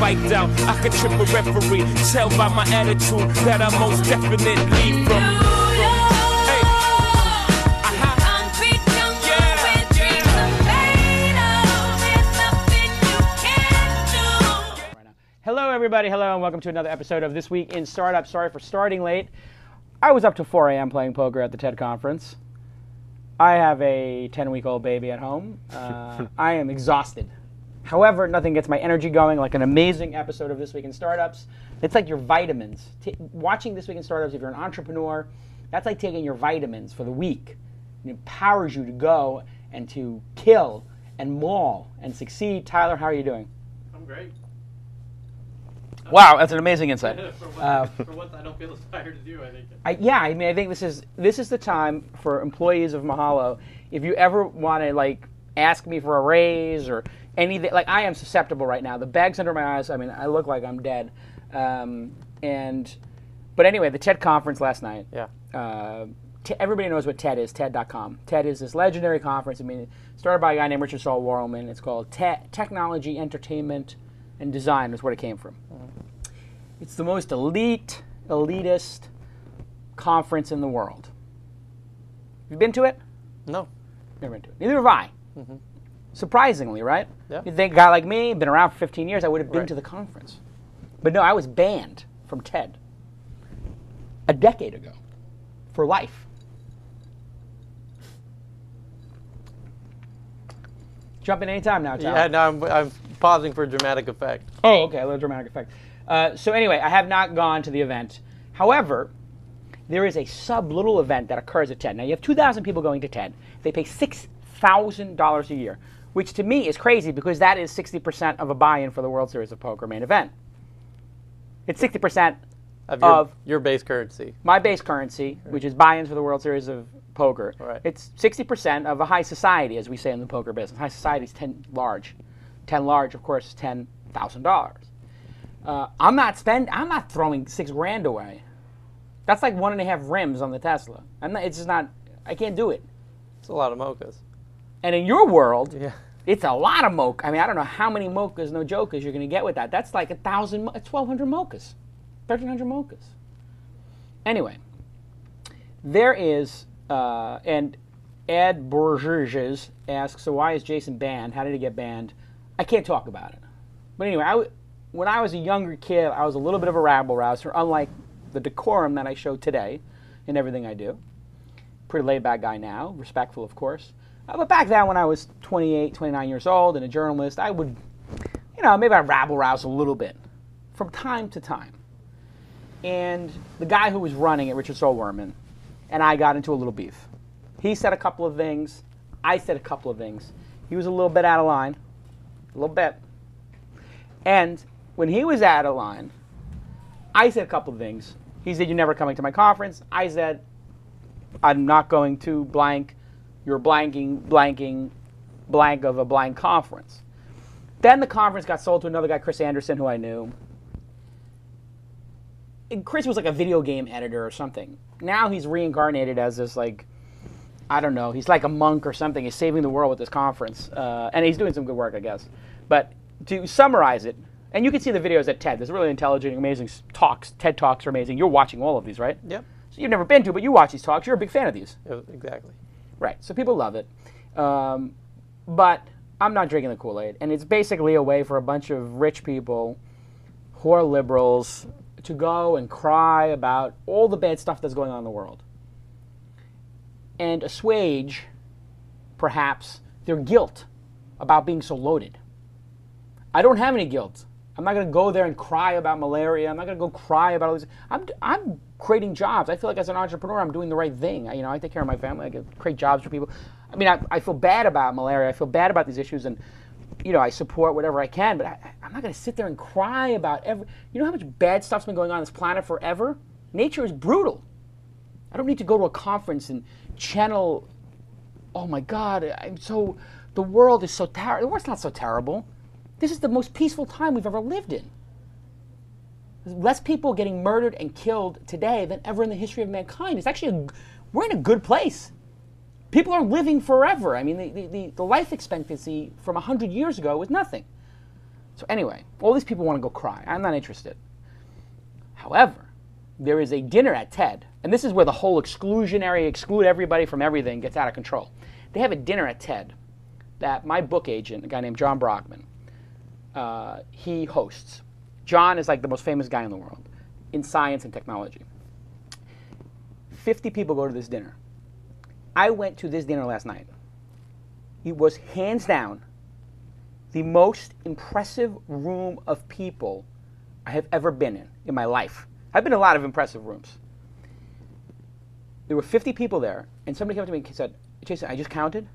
spiked out. I could trip a referee. Tell by my attitude that I most definitely from. Hello, everybody. Hello, and welcome to another episode of This Week in Startup. Sorry for starting late. I was up to 4 a.m. playing poker at the TED conference. I have a 10 week old baby at home. Uh, I am exhausted. However, nothing gets my energy going like an amazing episode of This Week in Startups. It's like your vitamins. T- watching This Week in Startups, if you're an entrepreneur, that's like taking your vitamins for the week. It empowers you to go and to kill and maul and succeed. Tyler, how are you doing? I'm great. Wow, that's an amazing insight. for, what, Uh, for what I don't feel inspired to do, I think. I, yeah, I mean, I think this is this is the time for employees of Mahalo. If you ever want to like ask me for a raise or anything, like I am susceptible right now. The bags under my eyes. I mean, I look like I'm dead. Um, and but anyway, the TED conference last night. Yeah. Uh, t- everybody knows what TED is. TED.com. TED is this legendary conference. I mean, started by a guy named Richard Saul Wurman. It's called Te- Technology, Entertainment, and Design. Is where it came from. It's the most elite, elitist conference in the world. Have you been to it? No. Never been to it. Neither have I. Surprisingly, right? Yeah. You think a guy like me, been around for 15 years, I would have been Right. to the conference. But no, I was banned from TED a decade ago for life. Jump in anytime now, Tom. Yeah, no, I'm, I'm pausing for dramatic effect. Oh, okay, a little dramatic effect. Uh, so anyway, I have not gone to the event. However, there is a sub little event that occurs at TED. Now you have 2,000 people going to TED. They pay $6,000 a year, which to me is crazy because that is 60% of a buy-in for the World Series of Poker main event. It's 60% Of your, Of- your base currency. my base currency, which is buy-ins for the World Series of Poker. Right. It's 60% of a high society, as we say in the poker business. High society is 10 large. 10 large, of course, is $10,000. Uh, I'm not spend. I'm not throwing six grand away. That's like one and a half rims on the Tesla. I'm not, it's just not. I can't do it. It's a lot of mochas. And in your world, Yeah. it's a lot of mocha. I mean, I don't know how many mochas, no jokers, you're going to get with that. That's like a thousand, 1,200 mochas, 1,300 mochas. Anyway, there is, uh, and Ed Borges asks, so why is Jason banned? How did he get banned? I can't talk about it. But anyway, I w- when I was a younger kid, I was a little bit of a rabble rouser, unlike the decorum that I show today in everything I do. Pretty laid back guy now, respectful, of course. Uh, but back then, when I was 28, 29 years old and a journalist, I would, you know, maybe I rabble rouse a little bit from time to time. And the guy who was running it, Richard Saul Wurman, and I got into a little beef. He said a couple of things. I said a couple of things. He was a little bit out of line, a little bit. And when he was out of line, I said a couple of things. He said, You're never coming to my conference. I said, I'm not going to blank. You're blanking, blanking, blank of a blank conference. Then the conference got sold to another guy, Chris Anderson, who I knew. And Chris was like a video game editor or something. Now he's reincarnated as this like, I don't know, he's like a monk or something. He's saving the world with this conference, uh, and he's doing some good work, I guess. But to summarize it, and you can see the videos at TED. There's really intelligent, amazing talks. TED talks are amazing. You're watching all of these, right? Yep. So you've never been to, but you watch these talks. You're a big fan of these. Yeah, exactly. Right. So people love it. Um, but I'm not drinking the Kool Aid. And it's basically a way for a bunch of rich people who are liberals to go and cry about all the bad stuff that's going on in the world and assuage, perhaps, their guilt about being so loaded. I don't have any guilt. I'm not going to go there and cry about malaria. I'm not going to go cry about all these. I'm, I'm creating jobs. I feel like as an entrepreneur, I'm doing the right thing. I, you know, I take care of my family. I create jobs for people. I mean, I, I feel bad about malaria. I feel bad about these issues, and you know, I support whatever I can. But I, I'm not going to sit there and cry about every. You know how much bad stuff's been going on on this planet forever? Nature is brutal. I don't need to go to a conference and channel. Oh my God, I'm so. The world is so terrible. The world's not so terrible. This is the most peaceful time we've ever lived in. There's less people getting murdered and killed today than ever in the history of mankind. It's actually a, we're in a good place. People are living forever. I mean, the, the, the, life expectancy from 100 years ago was nothing. So anyway, all these people want to go cry. I'm not interested. However, there is a dinner at TED, and this is where the whole exclusionary, exclude everybody from everything gets out of control. They have a dinner at TED that my book agent, a guy named John Brockman, uh, he hosts. John is like the most famous guy in the world in science and technology. 50 people go to this dinner. I went to this dinner last night. It was hands down the most impressive room of people I have ever been in in my life. I've been in a lot of impressive rooms. There were 50 people there, and somebody came up to me and said, Jason, I just counted.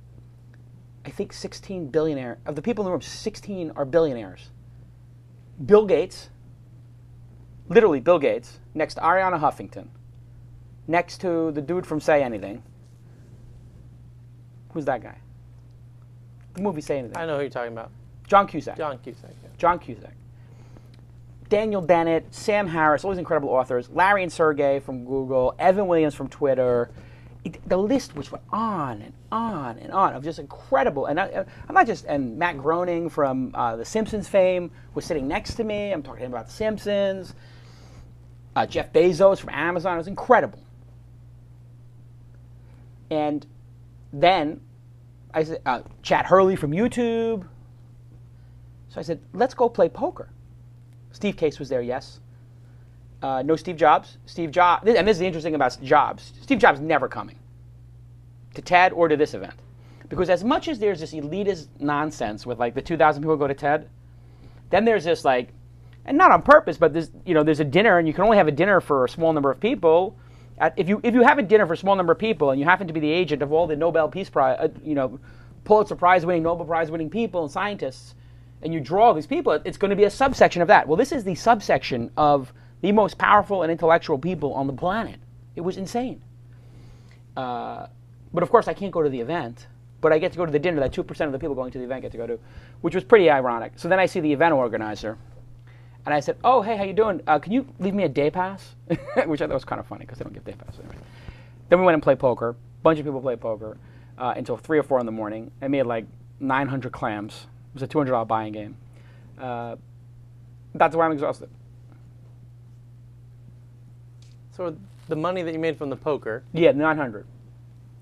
I think 16 billionaire of the people in the room, 16 are billionaires. Bill Gates, literally Bill Gates, next to Arianna Huffington, next to the dude from Say Anything. Who's that guy? The movie Say Anything. I know who you're talking about. John Cusack. John Cusack. Yeah. John Cusack. Daniel Dennett, Sam Harris, all these incredible authors, Larry and Sergey from Google, Evan Williams from Twitter. The list which went on and on and on of just incredible. And I, am not just, and Matt Groening from uh, The Simpsons fame was sitting next to me. I'm talking to him about The Simpsons. Uh, Jeff Bezos from Amazon. It was incredible. And then I said, uh, Chad Hurley from YouTube. So I said, let's go play poker. Steve Case was there, yes. Uh, no Steve Jobs. Steve Jobs, and this is interesting about Jobs. Steve Jobs never coming to TED or to this event, because as much as there's this elitist nonsense with like the 2,000 people go to TED, then there's this like, and not on purpose, but this you know there's a dinner and you can only have a dinner for a small number of people. At, if you if you have a dinner for a small number of people and you happen to be the agent of all the Nobel Peace Prize, uh, you know, Pulitzer Prize winning, Nobel Prize winning people and scientists and you draw these people, it's going to be a subsection of that. Well, this is the subsection of the most powerful and intellectual people on the planet. It was insane. Uh, but of course, I can't go to the event, but I get to go to the dinner that 2% of the people going to the event get to go to, which was pretty ironic. So then I see the event organizer, and I said, oh, hey, how you doing? Uh, can you leave me a day pass? which I thought was kind of funny because they don't give day passes. Anyway. Then we went and played poker. A bunch of people played poker uh, until 3 or 4 in the morning. I made like 900 clams It was a $200 buying game. Uh, that's why I'm exhausted. So the money that you made from the poker, Yeah, 900.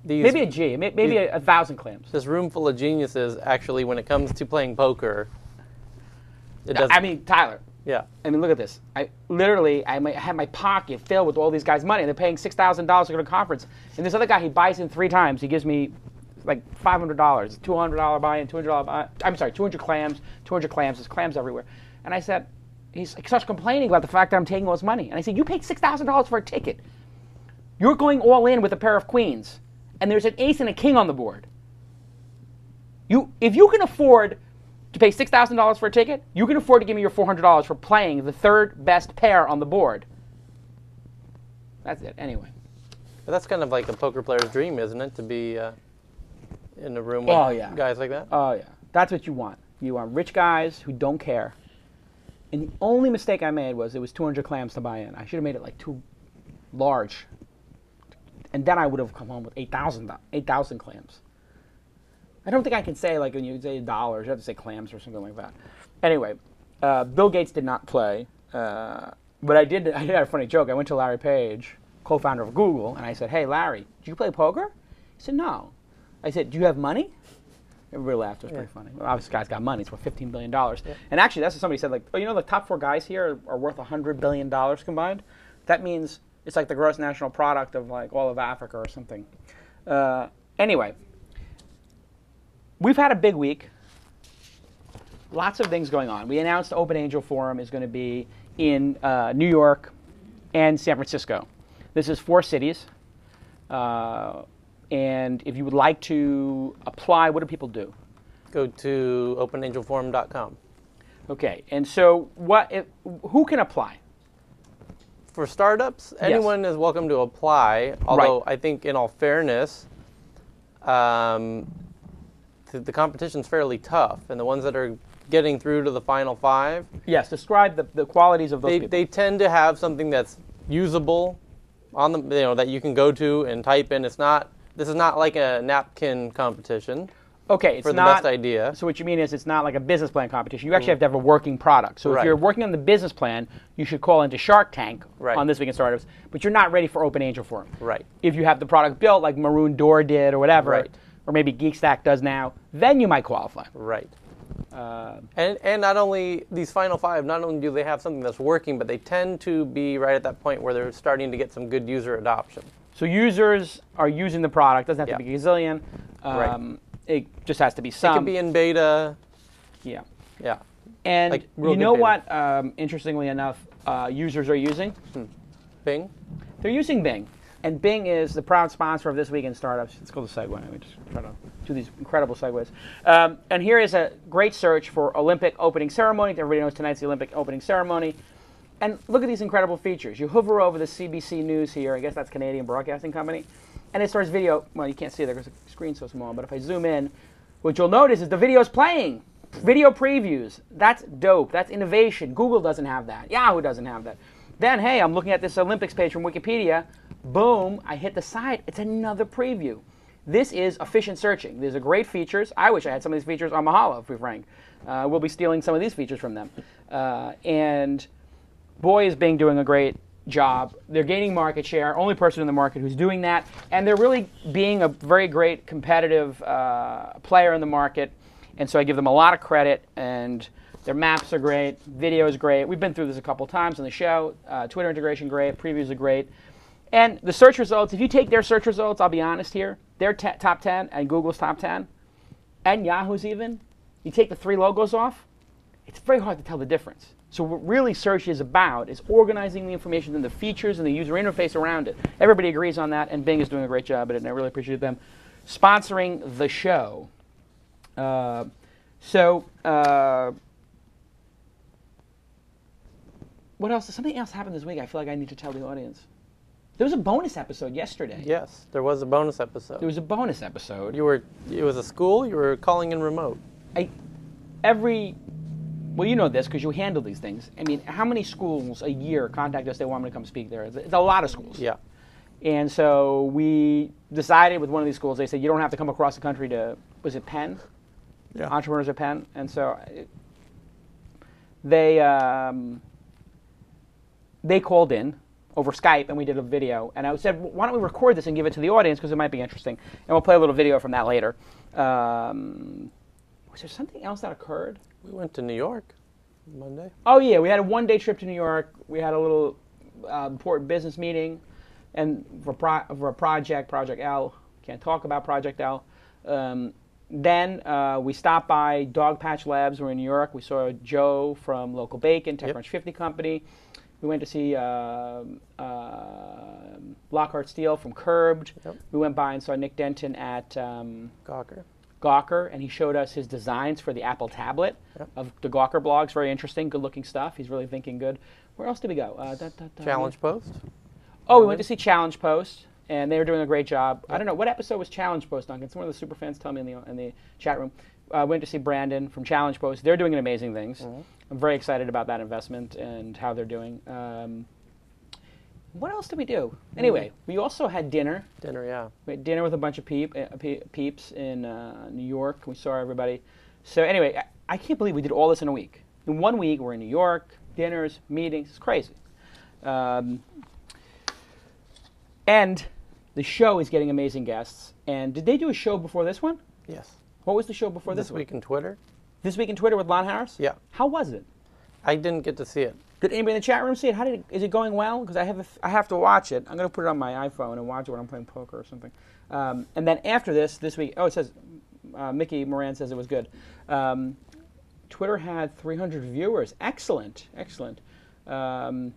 these, Maybe a G, may- maybe a, a thousand clams. this room full of geniuses, actually, when it comes to playing poker, it doesn't. I mean, Tyler, yeah. I mean, look at this. I literally, I might have my pocket filled with all these guys' money, and they're paying six thousand dollars to go to a conference. And this other guy, he buys in three times. He gives me like five hundred dollars, two hundred dollar buy-in, two hundred dollar buy. I'm sorry, two hundred clams, two hundred clams. There's clams everywhere. And I said, he's like, starts complaining about the fact that I'm taking all his money. And I said, you paid six thousand dollars for a ticket. You're going all in with a pair of queens, and there's an ace and a king on the board. You, if you can afford to pay six thousand dollars for a ticket, you can afford to give me your four hundred dollars for playing the third best pair on the board. That's it. Anyway. But that's kind of like a poker player's dream, isn't it? To be uh, in a room with Oh, yeah. guys like that. Oh yeah, that's what you want. You want rich guys who don't care. And the only mistake I made was it was 200 clams to buy in. I should have made it like too large, and then I would have come home with 8,000 8,000 clams. I don't think I can say like when you say dollars, you have to say clams or something like that. Anyway, uh, Bill Gates did not play, uh, but I did. I did have a funny joke. I went to Larry Page, co-founder of Google, and I said, "Hey, Larry, do you play poker?" He said, "No." I said, "Do you have money?" Everybody laughed. It was pretty funny. Well, obviously, guy's got money. It's worth fifteen billion dollars. And actually, that's what somebody said. Like, oh, you know, the top four guys here are, are worth hundred billion dollars combined. That means it's like the gross national product of like all of Africa or something. Uh, anyway, we've had a big week. Lots of things going on. We announced Open Angel Forum is going to be in uh, New York and San Francisco. This is four cities. Uh, and if you would like to apply, what do people do? Go to openangelforum.com. Okay, and so what? If, who can apply? For startups, anyone is welcome to apply. Although Right. I think, in all fairness, um, th- the competition's fairly tough, and the ones that are getting through to the final five, Yes, describe the, the qualities of those they, people. they tend to have something that's usable on the you know that you can go to and type in. It's not this is not like a napkin competition. Okay, it's for the not. best idea. So what you mean is it's not like a business plan competition. You actually have to have a working product. So if you're working on the business plan, you should call into Shark Tank Right. on This Week in Startups. But you're not ready for Open Angel Forum. Right. If you have the product built, like Maroon Door did, or whatever, Right. or maybe GeekStack does now, then you might qualify. Right. Uh, And and not only these final five, not only do they have something that's working, but they tend to be right at that point where they're starting to get some good user adoption. So users are using the product. Doesn't have Yeah. to be a gazillion. Right. Um, It just has to be some. It could be in beta. yeah. Yeah. And Like, you know what? Um, interestingly enough, uh, users are using. Bing. They're using Bing, and Bing is the proud sponsor of this week in startups. Let's go to the segue. Me just try to do these incredible segues. Um, and here is a great search for Olympic opening ceremony. Everybody knows tonight's the Olympic opening ceremony. And look at these incredible features. You hover over the CBC News here. I guess that's Canadian Broadcasting Company, and it starts video. Well, you can't see it there because the screen's so small. But if I zoom in, what you'll notice is the video's playing. Video previews. That's dope. That's innovation. Google doesn't have that. Yahoo doesn't have that. Then, hey, I'm looking at this Olympics page from Wikipedia. Boom, I hit the site. It's another preview. This is efficient searching. These are great features. I wish I had some of these features on Mahalo, if we're frank. Uh, we'll be stealing some of these features from them. Uh, and boy, is Bing doing a great job. They're gaining market share, only person in the market who's doing that, and they're really being a very great competitive uh, player in the market. And so I give them a lot of credit. And their maps are great, video is great. We've been through this a couple times on the show. Uh, Twitter integration great, previews are great. And the search results, if you take their search results, I'll be honest here, their te- top 10 and Google's top 10, and Yahoo's even, you take the three logos off, it's very hard to tell the difference. So what really search is about is organizing the information and the features and the user interface around it. Everybody agrees on that, and Bing is doing a great job at it, and I really appreciate them sponsoring the show. Uh, so, uh, what else? Something else happened this week. I feel like I need to tell the audience. There was a bonus episode yesterday. Yes, there was a bonus episode. There was a bonus episode. you were. It was a school. You were calling in remote. I, every, well, you know this because you handle these things. I mean, how many schools a year contact us? They want me to come speak there. It's, a lot of schools. Yeah. And so we decided with one of these schools. They said you don't have to come across the country to. Was it Penn? Yeah. Entrepreneurs at Penn, and so it, they um, they called in over Skype, and we did a video. And I said, why don't we record this and give it to the audience because it might be interesting, and we'll play a little video from that later. Um, was there something else that occurred? We went to New York Monday. Oh yeah, we had a one-day trip to New York. We had a little uh, important business meeting, and for, pro- for a project, Project L. Can't talk about Project L. Um, then uh, we stopped by Dogpatch Labs. We're in New York. We saw Joe from Local Bacon, TechCrunch Yep. 50 Company. We went to see um uh, Lockhart Steele from Curbed. Yep. We went by and saw Nick Denton at um, Gawker. Gawker, and he showed us his designs for the Apple tablet Yep. of the Gawker blogs. Very interesting, good-looking stuff. He's really thinking good. Where else did we go? Uh, da, da, da. Challenge Post. Oh, we went to see Challenge Post, and they were doing a great job. I don't know what episode was Challenge Post, Duncan. Some of the super fans tell me in the in the chat room. Uh, went to see Brandon from Challenge Post. They're doing amazing things. I'm very excited about that investment and how they're doing. Um, what else did we do? Anyway, we also had dinner. Dinner. Yeah. We had dinner with a bunch of peep, uh, pe- peeps in uh, New York. We saw everybody. So anyway, I, I can't believe we did all this in a week. In one week, we're in New York, dinners, meetings. It's crazy. Um, and the show is getting amazing guests. And did they do a show before this one? Yes. What was the show before this, This one? week in Twitter. This week in Twitter with Lon Harris. Yeah. How was it? I didn't get to see it. Did anybody in the chat room see it? How did it, is it going well? Because I have a, I have to watch it. I'm going to put it on my iPhone and watch it when I'm playing poker or something. Um, and then after this, this week, oh, it says uh, Mickey Moran says it was good. Um, Twitter had 300 viewers. Excellent, excellent. Um,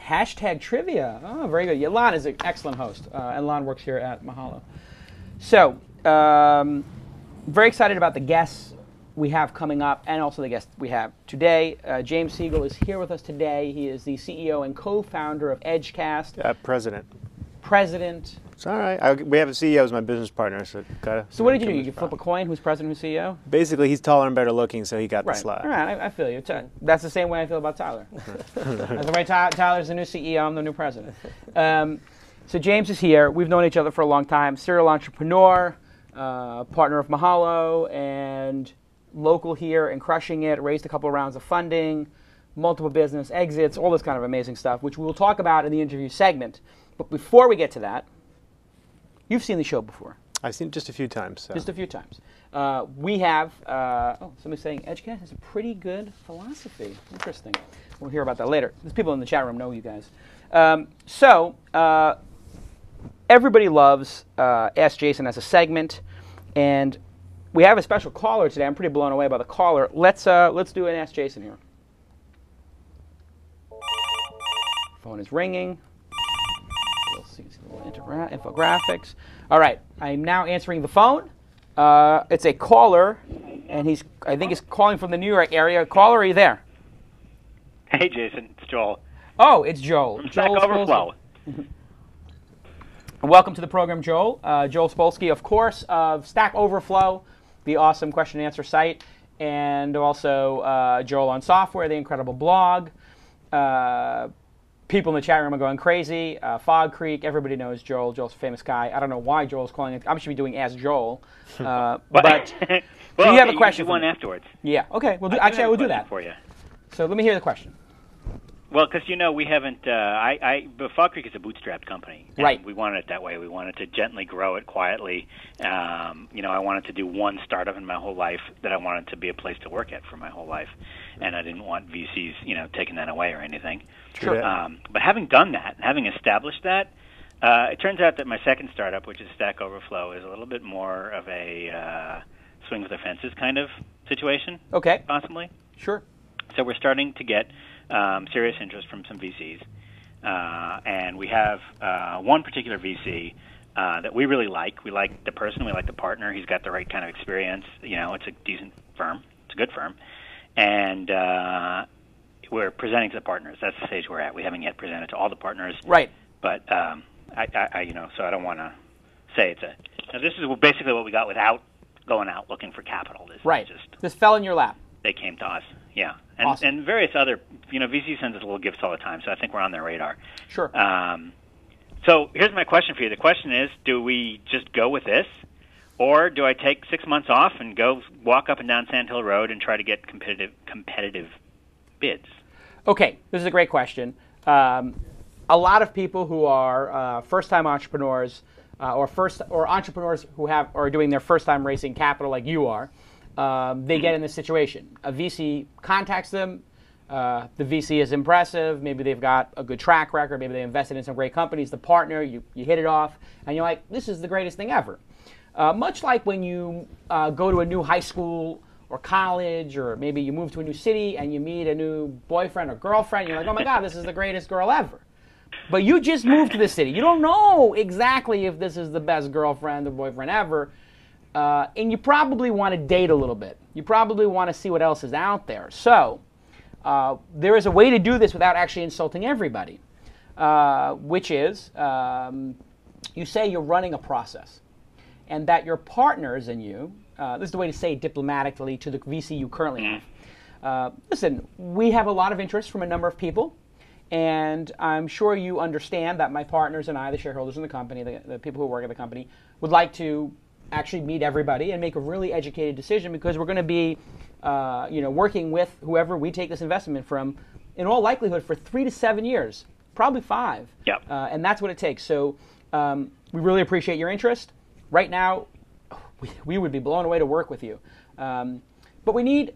hashtag trivia. Oh, very good. Yeah, is an excellent host, uh, and Lon works here at Mahalo. So, um, very excited about the guests we have coming up and also the guest we have today. Uh, James Segil is here with us today. He is the CEO and co founder of Edgecast, Uh, president. president. It's all right. I, we have a CEO as my business partner, so gotta. So, what did you do? You flip a coin? Who's president, who's CEO? Basically, he's taller and better looking, so he got Right. the slot. All right, I, I feel you. That's the same way I feel about Tyler. That's the way Tyler's the new CEO, I'm the new president. Um, so James is here. We've known each other for a long time. Serial entrepreneur, uh, partner of Mahalo and local here and crushing it. Raised a couple rounds of funding, multiple business exits, all this kind of amazing stuff, which we will talk about in the interview segment. But before we get to that, you've seen the show before. I've seen it just a few times. So. Just a few times. Uh, we have, uh, oh, somebody's saying EdgeCast has a pretty good philosophy. Interesting. We'll hear about that later. There's people in the chat room know you guys. Um, so, uh, everybody loves uh, Ask Jason as a segment, and we have a special caller today. I'm pretty blown away by the caller. Let's, uh, let's do an Ask Jason here. Phone is ringing. We'll see, see a little integra- infographics. All right, I'm now answering the phone. Uh, it's a caller, and he's I think he's calling from the New York area. Caller, are you there? Hey, Jason, it's Joel. Oh, it's Joel. From Stack Joel Overflow. Welcome to the program, Joel. Uh, Joel Spolsky, of course, of Stack Overflow, the awesome question and answer site, and also uh, Joel on Software, the incredible blog. Uh, people in the chat room are going crazy. Uh, Fog Creek, everybody knows Joel. Joel's a famous guy. I don't know why Joel's calling it. I should be doing Ask Joel. Uh, but well, do you have a okay, question do one afterwards. yeah, okay. We'll do, do actually, I will do that. for you. So let me hear the question. Well, because you know we haven't. Uh, I, I, but Fog Creek is a bootstrapped company, and Right. We wanted it that way. We wanted to gently grow it quietly. Um, you know, I wanted to do one startup in my whole life that I wanted to be a place to work at for my whole life, and I didn't want VCs, you know, taking that away or anything. True. Um, but having done that, having established that, uh, it turns out that my second startup, which is Stack Overflow, is a little bit more of a uh, swing for the fences kind of situation, Okay, possibly. sure. So we're starting to get um, serious interest from some VCs, uh, and we have uh, one particular VC uh, that we really like. We like the person, we like the partner. He's got the right kind of experience. You know, it's a decent firm, it's a good firm, and uh, we're presenting to the partners. That's the stage we're at. We haven't yet presented to all the partners, Right. but um, I, I, I, you know, so I don't want to say it's a. Now this is basically what we got without going out looking for capital. This Right. just This fell in your lap. they came to us. Yeah, and Awesome. and various other you know VC sends us little gifts all the time, so I think we're on their radar. Sure. Um, so here's my question for you. The question is, do we just go with this, or do I take six months off and go walk up and down Sand Hill Road and try to get competitive competitive bids? Okay, this is a great question. Um, a lot of people who are uh, first-time entrepreneurs uh, or first or entrepreneurs who have or are doing their first time raising capital like you are, um, they get in this situation. A VC contacts them. Uh, the VC is impressive. Maybe they've got a good track record. Maybe they invested in some great companies. The partner, you, you hit it off, and you're like, this is the greatest thing ever. Uh, much like when you uh, go to a new high school or college, or maybe you move to a new city and you meet a new boyfriend or girlfriend, you're like, oh my God, this is the greatest girl ever. But you just moved to the city. You don't know exactly if this is the best girlfriend or boyfriend ever. Uh, and you probably want to date a little bit. You probably want to see what else is out there. So, uh, there is a way to do this without actually insulting everybody, uh, which is um, you say you're running a process and that your partners and you, uh, this is the way to say it diplomatically to the VC you currently have. Uh, listen, we have a lot of interest from a number of people, and I'm sure you understand that my partners and I, the shareholders in the company, the, the people who work at the company, would like to actually meet everybody and make a really educated decision because we're going to be, uh, you know, working with whoever we take this investment from, in all likelihood, for three to seven years, probably five. Yep. Uh, and that's what it takes. So um, we really appreciate your interest. Right now, we, we would be blown away to work with you. Um, but we need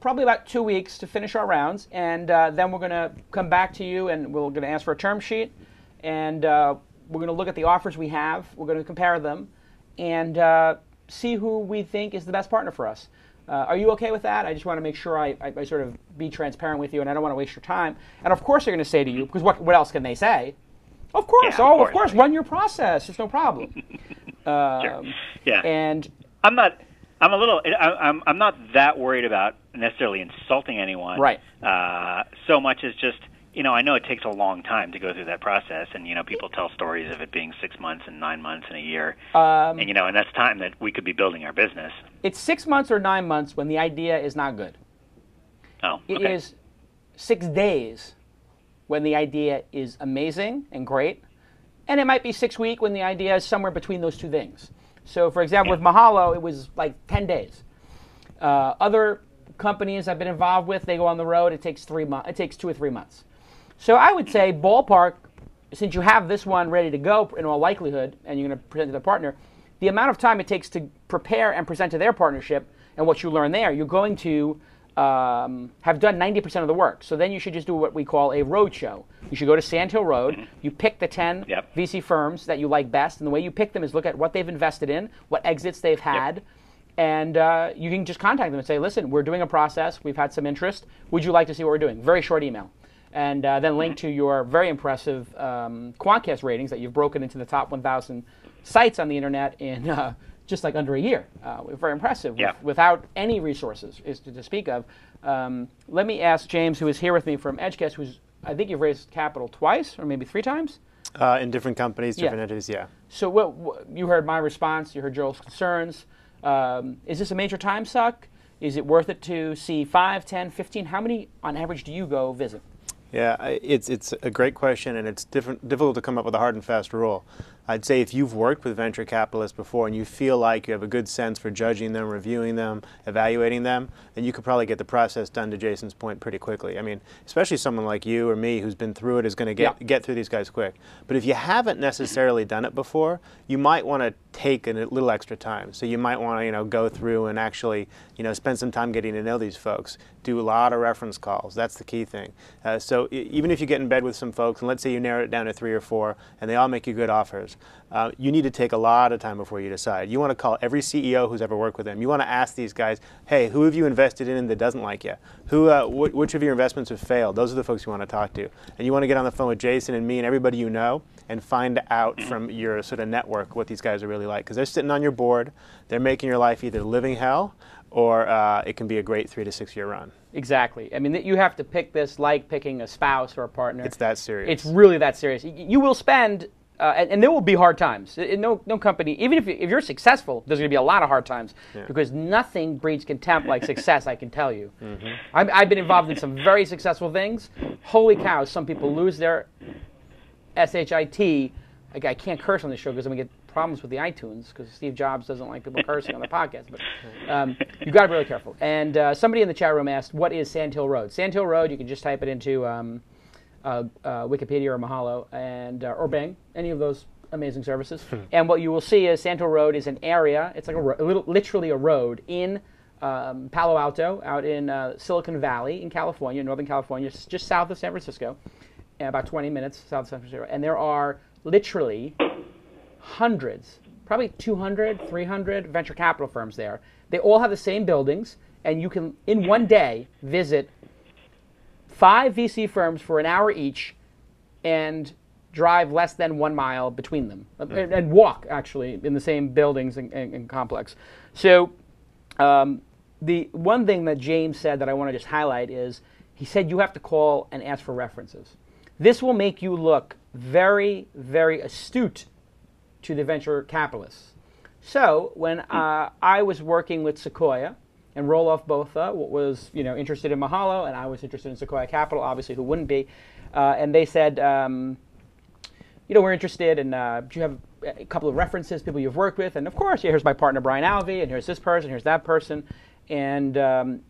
probably about two weeks to finish our rounds, and uh, then we're going to come back to you and we're going to ask for a term sheet, and uh, we're going to look at the offers we have. We're going to compare them, and uh, see who we think is the best partner for us. Uh, are you okay with that? I just want to make sure I, I, I sort of be transparent with you, and I don't want to waste your time. And of course, they're going to say to you, because what, what else can they say? Of course, Yeah, of oh, course. of course, run your process. There's no problem. Um, Yeah. And I'm not. I'm a little. I, I'm. I'm not that worried about necessarily insulting anyone. Right. Uh, so much as just. You know, I know it takes a long time to go through that process, and you know, people tell stories of it being six months and nine months and a year, um, and you know, and that's time that we could be building our business. it's six months or nine months when the idea is not good. Oh, It is six days when the idea is amazing and great, and it might be six weeks when the idea is somewhere between those two things. So, for example, with Mahalo, it was like 10 days. Uh, other companies I've been involved with, they go on the road. It takes three months. It takes two or three months. So I would say ballpark, since you have this one ready to go in all likelihood, and you're going to present to the partner, the amount of time it takes to prepare and present to their partnership and what you learn there, you're going to um, have done 90% of the work. So then you should just do what we call a road show. You should go to Sand Hill Road. You pick the 10 Yep. VC firms that you like best, and the way you pick them is look at what they've invested in, what exits they've had, and uh, you can just contact them and say, listen, we're doing a process. We've had some interest. Would you like to see what we're doing? Very short email. And uh, then link to your very impressive um, Quantcast ratings that you've broken into the top 1,000 sites on the internet in uh, just like under a year. Uh, very impressive with- without any resources is to, to speak of. Um, let me ask James, who is here with me from Edgecast, who's I think you've raised capital twice or maybe three times. Uh, in different companies, Yeah. different entities, yeah. So what, what you heard my response, you heard Joel's concerns. Um, is this a major time suck? Is it worth it to see 5, 10, 15? How many on average do you go visit? Yeah, it's it's a great question, and it's different, difficult to come up with a hard and fast rule. I'd say if you've worked with venture capitalists before and you feel like you have a good sense for judging them, reviewing them, evaluating them, then you could probably get the process done to Jason's point pretty quickly. I mean, especially someone like you or me who's been through it is going to get Yeah. get through these guys quick. But if you haven't necessarily done it before, you might want to take a little extra time. So you might want to you know go through and actually you know spend some time getting to know these folks. Do a lot of reference calls. That's the key thing. Uh, so even if you get in bed with some folks, and let's say you narrow it down to three or four, and they all make you good offers, uh, you need to take a lot of time before you decide. You want to call every CEO who's ever worked with them. You want to ask these guys, hey, who have you invested in that doesn't like you? Who, uh, wh- which of your investments have failed? Those are the folks you want to talk to. And you want to get on the phone with Jason and me and everybody you know and find out from your sort of network what these guys are really like. Because they're sitting on your board, they're making your life either living hell or uh, it can be a great three to six year run. Exactly. I mean, you have to pick this like picking a spouse or a partner. It's that serious. It's really that serious. You will spend, uh, and, and there will be hard times. No, no company, even if, if you're successful, there's going to be a lot of hard times because nothing breeds contempt like success, I can tell you. I've, I've been involved in some very successful things. Holy cow, some people lose their SHIT. Like, I can't curse on the show because I'm going to get problems with the iTunes because Steve Jobs doesn't like people cursing on the podcast. But um, you've got to be really careful. And uh, somebody in the chat room asked, what is Sand Hill Road? Sand Hill Road, you can just type it into um, Wikipedia or Mahalo and uh, or Bing, any of those amazing services. and what you will see is Hill Road is an area. It's like a, ro- a little, literally a road in um, Palo Alto, out in uh, Silicon Valley in California, Northern California, just south of San Francisco, and about 20 minutes south of San Francisco. And there are literally hundreds, probably 200, 300 venture capital firms there. They all have the same buildings, and you can, in one day, visit five VC firms for an hour each and drive less than one mile between them Uh, and, and walk actually in the same buildings and, and, and complex. So um, the one thing that James said that I want to just highlight is he said you have to call and ask for references. This will make you look very, very astute to the venture capitalists. So when uh, I was working with Sequoia and Roelof both uh, was you know interested in Mahalo and I was interested in Sequoia Capital, obviously who wouldn't be, uh, and they said, um, you know, we're interested in. Uh, do you have a couple of references, people you've worked with? And of course, yeah, here's my partner Brian Alvey, and here's this person, here's that person, and um,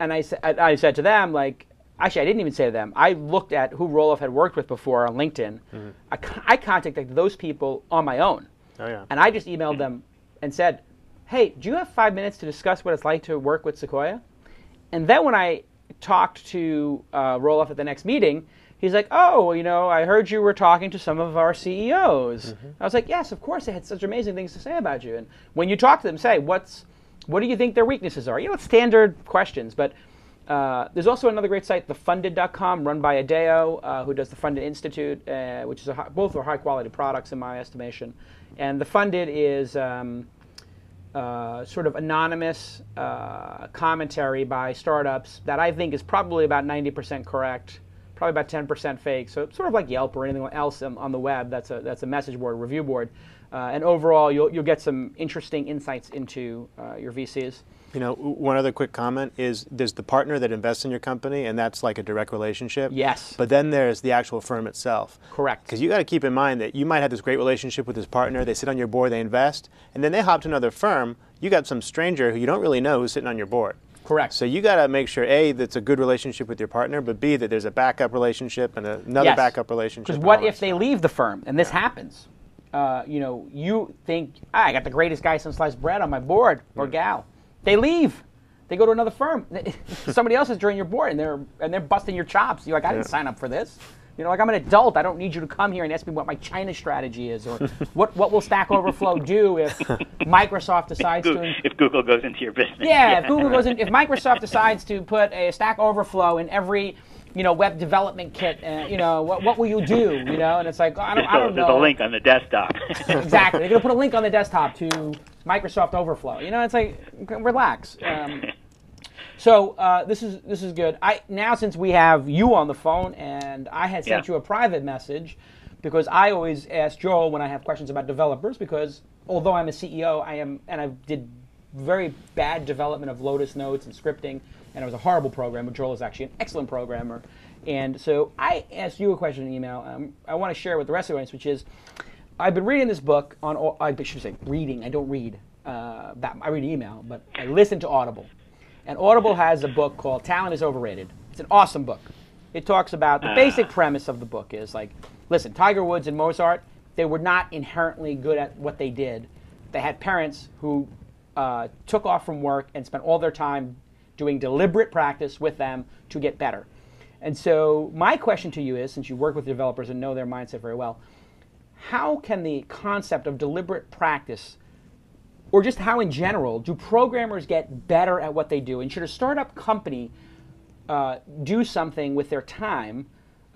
and I, sa- I, I said to them like. Actually, I didn't even say to them. I looked at who Roelof had worked with before on LinkedIn. I, I contacted those people on my own. Oh, yeah. And I just emailed them and said, hey, do you have five minutes to discuss what it's like to work with Sequoia? And then when I talked to uh, Roelof at the next meeting, he's like, oh, you know, I heard you were talking to some of our CEOs. I was like, yes, of course, they had such amazing things to say about you. And when you talk to them, say, what's, what do you think their weaknesses are? You know, it's standard questions, but uh, there's also another great site, thefunded.com, run by Adeo, uh, who does the Funded Institute, uh, which is a high, both are high quality products in my estimation. And the Funded is um, uh, sort of anonymous uh, commentary by startups that I think is probably about 90% correct, probably about 10% fake. So sort of like Yelp or anything else on, the web. That's a that's a message board, review board. Uh, and overall, you'll, you'll get some interesting insights into uh, your VCs. You know, one other quick comment is there's the partner that invests in your company, and that's like a direct relationship. Yes. But then there's the actual firm itself. Correct. Because you got to keep in mind that you might have this great relationship with this partner. They sit on your board, they invest, and then they hop to another firm. You got some stranger who you don't really know who's sitting on your board. Correct. So you got to make sure a that's a good relationship with your partner, but b that there's a backup relationship and another Yes. backup relationship. Because what if they leave the firm and this happens? Uh, you know, you think ah, I got the greatest guy since sliced bread on my board or gal. They leave. They go to another firm. Somebody else is joining your board and they're and they're busting your chops. You're like, I didn't sign up for this. You know, like I'm an adult. I don't need you to come here and ask me what my China strategy is or what what will Stack Overflow do if Microsoft decides Goo- to. if Google goes into your business. Yeah, if Google goes in, if Microsoft decides to put a Stack Overflow in every, you know, web development kit, uh, you know, what, what will you do? You know, and it's like I don't, I There's don't a- there's know. a link on the desktop. Exactly, they're gonna put a link on the desktop to Microsoft Overflow. You know, it's like relax. Um, so uh, this is this is good. I now since we have you on the phone and I had sent Yeah. you a private message because I always ask Joel when I have questions about developers because although I'm a CEO, I am and I did very bad development of Lotus notes and scripting, and I was a horrible programmer. Joel is actually an excellent programmer, and so I asked you a question in email. Um, I want to share with the rest of the audience, which is. I've been reading this book on. I should say reading. I don't read. Uh, that, I read email, but I listen to Audible. And Audible has a book called "Talent Is Overrated." It's an awesome book. It talks about the basic premise of the book is like, listen, Tiger Woods and Mozart, they were not inherently good at what they did. They had parents who uh, took off from work and spent all their time doing deliberate practice with them to get better. And so, my question to you is since you work with developers and know their mindset very well, how can the concept of deliberate practice, or just how in general, do programmers get better at what they do? And should a startup company uh, do something with their time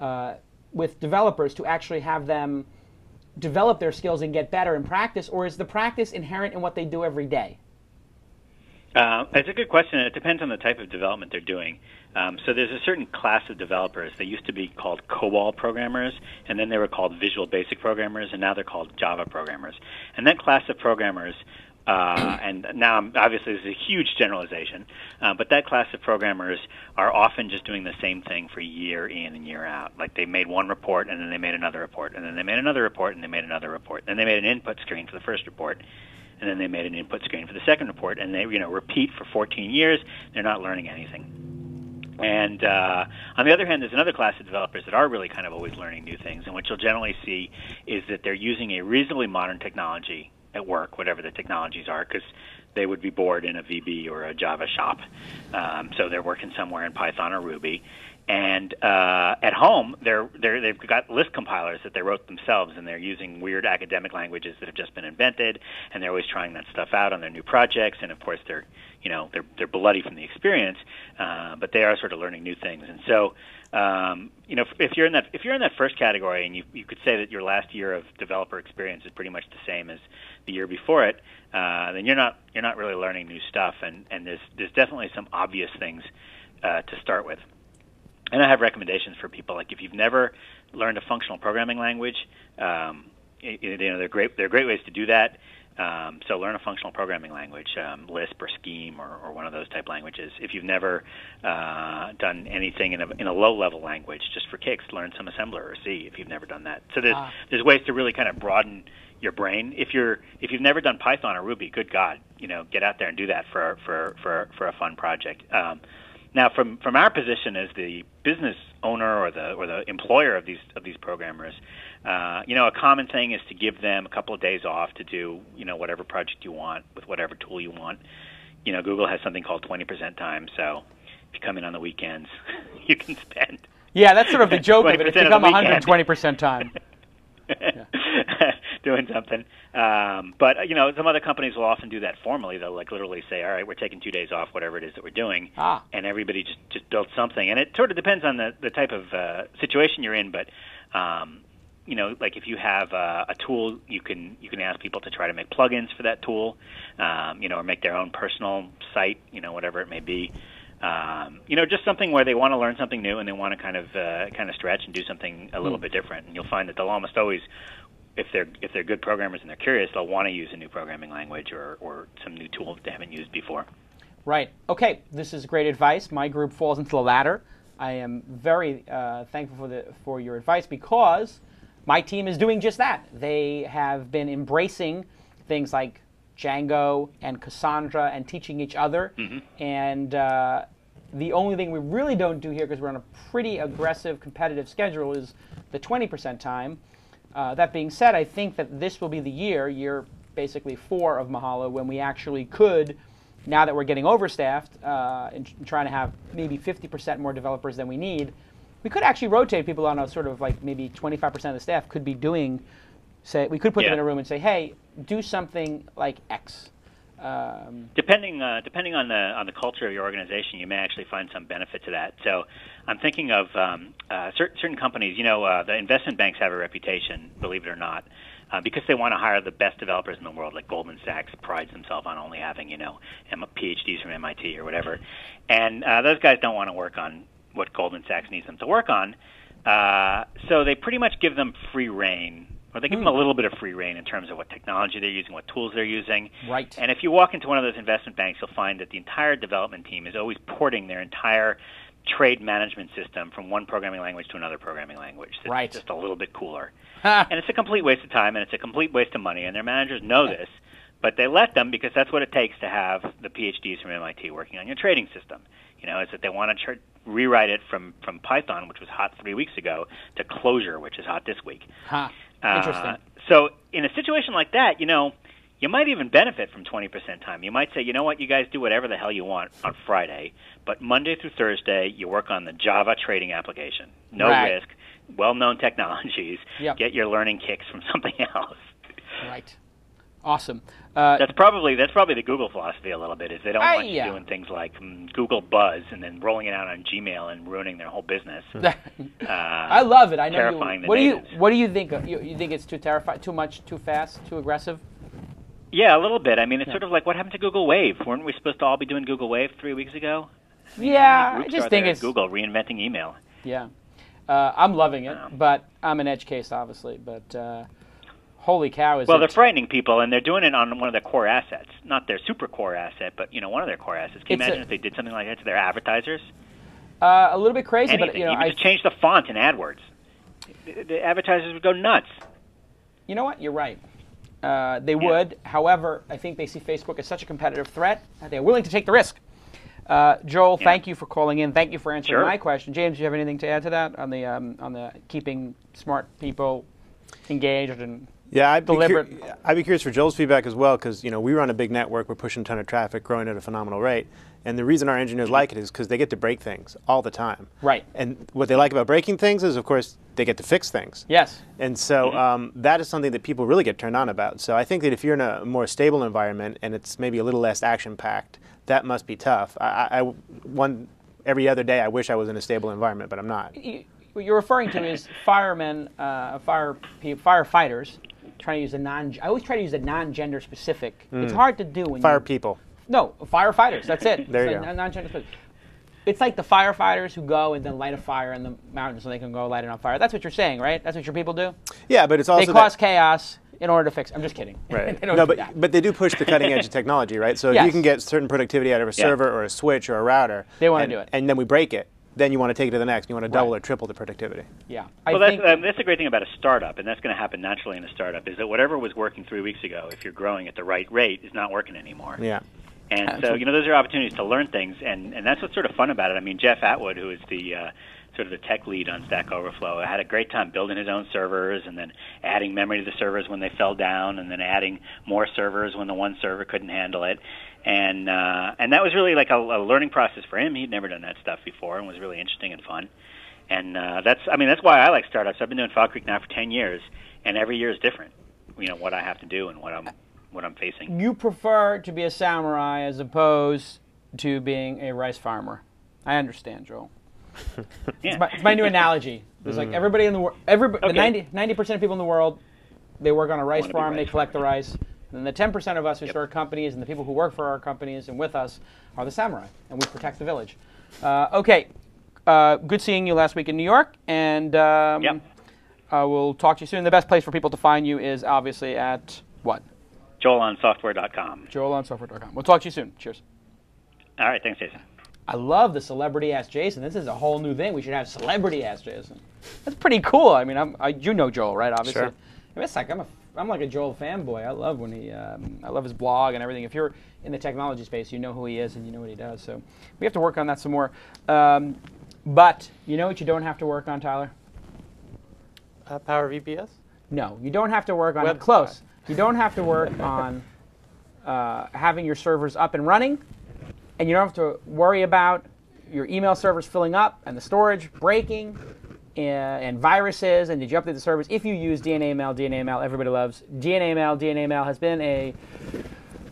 uh, with developers to actually have them develop their skills and get better in practice, or is the practice inherent in what they do every day? Uh, it's a good question. It depends on the type of development they're doing. Um, so there's a certain class of developers. They used to be called COBOL programmers, and then they were called Visual Basic programmers, and now they're called Java programmers. And that class of programmers, uh, and now I'm- obviously this is a huge generalization, uh, but that class of programmers are often just doing the same thing for year in and year out. Like they made one report, and then they made another report, and then they made another report, and they made another report. Then they made an input screen for the first report, and then they made an input screen for the second report, and they you know repeat for 14 years. They're not learning anything. And uh, on the other hand, there's another class of developers that are really kind of always learning new things, and what you'll generally see is that they're using a reasonably modern technology at work, whatever the technologies are, because they would be bored in a VB or a Java shop. Um, so they're working somewhere in Python or Ruby. And uh, at home, they're, they're, they've got Lisp compilers that they wrote themselves, and they're using weird academic languages that have just been invented, and they're always trying that stuff out on their new projects. And of course, they're you know they're they're bloody from the experience, uh, but they are sort of learning new things. And so, um, you know, if, you're in that if you're in that first category, and you you could say that your last year of developer experience is pretty much the same as the year before it, uh, then you're not you're not really learning new stuff. And and there's there's definitely some obvious things uh, to start with. And I have recommendations for people. Like if you've never learned a functional programming language, um, you know, they're great. They're great ways to do that. Um, so learn a functional programming language, um, Lisp or Scheme or, or one of those type languages. If you've never uh, done anything in a, in a low-level language, just for kicks, learn some assembler or C. If you've never done that, so there's Ah. there's ways to really kind of broaden your brain. If you're if you've never done Python or Ruby, good God, you know, get out there and do that for for for for a fun project. Um, now, from from our position as the business owner or the or the employer of these of these programmers, uh, you know, a common thing is to give them a couple of days off to do you know whatever project you want with whatever tool you want. You know, Google has something called 20% time, so if you come in on the weekends, you can spend Yeah, that's sort of the joke of it. It's 20% of become weekend. 120% time. doing something. Um, but you know, some other companies will often do that formally. They'll like literally say, "All right, we're taking two days off, whatever it is that we're doing," Ah. and everybody just just builds something. And it sort of depends on the the type of uh, situation you're in, but. Um, you know, like if you have uh, a tool, you can you can ask people to try to make plugins for that tool, um, you know, or make their own personal site, you know, whatever it may be. Um, you know, just something where they want to learn something new and they want to kind of uh, kind of stretch and do something a little bit different. And you'll find that they'll almost always if they're if they're good programmers and they're curious, they'll want to use a new programming language or, or some new tool that they haven't used before. Right. Okay. This is great advice. My group falls into the latter. I am very uh, thankful for the for your advice because my team is doing just that. They have been embracing things like Django and Cassandra and teaching each other. And uh, the only thing we really don't do here, because we're on a pretty aggressive competitive schedule, is the 20% time. Uh, that being said, I think that this will be the year, year basically four of Mahalo, when we actually could, now that we're getting overstaffed uh, and, and trying to have maybe 50% more developers than we need, we could actually rotate people on a sort of like maybe 25% of the staff could be doing, say, we could put them in a room and say, hey, do something like X. Um, Depending uh, depending on the on the culture of your organization, you may actually find some benefit to that. So, I'm thinking of um, uh, certain certain companies. You know, uh, the investment banks have a reputation, believe it or not, uh, because they want to hire the best developers in the world. Like Goldman Sachs prides themselves on only having you know PhDs from MIT or whatever, and uh, those guys don't want to work on what Goldman Sachs needs them to work on. Uh, so they pretty much give them free reign, or they give them hmm. a little bit of free reign in terms of what technology they're using, what tools they're using. Right. And if you walk into one of those investment banks, you'll find that the entire development team is always porting their entire trade management system from one programming language to another programming language. That's Right. just a little bit cooler. and it's a complete waste of time and it's a complete waste of money and their managers know this, but they let them because that's what it takes to have the PhDs from MIT working on your trading system. You know, is that they want to tr- rewrite it from from Python, which was hot 3 weeks ago, to Clojure, which is hot this week. huh. Uh, Interesting. So in a situation like that, you know, you might even benefit from 20% time. You might say, you know what, you guys do whatever the hell you want on Friday, but Monday through Thursday, you work on the Java trading application. No Right. risk, well-known technologies. Yep. Get your learning kicks from something else. Right. Awesome. Uh, That's probably that's probably the Google philosophy a little bit. Is they don't Ah, want you yeah. doing things like mm, Google Buzz and then rolling it out on Gmail and ruining their whole business. Uh, I love it. I know terrifying you. the What do you. What do you think? You, you think it's too terrifying, too much, too fast, too aggressive? Yeah, a little bit. I mean, it's sort of like what happened to Google Wave? Weren't we supposed to all be doing Google Wave three weeks ago? Yeah, I just think it's Google reinventing email. yeah. Uh, I'm loving it, Yeah. but I'm an edge case, obviously. But uh, holy cow, is Well, they're frightening people, and they're doing it on one of their core assets, not their super core asset, but you know, one of their core assets. Can you It's a- imagine if they did something like that to their advertisers? uh, a little bit crazy, Anything, but you know, even I just change the font in AdWords. The, the advertisers would go nuts. You know what? You're right. Uh, they Yeah. would. However, I think they see Facebook as such a competitive threat that they're willing to take the risk. Uh, Joel, Yeah. thank you for calling in. Thank you for answering Sure. my question. James, do you have anything to add to that on the um, on the keeping smart people engaged and Yeah, I'd be, Deliberate. cur- I'd be curious for Joel's feedback as well because you know we run a big network, we're pushing a ton of traffic, growing at a phenomenal rate, and the reason our engineers like it is because they get to break things all the time. Right. And what they like about breaking things is, of course, they get to fix things. yes? And so um, that is something that people really get turned on about. So I think that if you're in a more stable environment and it's maybe a little less action packed, that must be tough. I, I, I- one every other day I wish I was in a stable environment, but I'm not. You, what you're referring to is firemen, uh, fire firefighters. Trying to use a non. I always try to use a non-gender specific. It's hard to do when Mm. Fire you, people. No, firefighters. That's it. There It's you like go. Non-gender specific. It's like the firefighters who go and then light a fire in the mountains so they can go light it on fire. That's what you're saying, right? That's what your people do. Yeah, but it's also They cause that, chaos in order to fix. I'm just kidding. Right. No, but that. but they do push the cutting edge of technology, right? So if you can get certain productivity out of a Yeah. server or a switch or a router, They wanna do it. and then we break it. Then you want to take it to the next. You want to double Right. or triple the productivity. yeah. Well, that's, think um, that's the great thing about a startup, and that's going to happen naturally in a startup, is that whatever was working three weeks ago, if you're growing at the right rate, is not working anymore. Yeah. And so, you know, those are opportunities to learn things, and, and that's what's sort of fun about it. I mean, Jeff Atwood, who is the uh, sort of the tech lead on Stack Overflow, I had a great time building his own servers and then adding memory to the servers when they fell down, and then adding more servers when the one server couldn't handle it. And uh, and that was really like a, a learning process for him. He'd never done that stuff before, and was really interesting and fun. And uh, that's, I mean, that's why I like startups. I've been doing Fog Creek now for ten years, and every year is different. You know what I have to do and what I'm what I'm facing. you prefer to be a samurai as opposed to being a rice farmer. I understand, Joel. Yeah. It's my, it's my new analogy. It's like everybody in the world, everybody, the Okay. 90 percent of people in the world, they work on a rice Wanna farm. they rice collect the rice. And the ten percent of us who start companies and the people who work for our companies and with us are the samurai, and we protect the village. Uh, okay, uh, good seeing you last week in New York, and um, Yep. I will talk to you soon. The best place for people to find you is obviously at what? JoelOnSoftware.com. JoelOnSoftware.com. We'll talk to you soon. Cheers. All right, thanks, Jason. I love the celebrity ass Jason. This is a whole new thing. We should have celebrity ass Jason. That's pretty cool. I mean, I'm, I, you know Joel, right? Obviously. Sure. I mean, it's like I'm a I'm like a Joel fanboy. I love when he um, I love his blog and everything. If you're in the technology space, you know who he is and you know what he does. So we have to work on that some more. Um, but you know what you don't have to work on, Tyler? Uh, Power VPS? No, you don't have to work on Web- close. You don't have to work on uh, having your servers up and running, and you don't have to worry about your email servers filling up and the storage breaking and, and viruses. And did you update the servers? If you use DNA Mail, DNA Mail, everybody loves DNA Mail. DNA Mail has been a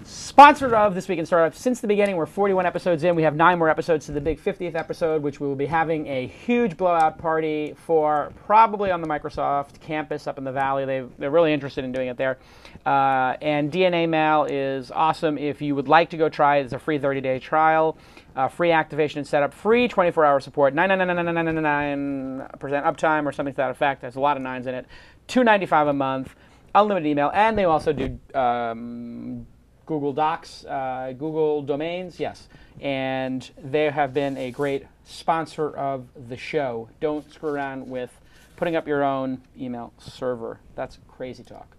Sponsored of This Week in Startups since the beginning. We're 41 episodes in. We have nine more episodes to the big 50th episode, which we will be having a huge blowout party for probably on the Microsoft campus up in the Valley. They, they're really interested in doing it there. Uh, and DNA Mail is awesome. If you would like to go try it, it's a free 30 day trial, uh, free activation and setup, free 24 hour support, 9999999% uptime or something to that effect. There's a lot of nines in it. 295 a month, unlimited email, and they also do. Um, Google Docs, uh, Google Domains, yes. And they have been a great sponsor of the show. Don't screw around with putting up your own email server. That's crazy talk,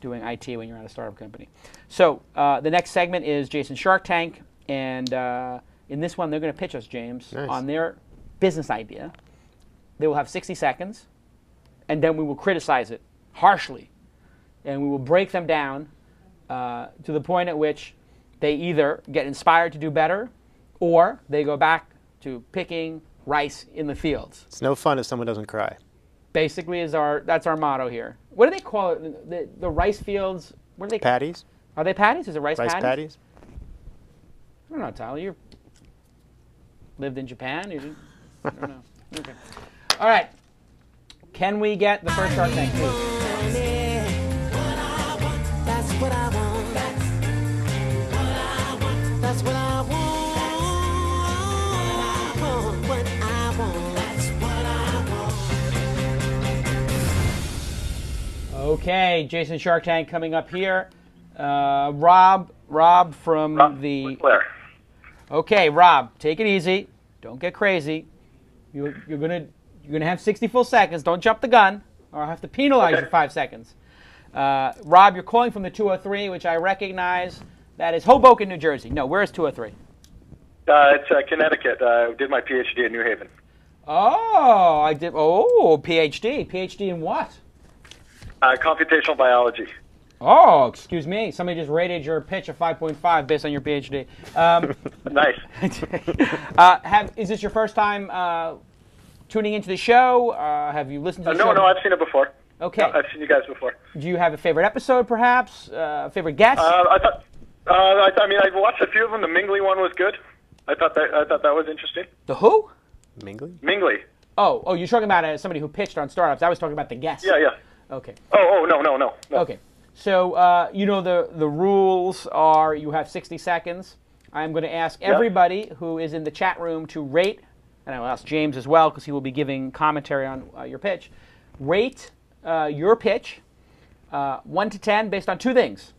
doing IT when you're at a startup company. So uh, the next segment is Jason Shark Tank. And uh, in this one, they're going to pitch us, James, Nice. on their business idea. They will have 60 seconds, and then we will criticize it harshly. And we will break them down uh, to the point at which they either get inspired to do better or they go back to picking rice in the fields. It's no fun if someone doesn't cry. Basically, is our that's our motto here. What do they call it? The, the rice fields. What are they? Patties? Are they patties? Is it rice, Rice patties? patties? I don't know, Tyler. You lived in Japan. You didn't, I don't know. Okay. All right. Can we get the first Shark Tank, please? Okay, Jason Shark Tank coming up here. Uh, Rob, Rob from the. Claire. Okay, Rob, take it easy. Don't get crazy. You, you're gonna you're gonna have 60 full seconds. Don't jump the gun, or I'll have to penalize Okay. you five seconds. Uh, Rob, you're calling from the 203, which I recognize. That is Hoboken, New Jersey. No, where is 203? Uh, it's uh, Connecticut. I did my PhD in New Haven. Oh, I did. Oh, PhD. PhD in what? Uh, computational biology. Oh, excuse me. Somebody just rated your pitch a 5.5 based on your PhD. Um, Nice. uh, have, is this your first time uh, tuning into the show? Uh, have you listened to Uh, the no, show? no, I've seen it before. Okay. No, I've seen you guys before. Do you have a favorite episode, perhaps? Uh, favorite guest? Uh, I thought. Uh, I, I mean, I've watched a few of them. The Mingley one was good. I thought that. I thought that was interesting. the who? Mingling? Mingley. Oh, oh, you're talking about uh, somebody who pitched on startups. I was talking about the guest. Yeah, yeah. Okay. Oh, oh, no, no, no. no. Okay. So uh, you know the the rules are you have 60 seconds. I'm going to ask everybody who is in the chat room to rate, and I will ask James as well because he will be giving commentary on uh, your pitch. Rate uh, your pitch uh, one to ten based on two things.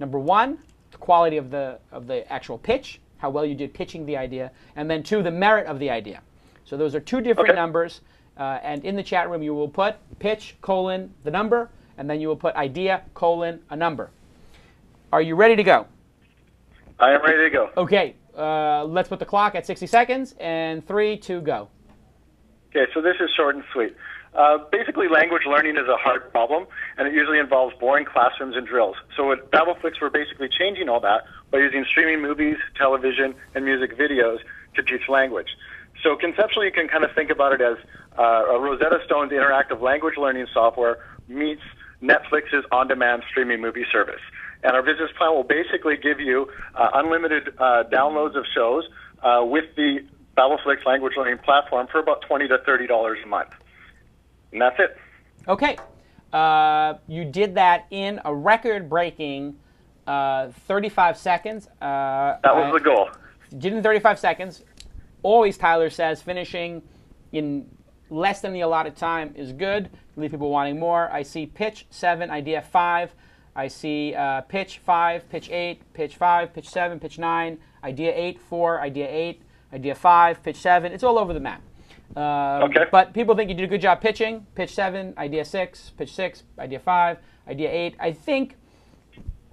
Number one, the quality of the of the actual pitch, how well you did pitching the idea, and then two, the merit of the idea. So those are two different Okay. numbers. Uh, and in the chat room, you will put pitch colon the number, and then you will put idea colon a number. Are you ready to go? I am ready to go. Okay, uh, let's put the clock at 60 seconds, and three, two, go. Okay, so this is short and sweet. Uh, basically, language learning is a hard problem, and it usually involves boring classrooms and drills. So at Babelflix, we're basically changing all that by using streaming movies, television, and music videos to teach language. So conceptually, you can kind of think about it as uh, a Rosetta Stone's interactive language learning software meets Netflix's on-demand streaming movie service. And our business plan will basically give you uh, unlimited uh, downloads of shows uh, with the Babelflix language learning platform for about twenty to thirty dollars a month. And that's it. Okay, uh, you did that in a record-breaking uh, 35 seconds. Uh, That was the goal. did in 35 seconds. Always, Tyler says, finishing in less than the allotted time is good. Leave people wanting more. I see pitch seven, idea five. I see uh, pitch five, pitch eight, pitch five, pitch seven, pitch nine, idea eight, four, idea eight, idea five, pitch seven. It's all over the map. Um, Okay. But people think you did a good job pitching. Pitch seven, idea six, pitch six, idea five, idea eight. I think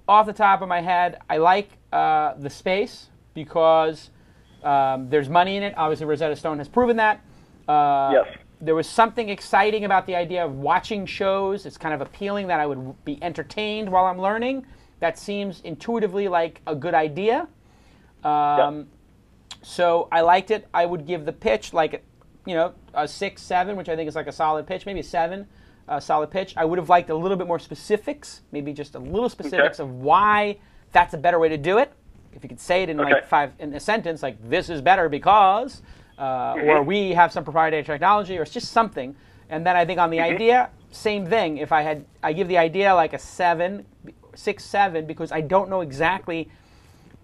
off the top of my head, I like uh, the space because um, there's money in it. Obviously, Rosetta Stone has proven that. Uh, Yes. There was something exciting about the idea of watching shows. It's kind of appealing that I would be entertained while I'm learning. That seems intuitively like a good idea. Um, So I liked it. I would give the pitch like, you know, a six, seven, which I think is like a solid pitch, maybe a seven, a solid pitch. I would have liked a little bit more specifics, maybe just a little specifics of why that's a better way to do it. If you could say it in like five in a sentence, like this is better because, uh, or we have some proprietary technology, or it's just something. And then I think on the idea, same thing. If I had, I give the idea like a seven, six, seven, because I don't know exactly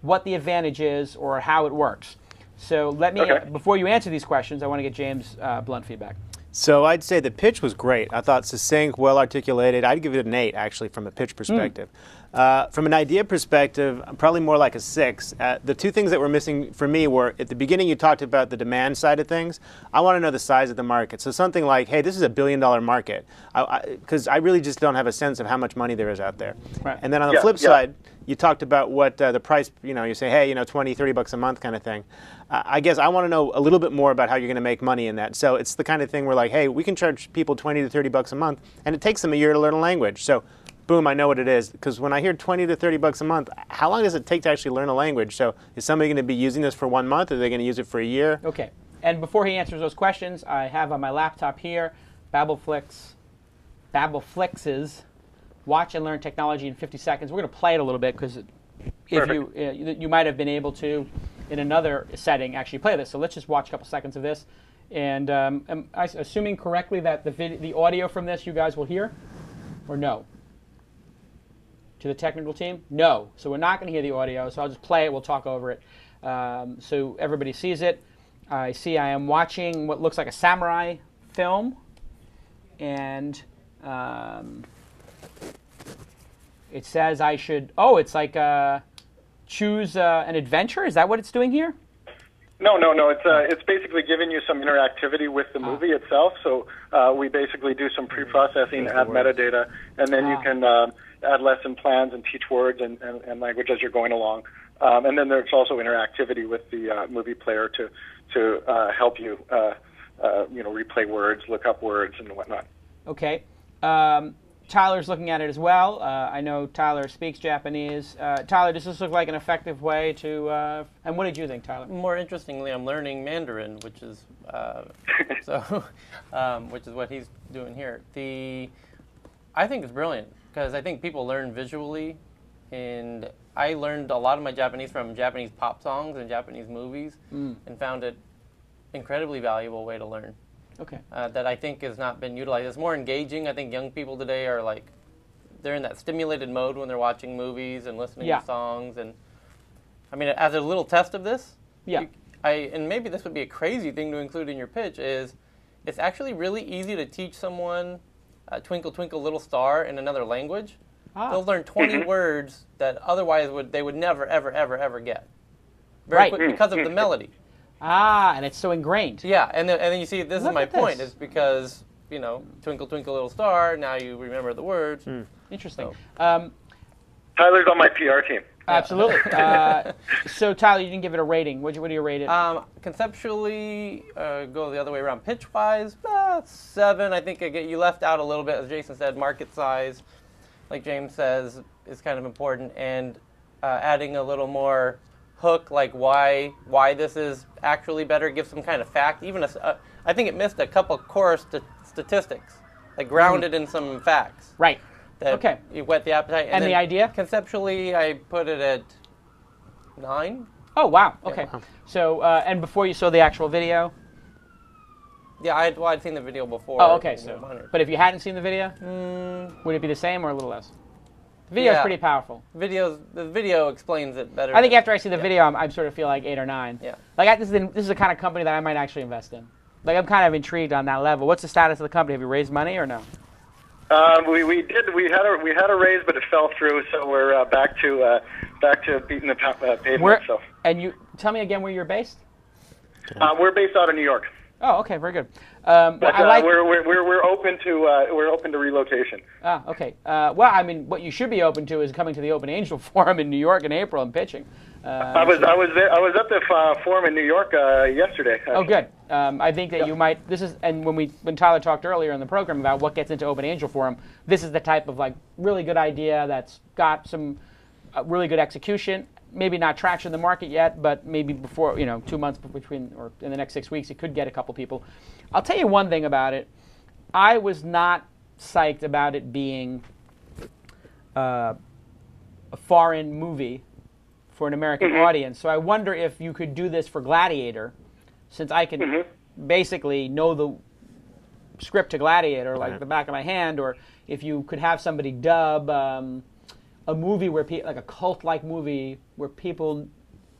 what the advantage is or how it works. So let me, Okay. before you answer these questions, I want to get James' uh, blunt feedback. So I'd say the pitch was great. I thought succinct, well articulated. I'd give it an eight actually from a pitch perspective. Uh, from an idea perspective, I'm probably more like a six. Uh, the two things that were missing for me were at the beginning you talked about the demand side of things. I want to know the size of the market. So something like, hey, this is a billion dollar market, because I, really just don't have a sense of how much money there is out there. Right. And then on the Yeah, flip yeah. side, you talked about what uh, the price, you know, you say, hey, you know, 20, 30 bucks a month kind of thing. Uh, I guess I want to know a little bit more about how you're going to make money in that. So it's the kind of thing where like, hey, we can charge people 20 to 30 bucks a month, and it takes them a year to learn a language. So boom, I know what it is. Because when I hear 20 to 30 bucks a month, how long does it take to actually learn a language? So is somebody going to be using this for one month? Or are they going to use it for a year? Okay. And before he answers those questions, I have on my laptop here Babelflix, Babelflix's Watch and Learn Technology in 50 Seconds. We're going to play it a little bit because if you, uh, you you might have been able to, in another setting, actually play this. So let's just watch a couple seconds of this. And um, am I s- assuming correctly that the, vid- the audio from this you guys will hear? Or no? To the technical team? No. So we're not going to hear the audio, so I'll just play it. We'll talk over it. Um, so everybody sees it. I see I am watching what looks like a samurai film. And um, it says I should. Oh, it's like uh, choose uh, an adventure. Is that what it's doing here? No, no, no. It's uh, it's basically giving you some interactivity with the movie itself. So uh, we basically do some pre-processing, add metadata, and then you Ah. can um, add lesson plans and teach words and, and, and language as you're going along. Um, and then there's also interactivity with the uh, movie player to to uh, help you, uh, uh, you know, replay words, look up words, and whatnot. Okay. Um, Tyler's looking at it as well. Uh, I know Tyler speaks Japanese. Uh, Tyler, does this look like an effective way to? Uh, and what did you think, Tyler? More interestingly, I'm learning Mandarin, which is uh, so, um, which is what he's doing here. The I think it's brilliant because I think people learn visually, and I learned a lot of my Japanese from Japanese pop songs and Japanese movies, and found it incredibly valuable way to learn Okay. uh, that I think has not been utilized. It's more engaging. I think young people today are like they're in that stimulated mode when they're watching movies and listening Yeah. to songs. And I mean, as a little test of this, Yeah. you- I and maybe this would be a crazy thing to include in your pitch is it's actually really easy to teach someone uh, "Twinkle Twinkle Little Star" in another language. Ah. They'll learn 20 words that otherwise would they would never ever ever ever get. Very Right. quick because of the melody. Ah, and it's so ingrained. Yeah, and then, and then you see this Look is my point this. is because you know twinkle twinkle little star. Now you remember the words. Interesting. Um, Tyler's on my PR team. Absolutely. Uh, so Tyler, you didn't give it a rating. What do you, what do you rate it? Um, conceptually, uh, go the other way around. Pitch wise, uh, seven. I think I get you left out a little bit, as Jason said. Market size, like James says, is kind of important, and uh, adding a little more hook, like why why this is actually better. Give some kind of fact. Even a s uh, I think it missed a couple core st- statistics, like grounded in some facts. right. That Okay. you whet the appetite. And the idea? Conceptually, I put it at nine. Oh wow. Okay. So uh, and before you saw the actual video. Yeah, I'd, well, I'd seen the video before. Oh, okay. So, 100. but if you hadn't seen the video, would it be the same or a little less? The video is. Yeah. pretty powerful. videos, the video explains it better. I think after I see the video, I'm, I sort of feel like eight or nine. Yeah. Like I, this is the, this is the kind of company that I might actually invest in. Like I'm kind of intrigued on that level. What's the status of the company? Have you raised money or no? Um, we we did we had a we had a raise, but it fell through, so we're uh, back to uh, back to beating the pa- uh, pavement. Where? So And you tell me again where you're based. uh, we're based out of New York, Oh, okay, very good. Um, but I uh, like. we're, we're we're open to uh, we're open to relocation. Ah, okay. Uh, well, I mean, what you should be open to is coming to the Open Angel Forum in New York in April and pitching. Uh, I was I was there, I was at the uh, forum in New York uh, yesterday. Oh, good. Um, I think that you might. This is, and when we when Tyler talked earlier in the program about what gets into Open Angel Forum, this is the type of like really good idea that's got some really good execution. Maybe not traction in the market yet, but maybe before you know two months between or in the next six weeks, it could get a couple people. I'll tell you one thing about it. I was not psyched about it being uh, a foreign movie for an American audience. So I wonder if you could do this for Gladiator, since I can basically know the script to Gladiator like Right. the back of my hand, or if you could have somebody dub um, a movie where pe- like a cult-like movie where people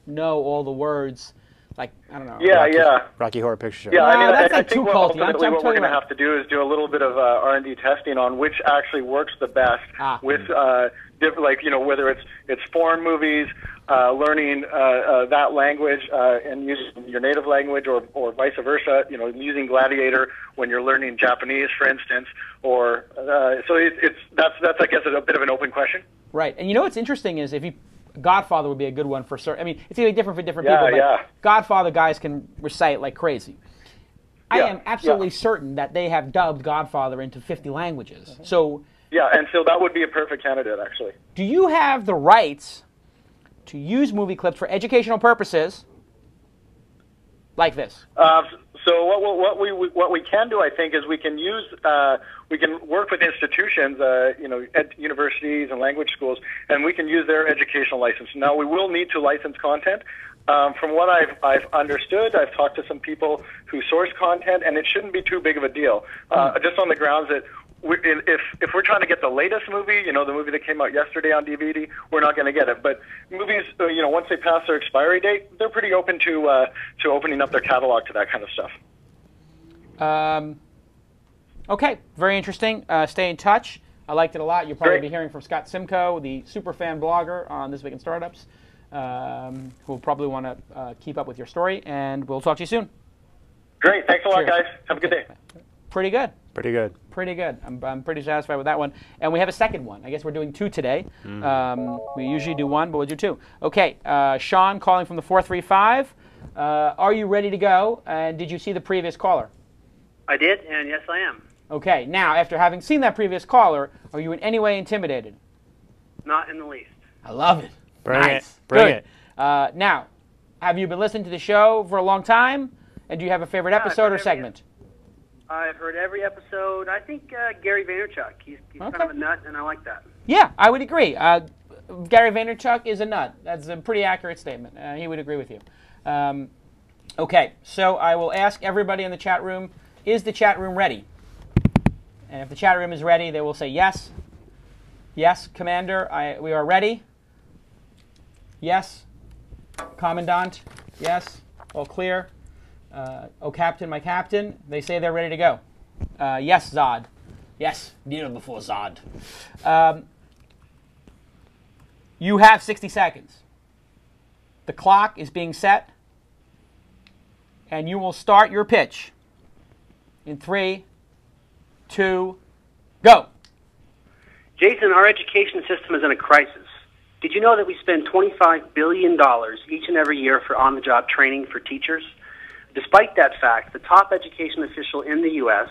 know all the words, like I don't know. Yeah, Rocky, yeah. Rocky Horror Picture Show. Yeah, I mean, that's I, I like too think what culty. I'm- ultimately I'm what we're going to have to do is do a little bit of uh, R&D testing on which actually works the best Ah. with uh, different, like you know, whether it's it's foreign movies, uh, learning uh, uh, that language uh, and using your native language, or or vice versa. You know, using Gladiator when you're learning Japanese, for instance, or uh, so it, it's that's that's I guess a bit of an open question. Right, and you know what's interesting is if you Godfather would be a good one for certain. I mean, it's gonna be different for different Yeah, people, but yeah. Godfather guys can recite like crazy. I Yeah, am absolutely certain that they have dubbed Godfather into 50 languages. So, Yeah, and so that would be a perfect candidate actually. do you have the rights to use movie clips for educational purposes like this? Uh, so what, what, what we what we can do, I think, is we can use uh, we can work with institutions, uh, you know, ed- universities and language schools, and we can use their educational license. Now we will need to license content. Um, from what I've I've understood, I've talked to some people who source content, and it shouldn't be too big of a deal. Uh, just on the grounds that. We if if we're trying to get the latest movie, you know, the movie that came out yesterday on DVD, we're not going to get it. But movies, uh, you know, once they pass their expiry date, they're pretty open to uh, to opening up their catalog to that kind of stuff. Um, okay, very interesting. Uh, stay in touch. I liked it a lot. You'll probably Great. be hearing from Scott Simcoe, the super fan blogger on This Week in Startups, um, who will probably want to uh, keep up with your story. And we'll talk to you soon. Great, thanks a lot, Cheers. guys. Have a good day. Pretty good. Pretty good. Pretty good. I'm, I'm pretty satisfied with that one. And we have a second one. I guess we're doing two today. Um, we usually do one, but we'll do two. Okay, uh, Sean calling from the 435. Uh, are you ready to go? And did you see the previous caller? I did, and yes, I am. Okay, now, after having seen that previous caller, are you in any way intimidated? Not in the least. I love it. Bring nice. it. Bring Good. it. Uh, now, have you been listening to the show for a long time? And do you have a favorite Yeah, episode heard or every- segment? I've heard every episode. I think uh, Gary Vaynerchuk. He's, he's kind of a nut, and I like that. Yeah, I would agree. Uh, Gary Vaynerchuk is a nut. That's a pretty accurate statement. Uh, he would agree with you. Um, okay, so I will ask everybody in the chat room is the chat room ready? And if the chat room is ready, they will say yes. Yes, Commander, I, we are ready. Yes. Commandant, yes. All clear. Uh, oh, Captain, my Captain, they say they're ready to go. Uh, yes, Zod. Yes, kneel before Zod. Um, you have 60 seconds. The clock is being set, and you will start your pitch in three, two, go. Jason, our education system is in a crisis. Did you know that we spend $25 billion each and every year for on the job training for teachers? Despite that fact, the top education official in the U.S.,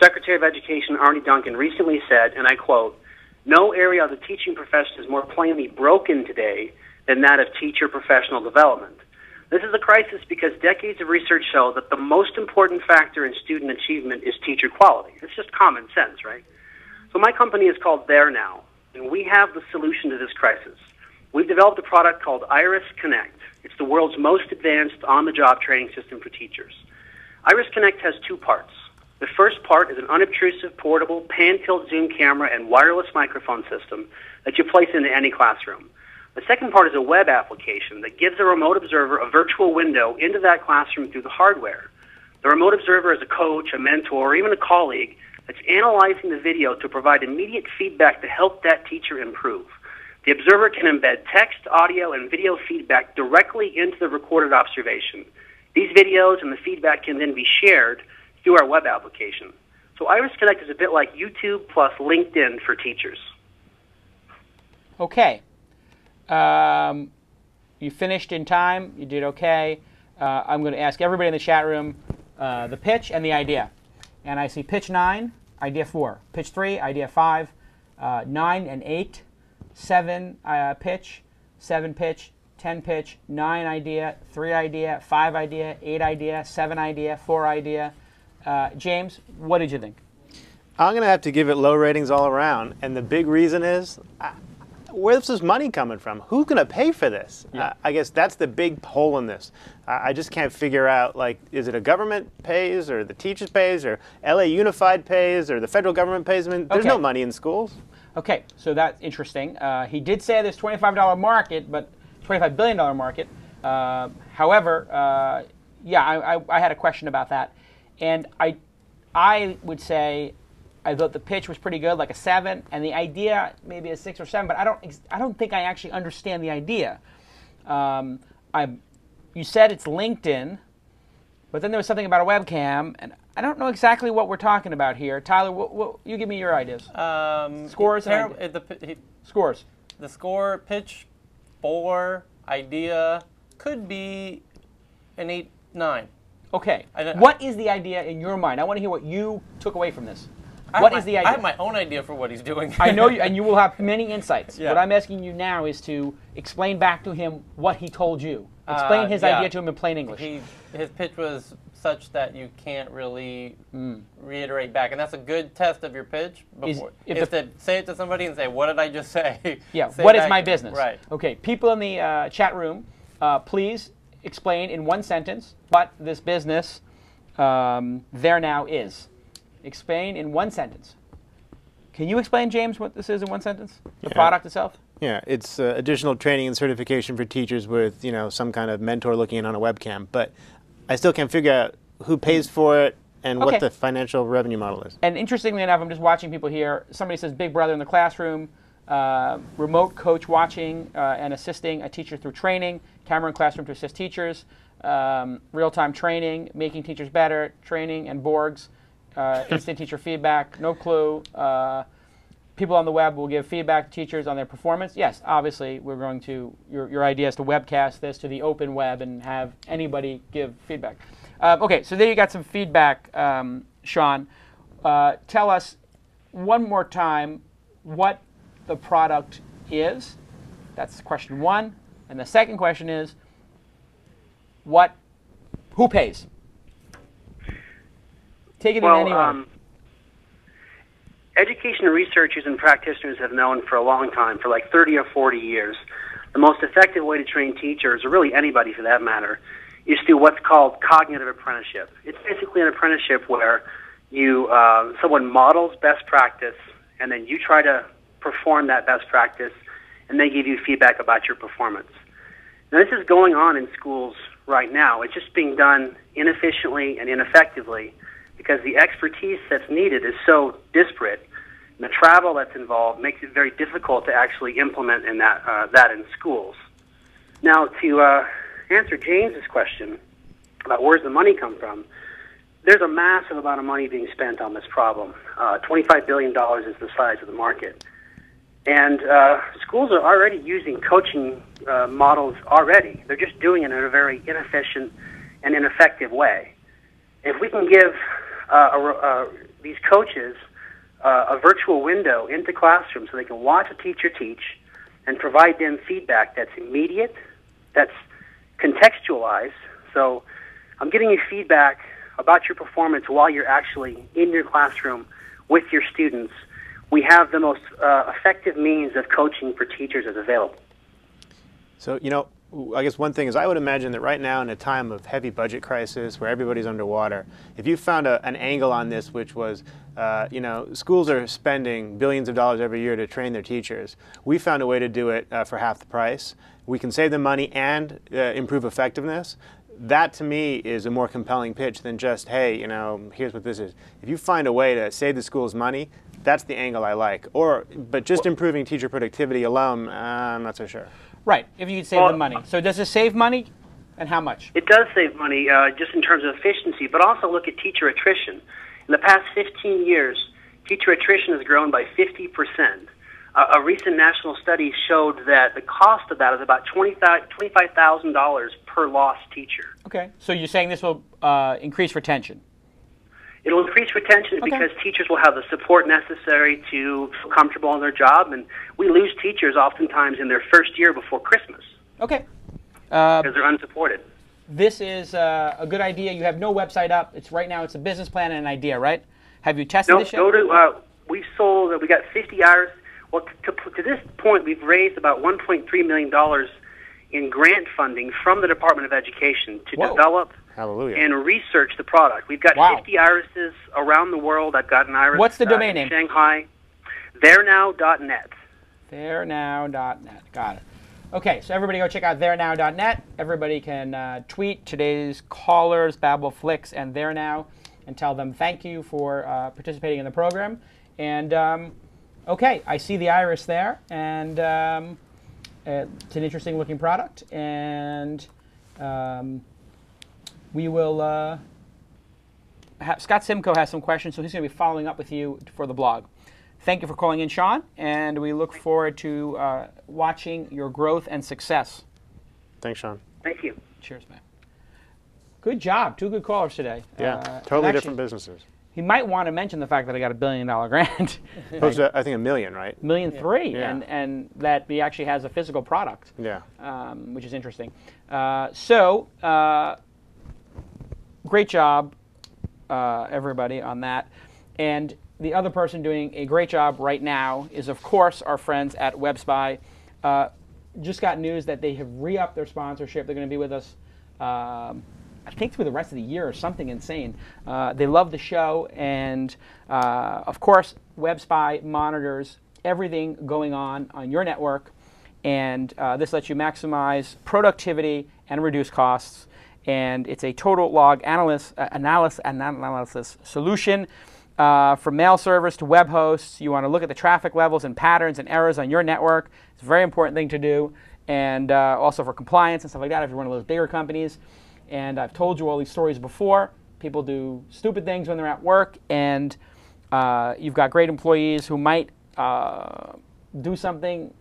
Secretary of Education Arne Duncan, recently said, and I quote, No area of the teaching profession is more plainly broken today than that of teacher professional development. This is a crisis because decades of research show that the most important factor in student achievement is teacher quality. It's just common sense, right? So my company is called There Now, and we have the solution to this crisis. We've developed a product called Iris Connect. It's the world's most advanced on-the-job training system for teachers. Iris Connect has two parts. The first part is an unobtrusive, portable, pan-tilt zoom camera and wireless microphone system that you place into any classroom. The second part is a web application that gives a remote observer a virtual window into that classroom through the hardware. The remote observer is a coach, a mentor, or even a colleague that's analyzing the video to provide immediate feedback to help that teacher improve. The observer can embed text, audio, and video feedback directly into the recorded observation. These videos and the feedback can then be shared through our web application. So Iris Connect is a bit like YouTube plus LinkedIn for teachers. Okay. Um, you finished in time. You did okay. Uh, I'm going to ask everybody in the chat room uh, the pitch and the idea. And I see pitch nine, idea four. Pitch three, idea five. Uh, nine and eight. Seven uh, pitch. Seven pitch. Ten pitch. Nine idea. Three idea. Five idea. Eight idea. Seven idea. Four idea. Uh, James, what did you think? I'm going to have to give it low ratings all around. And the big reason is uh, where's this money coming from? Who's going to pay for this? Yeah. Uh, I guess that's the big hole in this. I I just can't figure out like, is it a government pays or the teachers pays or LA Unified pays or the federal government pays? I mean, there's Okay. no money in schools. Okay, so that's interesting. Uh, he did say this $25 market, but $25 billion market. Uh, however, uh, yeah, I, I, I had a question about that. And I, I would say I thought the pitch was pretty good, like a seven, and the idea maybe a six or seven, but I don't, I don't think I actually understand the idea. Um, I, you said it's LinkedIn, but then there was something about a webcam, and I don't know exactly what we're talking about here. Tyler, what, what, you give me your ideas. Um, Scores and ter- idea. uh, the, he- Scores. the score pitch four idea could be an eight nine. Okay. I What is the idea in your mind? I want to hear what you took away from this. I What is my- the idea? I have my own idea for what he's doing. I know you, and you will have many insights. Yeah. What I'm asking you now is to explain back to him what he told you. Explain Uh, his yeah. idea to him in plain English. He, his pitch was such that you can't really Hmm. reiterate back, and that's a good test of your pitch. Is- Before, if is the- to say it to somebody and say, "What did I just say?" yeah. Say What is my business? Right. Okay. People in the uh, chat room, uh, please explain in one sentence what this business um, there now is. Explain in one sentence. Can you explain, James, what this is in one sentence? The Yeah. product itself. Yeah, it's uh, additional training and certification for teachers with you know some kind of mentor looking in on a webcam. But I still can't figure out who pays for it and Okay. what the financial revenue model is. And interestingly enough, I'm just watching people here. Somebody says Big Brother in the classroom, uh, remote coach watching uh, and assisting a teacher through training, camera in classroom to assist teachers, um, real time training, making teachers better, training and Borgs, uh, instant teacher feedback, no clue. People on the web will give feedback to teachers on their performance. Yes, obviously, we're going to, your, your idea is to webcast this to the open web and have anybody give feedback. Uh, okay, so there you got some feedback, um, Sean. Uh, tell us one more time what the product is. That's question one. And the second question is, what, who pays? Take it in Well, any order. um, education researchers and practitioners have known for a long time, for like 30 or 40 years, the most effective way to train teachers, or really anybody for that matter, is through what's called cognitive apprenticeship. It's basically an apprenticeship where you uh, someone models best practice, and then you try to perform that best practice, and they give you feedback about your performance. Now, this is going on in schools right now. It's just being done inefficiently and ineffectively because the expertise that's needed is so disparate. And the travel that's involved makes it very difficult to actually implement in that, uh, that in schools. Now, to uh, answer James's question about where's the money come from, there's a massive amount of money being spent on this problem. Uh, $25 billion is the size of the market. And uh, schools are already using coaching uh, models already. They're just doing it in a very inefficient and ineffective way. If we can give uh, a, uh, these coaches uh, a virtual window into classrooms so they can watch a teacher teach and provide them feedback that's immediate, that's contextualized. So I'm getting you feedback about your performance while you're actually in your classroom with your students. We have the most uh, effective means of coaching for teachers as available. So, you know, I guess one thing is I would imagine that right now in a time of heavy budget crisis where everybody's underwater, if you found a, an angle on this which was, uh, you know, schools are spending billions of dollars every year to train their teachers, we found a way to do it uh, for half the price. We can save them money and uh, improve effectiveness. that to me is a more compelling pitch than just, hey, you know, here's what this is. If you find a way to save the schools money, that's the angle I like. Or, but just improving teacher productivity alone, uh, I'm not so sure. Right. If you could save Well- them money. So does it save money, and how much? It does save money uh, just in terms of efficiency, but also look at teacher attrition. In the past 15 years, teacher attrition has grown by 50%. Uh, a recent national study showed that the cost of that is about $25,000 per lost teacher. Okay. So you're saying this will uh, increase retention. It'll increase retention Okay. because teachers will have the support necessary to feel comfortable in their job, and we lose teachers oftentimes in their first year before Christmas Okay. Uh, because they're unsupported. this is uh, a good idea. You have no website up. It's right now. It's a business plan and an idea, right? Have you tested No, this yet? go to. Uh, we sold. Uh, we got 50 hours. Well, to, to, to this point, we've raised about 1.3 million dollars in grant funding from the Department of Education to Whoa. develop Hallelujah. and research the product. We've got Wow. 50 irises around the world. I've got an iris. What's the uh, domain in name? Shanghai. Therenow.net. Therenow.net. Got it. Okay, so everybody go check out therenow.net. Everybody can uh, tweet today's callers, Babelflix, and There Now, and tell them thank you for uh, participating in the program. And um, okay, I see the iris there, and um, it's an interesting looking product. And um, we will. Uh, ha- Scott Simcoe has some questions, so he's going to be following up with you for the blog. Thank you for calling in, Sean, and we look forward to uh, watching your growth and success. Thanks, Sean. Thank you. Cheers, man. Good job. Two good callers today. Yeah, Uh, totally actually, different businesses. He might want to mention the fact that I got a billion dollar grant, Opposed to, I think a million, right? million three, Yeah. and and that he actually has a physical product. Yeah. um, which is interesting. Uh, so, uh, great job, uh, everybody, on that. And the other person doing a great job right now is, of course, our friends at WebSpy. Uh, just got news that they have re upped their sponsorship. They're going to be with us. Um, I think through the rest of the year or something insane. Uh, they love the show, and uh, of course, WebSpy monitors everything going on on your network and uh, this lets you maximize productivity and reduce costs. And it's a total log analysis, uh, analysis, analysis solution uh, from mail servers to web hosts. You want to look at the traffic levels and patterns and errors on your network. It's a very important thing to do. And uh, also for compliance and stuff like that, if you're one of those bigger companies. And I've told you all these stories before. People do stupid things when they're at work, and uh, you've got great employees who might uh, do something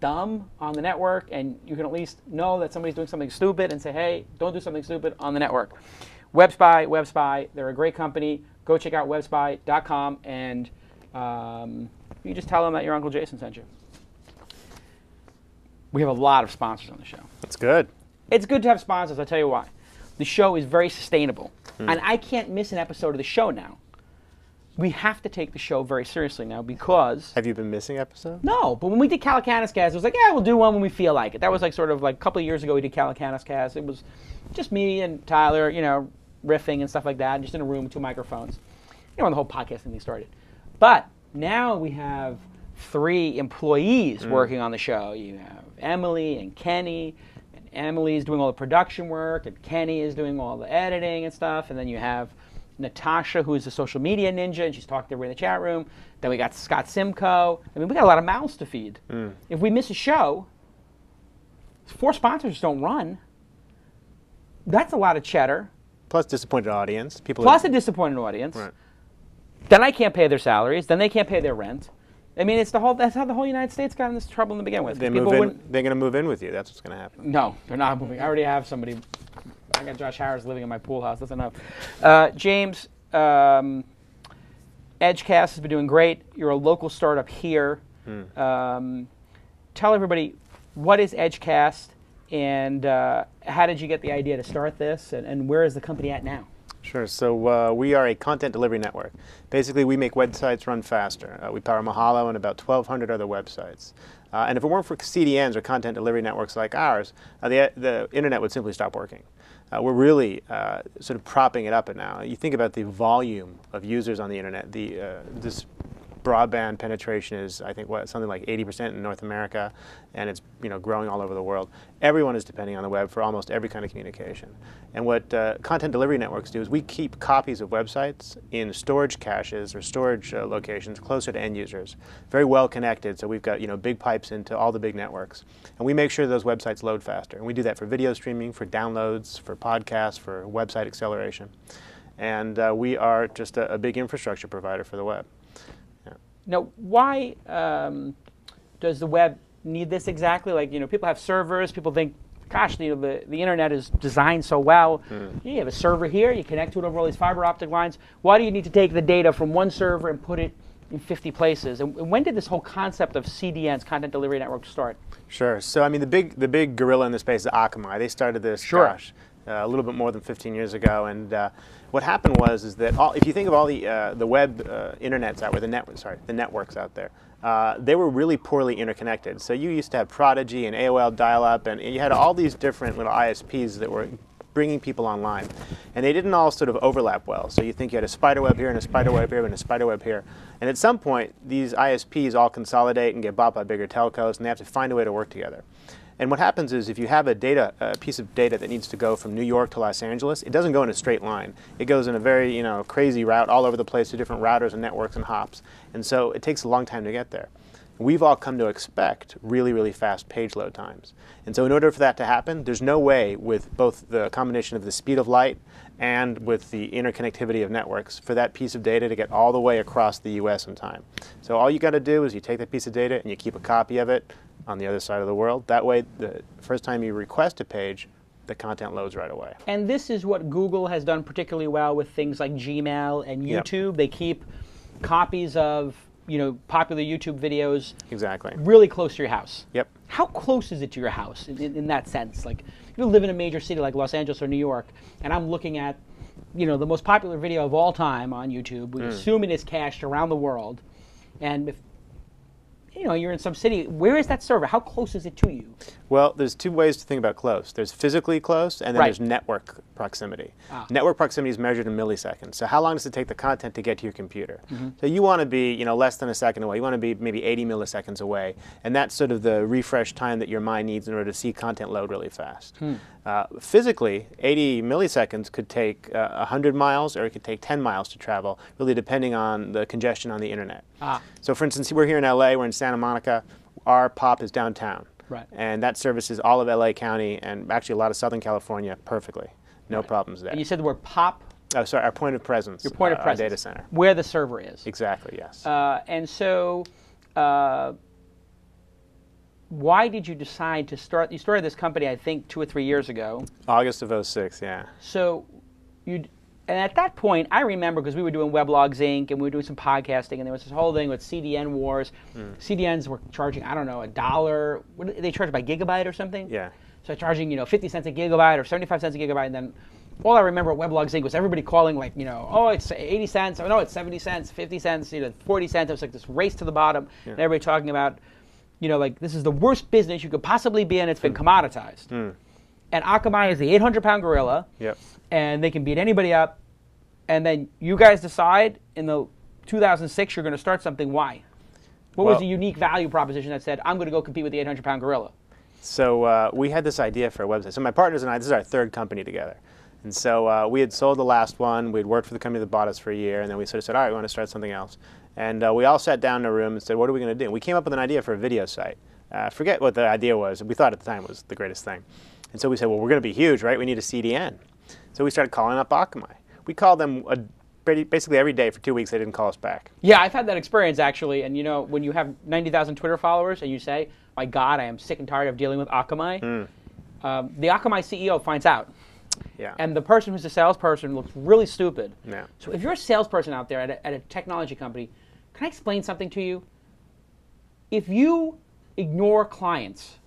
dumb on the network, and you can at least know that somebody's doing something stupid and say, hey, don't do something stupid on the network. WebSpy, WebSpy, they're a great company. Go check out webspy.com, and um, you just tell them that your Uncle Jason sent you. We have a lot of sponsors on the show. That's good. It's good to have sponsors. I'll tell you why. The show is very sustainable, and I can't miss an episode of the show now. We have to take the show very seriously now because Have you been missing episodes? no, but when we did Calacanis Cast, it was like, yeah, we'll do one when we feel like it. That was like sort of like a couple of years ago we did Calacanis Cast. It was just me and Tyler, you know, riffing and stuff like that, just in a room with two microphones. You know, when the whole podcasting thing started. But now we have three employees mm. working on the show. You have Emily and Kenny, and Emily's doing all the production work, and Kenny is doing all the editing and stuff. And then you have Natasha, who is a social media ninja, and she's talking to everybody in the chat room. Then we got Scott Simcoe. I mean, we got a lot of mouths to feed. Mm. If we miss a show, four sponsors don't run. That's a lot of cheddar. Plus disappointed audience. People. Plus who- a disappointed audience. Right. Then I can't pay their salaries. Then they can't pay their rent. I mean, it's the whole. That's how the whole United States got in this trouble to begin with. They move in. wouldn't- They're going to move in with you. That's what's going to happen. No, they're not moving. I already have somebody. I got Josh Harris living in my pool house. That's enough. Uh, James, um, Edgecast has been doing great. You're a local startup here. Um, tell everybody what is Edgecast and uh, how did you get the idea to start this and, and where is the company at now? Sure. So uh, we are a content delivery network. Basically, we make websites run faster. Uh, we power Mahalo and about 1,200 other websites. Uh, and if it weren't for CDNs or content delivery networks like ours, uh, the, the internet would simply stop working. Uh, we're really uh, sort of propping it up now. You think about the volume of users on the internet, the uh, this broadband penetration is, I think, what something like 80% in North America, and it's you know growing all over the world. Everyone is depending on the web for almost every kind of communication. And what uh, content delivery networks do is we keep copies of websites in storage caches or storage uh, locations closer to end users, very well connected. So we've got you know big pipes into all the big networks, and we make sure those websites load faster. And we do that for video streaming, for downloads, for podcasts, for website acceleration. And uh, we are just a, a big infrastructure provider for the web. Now, why um, does the web need this exactly? Like, you know, people have servers. People think, gosh, you know, the, the internet is designed so well. You have a server here. You connect to it over all these fiber optic lines. Why do you need to take the data from one server and put it in 50 places? And, and when did this whole concept of CDNs, content delivery networks, start? Sure. So I mean, the big the big gorilla in the space is Akamai. They started this, Sure. gosh, a little bit more than 15 years ago. And uh, what happened was is that all, if you think of all the uh, the web uh, internets out there, the net sorry, the networks out there, uh, they were really poorly interconnected. So you used to have Prodigy and AOL dial-up, and you had all these different little ISPs that were bringing people online, and they didn't all sort of overlap well. So you think you had a spider web here and a spider web here and a spider web here, and at some point these ISPs all consolidate and get bought by bigger telcos, and they have to find a way to work together. And what happens is if you have a data, a piece of data that needs to go from New York to Los Angeles, it doesn't go in a straight line. It goes in a very, you know, crazy route all over the place to different routers and networks and hops. And so it takes a long time to get there. We've all come to expect really, really fast page load times. And so in order for that to happen, there's no way with both the combination of the speed of light and with the interconnectivity of networks for that piece of data to get all the way across the US in time. So all you got to do is you take that piece of data and you keep a copy of it on the other side of the world. That way, the first time you request a page, the content loads right away. And this is what Google has done particularly well with things like Gmail and Yep. YouTube. They keep copies of you know popular YouTube videos Exactly. really close to your house. Yep. How close is it to your house in, in, in that sense? Like, if you live in a major city like Los Angeles or New York, and I'm looking at, you know, the most popular video of all time on YouTube, mm. we assume it is cached around the world, and if, you know, you're in some city, where is that server? How close is it to you? Well, there's two ways to think about close. There's physically close, and then Right. there's network proximity. Ah. Network proximity is measured in milliseconds. So how long does it take the content to get to your computer? So you want to be, you know, less than a second away. You want to be maybe 80 milliseconds away, and that's sort of the refresh time that your mind needs in order to see content load really fast. Uh, physically, 80 milliseconds could take uh, 100 miles, or it could take 10 miles to travel, really depending on the congestion on the internet. Ah. So, for instance, we're here in LA. We're in Santa Monica. Our POP is downtown. Right. And that services all of LA County and actually a lot of Southern California perfectly. No problems there. And you said the word pop, oh, sorry, our point of presence. your point uh, of our presence, data center. where the server is. Exactly, yes. Uh, and so, uh, why did you decide to start? You started this company, I think, two or three years ago. August of 06, yeah. So, you and at that point, I remember because we were doing Weblogs Inc. and we were doing some podcasting, and there was this whole thing with CDN wars. Hmm. CDNs were charging, I don't know, a dollar. What they charged by gigabyte or something? Yeah. So charging, you know, 50 cents a gigabyte or 75 cents a gigabyte, and then all I remember at Weblogs Inc. was everybody calling like, you know, oh, it's 80 cents, or no, it's 70 cents, 50 cents, you know, 40 cents. It was like this race to the bottom, and everybody talking about, you know, like this is the worst business you could possibly be in. It's been commoditized. And Akamai is the 800 pound gorilla, Yep. and they can beat anybody up. And then you guys decide in the 2006 you're going to start something. Why? What was the unique value proposition that said I'm going to go compete with the 800 pound gorilla? So uh, we had this idea for a website. So my partners and I, this is our third company together. And so uh, we had sold the last one. We'd worked for the company that bought us for a year, and then we sort of said, all right, we want to start something else. And uh, we all sat down in a room and said, what are we going to do? We came up with an idea for a video site. Uh, forget what the idea was. We thought at the time it was the greatest thing. And so we said, well, we're going to be huge, right? We need a CDN. So we started calling up Akamai. We called them a, basically every day for two weeks. They didn't call us back. Yeah, I've had that experience actually. And you know, when you have 90,000 Twitter followers and you say, "My God, I am sick and tired of dealing with Akamai," um, the Akamai CEO finds out, Yeah. and the person who's a salesperson looks really stupid. Yeah. So if you're a salesperson out there at a, at a technology company, can I explain something to you? If you ignore clients,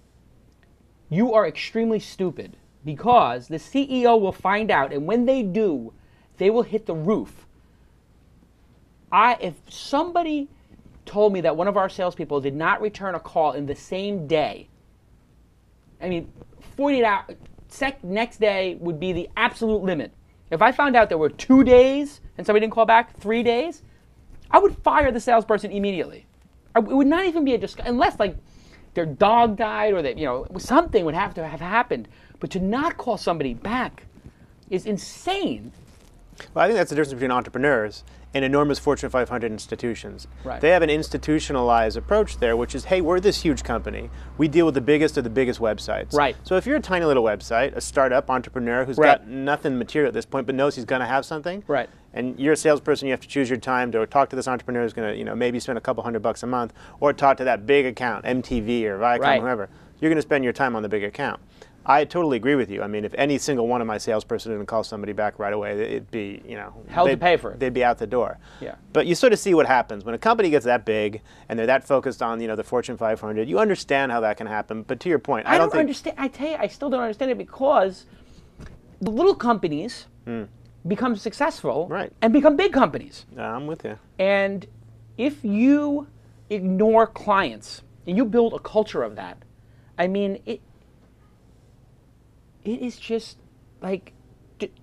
you are extremely stupid because the CEO will find out, and when they do, they will hit the roof. I if somebody told me that one of our salespeople did not return a call in the same day, I mean, 48 hours, sec, next day would be the absolute limit. If I found out there were two days and somebody didn't call back, three days, I would fire the salesperson immediately. I- It would not even be a discussion unless like their dog died or that you know something would have to have happened. But to not call somebody back is insane. Well, I think that's the difference between entrepreneurs and enormous Fortune 500 institutions. Right. They have an institutionalized approach there, which is, hey, we're this huge company. We deal with the biggest of the biggest websites. Right. So if you're a tiny little website, a startup entrepreneur who's Right. got nothing material at this point, but knows he's going to have something. Right. And you're a salesperson, you have to choose your time to talk to this entrepreneur who's going to, you know, maybe spend a couple hundred bucks a month, or talk to that big account, MTV or Viacom, Right. whoever. You're going to spend your time on the big account. I totally agree with you. I mean, if any single one of my salesperson didn't call somebody back right away, it'd be, you know, Hell to they'd- pay for it. They'd be out the door. Yeah. But you sort of see what happens when a company gets that big and they're that focused on, you know, the Fortune 500. You understand how that can happen. But to your point, I, I, don't don't, understand. I tell you, I still don't understand it because the little companies hmm. become successful. Right. and become big companies. I'm with you. And if you ignore clients and you build a culture of that, I mean, it it is just like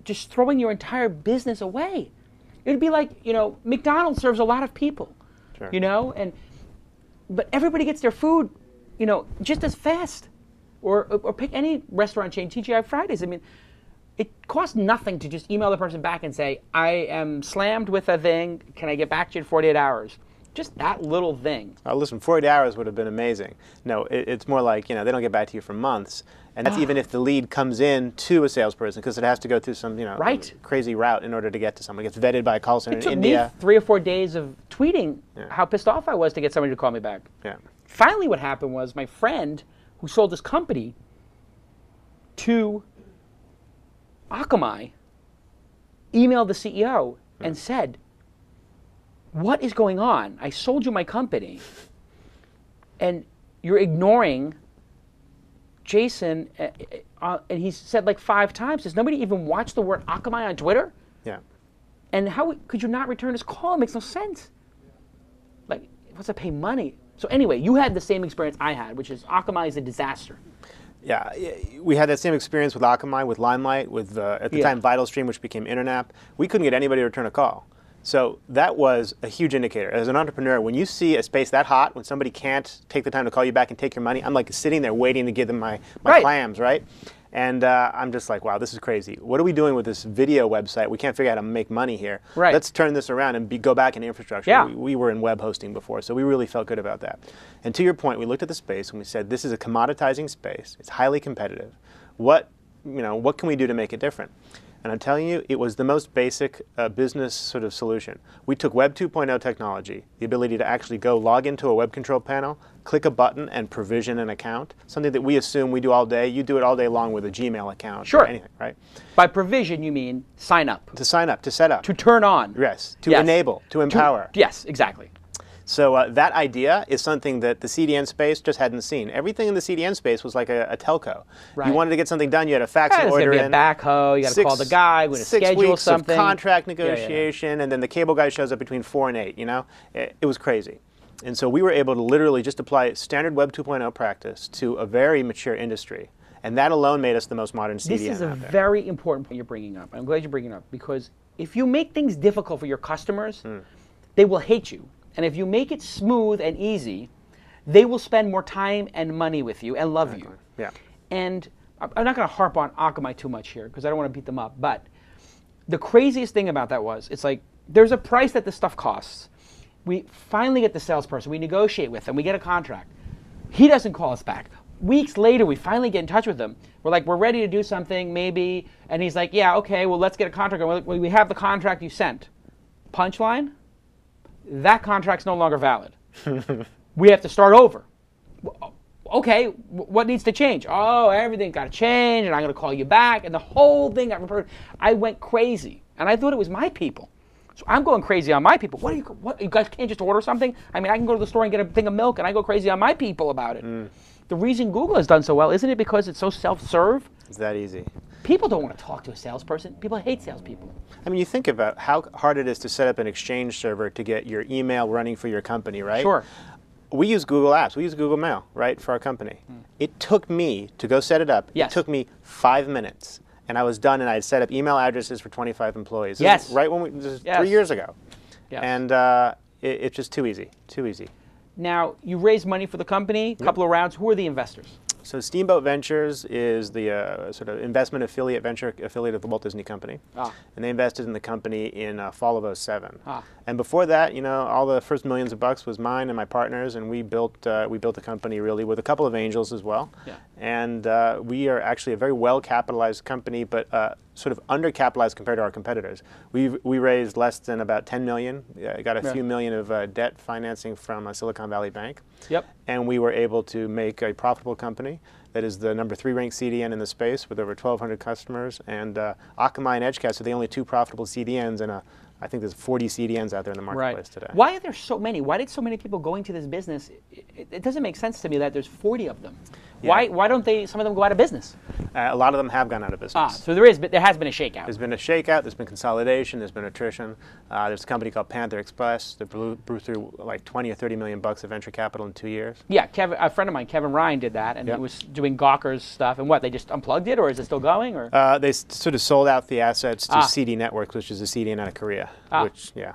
just throwing your entire business away. It'd be like you know McDonald's serves a lot of people, Sure. you know, and but everybody gets their food, you know, just as fast. Or, or pick any restaurant chain, TGI Fridays. I mean, it costs nothing to just email the person back and say, I am slammed with a thing. Can I get back to you in 48 hours? Just that little thing. Uh, listen, 48 hours would have been amazing. No, it, it's more like, you know, they don't get back to you for months. And Ah. that's even if the lead comes in to a salesperson because it has to go through some, you know, Right. crazy route in order to get to someone. It gets vetted by a call center It in took India. me three or four days of tweeting Yeah. how pissed off I was to get somebody to call me back. Yeah. Finally, what happened was my friend who sold his company to Akamai emailed the CEO and said, What is going on? I sold you my company, and you're ignoring Jason. uh, uh, and he said like five times, Does nobody even watch the word Akamai on Twitter? Yeah. And how could you not return his call? It makes no sense. Like, what's to pay money? So anyway, you had the same experience I had, which is Akamai is a disaster. Yeah, we had that same experience with Akamai, with Limelight, with uh, at the Yeah. time VitalStream, which became Internap. We couldn't get anybody to return a call. So that was a huge indicator. As an entrepreneur, when you see a space that hot, when somebody can't take the time to call you back and take your money, I'm like sitting there waiting to give them my, my Right. clams, right? And uh, I'm just like, wow, this is crazy. What are we doing with this video website? We can't figure out how to make money here. Right. Let's turn this around and be, go back in infrastructure. Yeah. We, we were in web hosting before, so we really felt good about that. And to your point, we looked at the space and we said, this is a commoditizing space. It's highly competitive. What, you know, what can we do to make it different? And I'm telling you, it was the most basic uh, business sort of solution. We took Web 2.0 technology, the ability to actually go log into a web control panel, click a button, and provision an account. Something that we assume we do all day. You do it all day long with a Gmail account. Sure. Or anything, right? By provision, you mean sign up, To sign up, to set up. to turn on. yes. To Yes. enable, to empower. Yes, exactly. So uh, that idea is something that the CDN space just hadn't seen. Everything in the CDN space was like a, a telco. Right. You wanted to get something done, you had a fax Yeah, and order gonna be a in. backhoe. You got to call the guy. To six schedule weeks something. of contract Yeah, yeah, yeah. negotiation, and then the cable guy shows up between four and eight. You know, it, it was crazy. And so we were able to literally just apply standard Web 2.0 practice to a very mature industry, and that alone made us the most modern CDN This is a very important point you're bringing up. I'm glad you're bringing it up because if you make things difficult for your customers, Hmm. they will hate you. And if you make it smooth and easy, they will spend more time and money with you and love you. yeah. And I'm I'm not going to harp on Akamai too much here because I don't want to beat them up. But the craziest thing about that was it's like there's a price that this stuff costs. We finally get the salesperson, we negotiate with them, we get a contract. He doesn't call us back. Weeks later, we finally get in touch with him. We're like, we're ready to do something, maybe. And he's like, yeah, okay, well, let's get a contract. Like, well, we have the contract you sent. Punchline? That contract's no longer valid. we have to start over okay, what needs to change? Oh, everything's got to change, and I'm going to call you back, and the whole thing got referred. I went crazy, and I thought it was my people. So I'm going crazy on my people. What are you? What you guys can't just order something? I mean, I can go to the store and get a thing of milk, and I go crazy on my people about it. Mm. The reason Google has done so well isn't it because it's so self-serve? It's that easy. People don't want to talk to a salesperson. People hate salespeople. I mean, you think about how hard it is to set up an Exchange server to get your email running for your company, right? Sure. We use Google Apps. We use Google Mail, right, for our company. It took me to go set it up. Yes. It took me five minutes, and I was done. And I had set up email addresses for 25 employees. Yes. right when we this is Yes. three years ago. Yes. And uh, it, it's just too easy, too easy. Now, you raised money for the company, a couple of rounds. Who are the investors? So Steamboat Ventures is the uh, sort of investment affiliate, venture affiliate of the Walt Disney Company, Ah. and they invested in the company in uh, fall of 07. Ah. And before that, you know, all the first millions of bucks was mine and my partners, and we built uh, we built the company really with a couple of angels as well. Yeah. And uh, we are actually a very well capitalized company, but uh, sort of undercapitalized compared to our competitors. We we raised less than about 10 million. Uh, got a Yeah. few million of uh, debt financing from uh, Silicon Valley Bank Yep. and we were able to make a profitable company that is the number three ranked CDN in the space with over 1,200 customers. And uh, Akamai and Edgecast are the only two profitable CDNs, and uh, I think there's 40 CDNs out there in the Right. marketplace today. Why are there so many? Why did so many people go into this business? It, it doesn't make sense to me that there's 40 of them. Why, why don't they, some of them go out of business? Uh, a lot of them have gone out of business. Ah, so there is, but there has been a shakeout. There's been a shakeout. There's been consolidation. There's been attrition. Uh, there's a company called Panther Express that blew, blew through like 20 or 30 million bucks of venture capital in two years. Yeah, Kevin, a friend of mine, Kevin Ryan, did that, and Yep. he was doing Gawker's stuff. And what? They just unplugged it, or is it still going? Or Uh, they sort of sold out the assets to Ah. CD Networks, which is a CDN out of Korea. Ah. Which, yeah.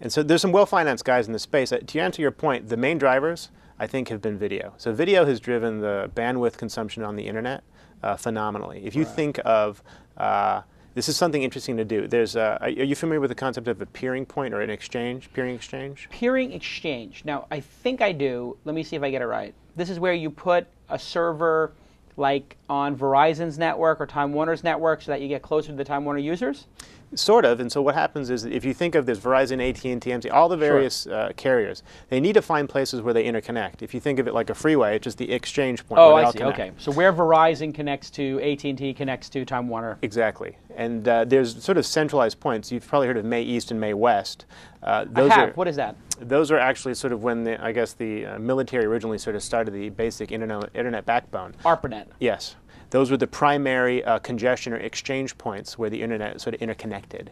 And so there's some well-financed guys in the space. Uh, to answer your point, the main drivers, I think, have been video. So video has driven the bandwidth consumption on the internet uh, phenomenally. If you think of uh, this is something interesting to do. There's, uh, are are you familiar with the concept of a peering point or an exchange, peering exchange? peering exchange. Now, I think I do. Let me see if I get it right. This is where you put a server like on Verizon's network or Time Warner's network so that you get closer to the Time Warner users. Sort of. And so what happens is, that if you think of this Verizon, AT&T, MC, all the various uh, carriers, they need to find places where they interconnect. If you think of it like a freeway, it's just the exchange point. Oh, I see. connect. Okay, so where Verizon connects to AT&T connects to Time Warner. Exactly. And uh, there's sort of centralized points. You've probably heard of MAE East and MAE West. Uh, I have. Are, What is that? those are actually sort of when the, I guess the uh, military originally sort of started the basic internet, internet backbone. ARPANET. Yes. Those were the primary uh, congestion or exchange points where the internet sort of interconnected.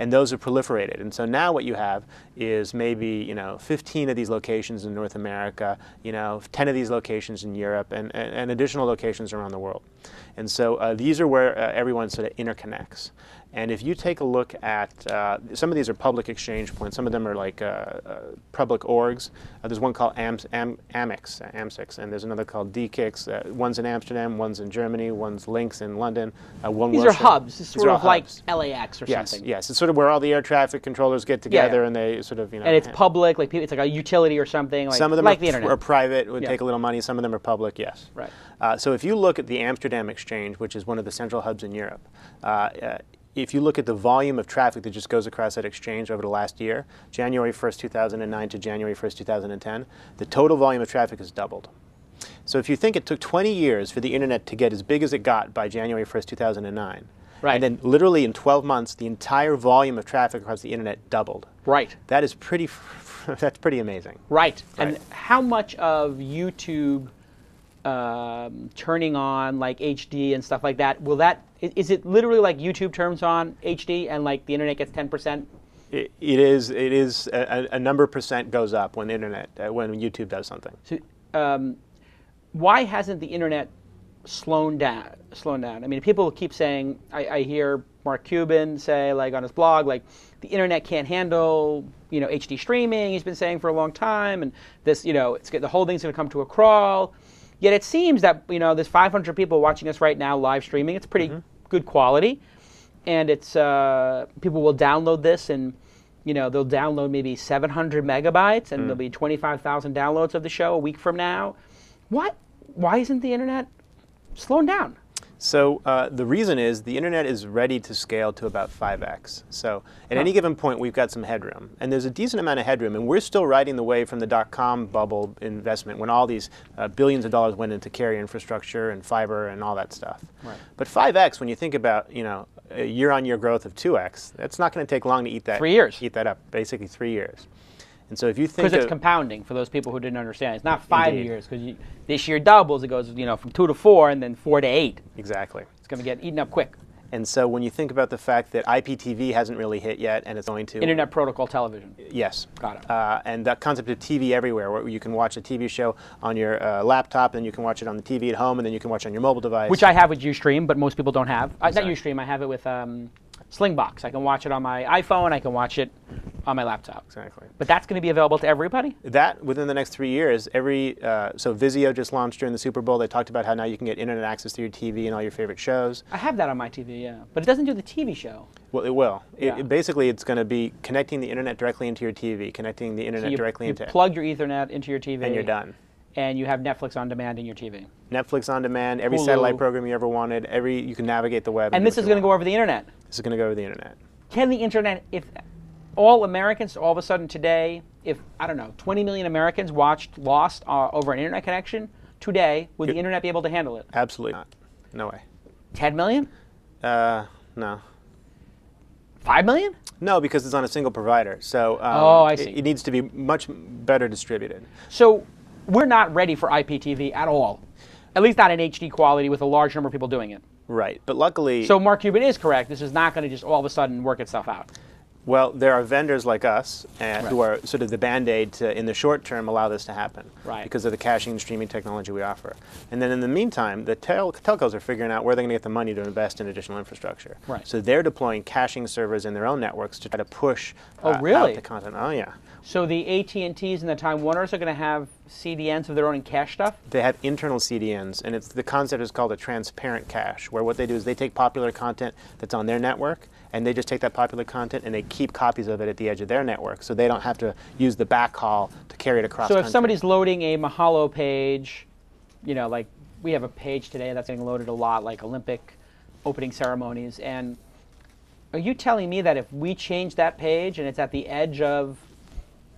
And those have proliferated. And so now what you have is maybe, you know, 15 of these locations in North America, you know, 10 of these locations in Europe, and, and, and additional locations around the world. And so uh, these are where uh, everyone sort of interconnects. And if you take a look at uh, some of these are public exchange points, some of them are like uh, uh, public orgs. Uh, there's one called Am- Am- Amex, AMS-IX, and there's another called DE-CIX. Uh, one's in Amsterdam, one's in Germany, one's LINX in London. Uh, one These are hubs. It's sort of like hubs. LAX or Yes, something. yes. It's sort of where all the air traffic controllers get together yeah. and they sort of, you know. And it's public, like people, it's like a utility or something. Like, some of them like are, the internet. are private, would Yeah. take a little money. Some of them are public, yes. Right. Uh, so if you look at the Amsterdam Exchange, which is one of the central hubs in Europe, uh, uh, if you look at the volume of traffic that just goes across that exchange over the last year, January 1st, 2009 to January 1st, 2010, the total volume of traffic has doubled. So if you think it took 20 years for the internet to get as big as it got by January 1st, 2009, Right. and then literally in 12 months, the entire volume of traffic across the internet doubled. right. That is pretty, that's pretty amazing. Right. And how much of YouTube um, turning on like HD and stuff like that will that is it literally like YouTube turns on HD and like the internet gets 10%? It, it is. It is a, a number of percent goes up when the internet uh, when YouTube does something. So, um, why hasn't the internet slowed down? Slowed down. I mean, people keep saying. I, I hear Mark Cuban say, like on his blog, like the internet can't handle you know HD streaming. He's been saying for a long time, and this you know it's the whole thing's going to come to a crawl. Yet it seems that you know there's 500 people watching us right now live streaming. It's pretty good quality, and it's uh, people will download this and you know they'll download maybe 700 megabytes and there'll be 25,000 downloads of the show a week from now. What? Why isn't the internet slowing down? So uh, the reason is the internet is ready to scale to about 5x. So at any given point, we've got some headroom, and there's a decent amount of headroom, and we're still riding the wave from the dot-com bubble investment when all these uh, billions of dollars went into carrier infrastructure and fiber and all that stuff. Right. But 5x, when you think about you know a year-on-year growth of 2x, that's not going to take long to eat that. Three years. Eat that up, basically three years. And so if you think Because it's compounding for those people who didn't understand. It's not five Indeed. years because this year doubles. It goes you know from two to four and then four to eight. exactly. It's going to get eaten up quick. And so when you think about the fact that IPTV hasn't really hit yet, and it's going to Internet protocol television. Yes. Got it. Uh, and that concept of TV everywhere, where you can watch a TV show on your uh, laptop, then you can watch it on the TV at home, and then you can watch it on your mobile device. Which I have with UStream, but most people don't have. Uh, not. UStream. I have it with um, Slingbox. I can watch it on my iPhone. I can watch it on my laptop. Exactly. But that's going to be available to everybody. That within the next three years, every uh, so Vizio just launched during the Super Bowl. They talked about how now you can get internet access to your TV and all your favorite shows. I have that on my TV, yeah, but it doesn't do the TV show. Well, it will. It- Yeah. It, basically, it's going to be connecting the internet directly into your TV, connecting the So internet you, directly you into plug your Ethernet into your TV, and you're done. And you have Netflix on demand in your TV. Netflix on demand, every Hulu. satellite program you ever wanted, every you can navigate the web. And this is going to go over the internet. This is going to go over the internet. Can the internet, if all Americans, all of a sudden today, if I don't know, 20 million Americans watched Lost uh, over an internet connection today, would the internet be able to handle it? Absolutely not. No way. 10 million? Uh, no. 5 million? No, because it's on a single provider. So um, Oh, I it- It, needs to be much better distributed. So we're not ready for IPTV at all. At least not in HD quality with a large number of people doing it. Right. But luckily, So Mark Cuban is correct. This is not going to just all of a sudden work itself out. well, there are vendors like us uh, who are sort of the band-aid to, in the short term, allow this to happen. Right. Because of the caching and streaming technology we offer. And then in the meantime, the tel- telcos are figuring out where they're going to get the money to invest in additional infrastructure. Right. So they're deploying caching servers in their own networks to try to push Oh, uh, really? out the content. Oh, yeah. So the AT&Ts and the Time Warners are going to have CDNs of their own and cache stuff? They have internal CDNs, and it's the concept is called a transparent cache, where what they do is they take popular content that's on their network, and they just take that popular content and they keep copies of it at the edge of their network, so they don't have to use the backhaul to carry it across. So if country. somebody's loading a Mahalo page, you know, like we have a page today that's getting loaded a lot, like Olympic opening ceremonies, and are you telling me that if we change that page and it's at the edge of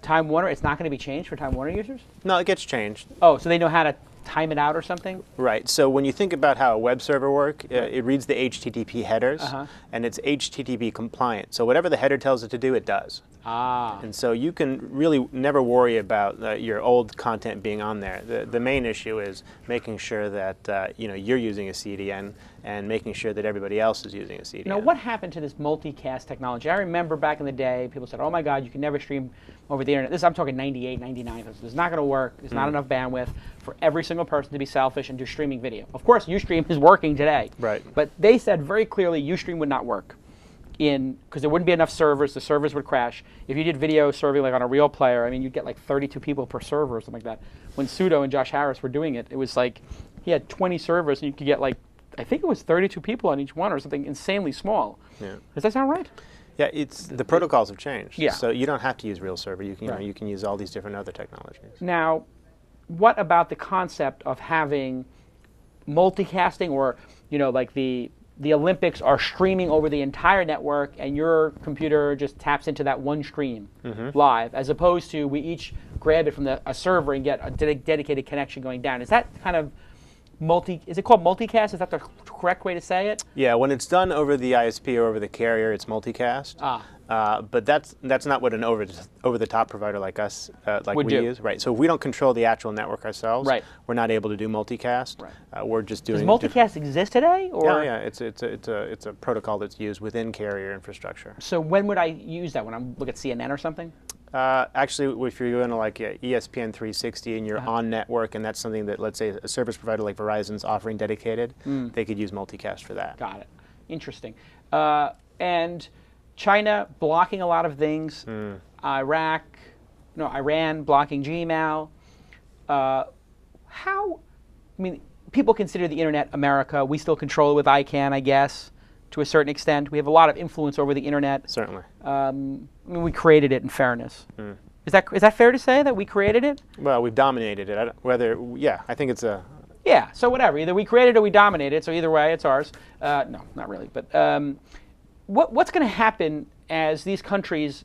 Time Warner, it's not going to be changed for Time Warner users? no, it gets changed. Oh, so they know how to time it out or something? Right. So when you think about how a web server work, uh, it reads the HTTP headers, Uh-huh. and it's HTTP compliant. So whatever the header tells it to do, it does. Ah. And so you can really never worry about uh, your old content being on there. The, the main issue is making sure that uh, you know you're using a CDN and making sure that everybody else is using a CDN. Now, what happened to this multicast technology? I remember back in the day, people said, oh my God, you can never stream over the internet. This, I'm talking 98, 99. This is not going to work. There's not enough bandwidth for every single person to be selfish and do streaming video. Of course, Ustream is working today. Right. But they said very clearly Ustream would not work in because there wouldn't be enough servers. The servers would crash. If you did video serving like on a real player, I mean, you'd get like 32 people per server or something like that. When Pseudo and Josh Harris were doing it, it was like he had 20 servers and you could get like I think it was 32 people on each one or something insanely small. Yeah. Does that sound right? Yeah, it's the protocols have changed. Yeah. So you don't have to use real server. You can you, Right. know, you can use all these different other technologies. Now, what about the concept of having multicasting or, you know, like the the Olympics are streaming over the entire network and your computer just taps into that one stream mm-hmm. live as opposed to we each grab it from the, a server and get a ded- dedicated connection going down. Is that kind of multi is it called multicast? Is that the correct way to say it? Yeah, when it's done over the ISP or over the carrier, it's multicast. Ah. Uh, but that's that's not what an over over the top provider like us uh, like Would we do. use. Right. So if we don't control the actual network ourselves. Right. We're not able to do multicast. Right. Uh, we're just doing. diff- multicast exist today or Yeah, yeah. It's it's a, it's a it's a protocol that's used within carrier infrastructure. So when would I use that when I'm look at CNN or something? Uh, actually, if you're going to like ESPN 360 and you're Uh-huh. on network, and that's something that let's say a service provider like Verizon's offering dedicated, Mm. they could use multicast for that. Got it. Interesting. Uh, and China blocking a lot of things. Iraq, no, Iran blocking Gmail. Uh, how? I mean, people consider the internet America. We still control it with ICANN, I guess, to a certain extent. We have a lot of influence over the internet. Certainly. Um, I mean, we created it. In fairness, is that is that fair to say that we created it? Well, we've dominated it. I whether, yeah, I think it's a. Yeah, so whatever. Either we created it or we dominated it. So either way, it's ours. Uh, no, not really. But um, what, what's going to happen as these countries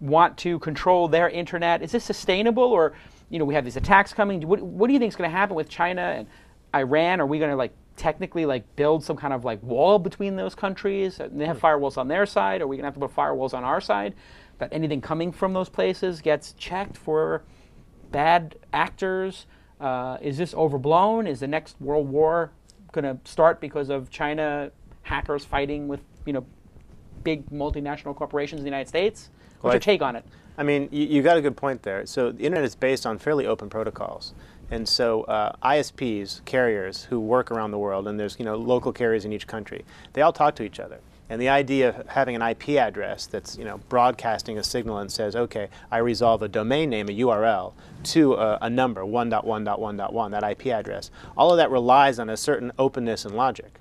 want to control their internet? Is this sustainable, or you know, we have these attacks coming? What, what do you think is going to happen with China and Iran? Are we going to like technically like build some kind of like wall between those countries? And they have firewalls on their side. Are we going to have to put firewalls on our side? That anything coming from those places gets checked for bad actors? Uh, is this overblown? Is the next world war going to start because of China hackers fighting with you know big multinational corporations in the United States? What's Well, your take on it? I mean, you, you got a good point there. So the internet is based on fairly open protocols. And so uh, ISPs, carriers who work around the world, and there's you know local carriers in each country, they all talk to each other. And the idea of having an IP address that's you know broadcasting a signal and says, okay, I resolve a domain name, a URL, to a, a number 1.1.1.1, that IP address. All of that relies on a certain openness and logic.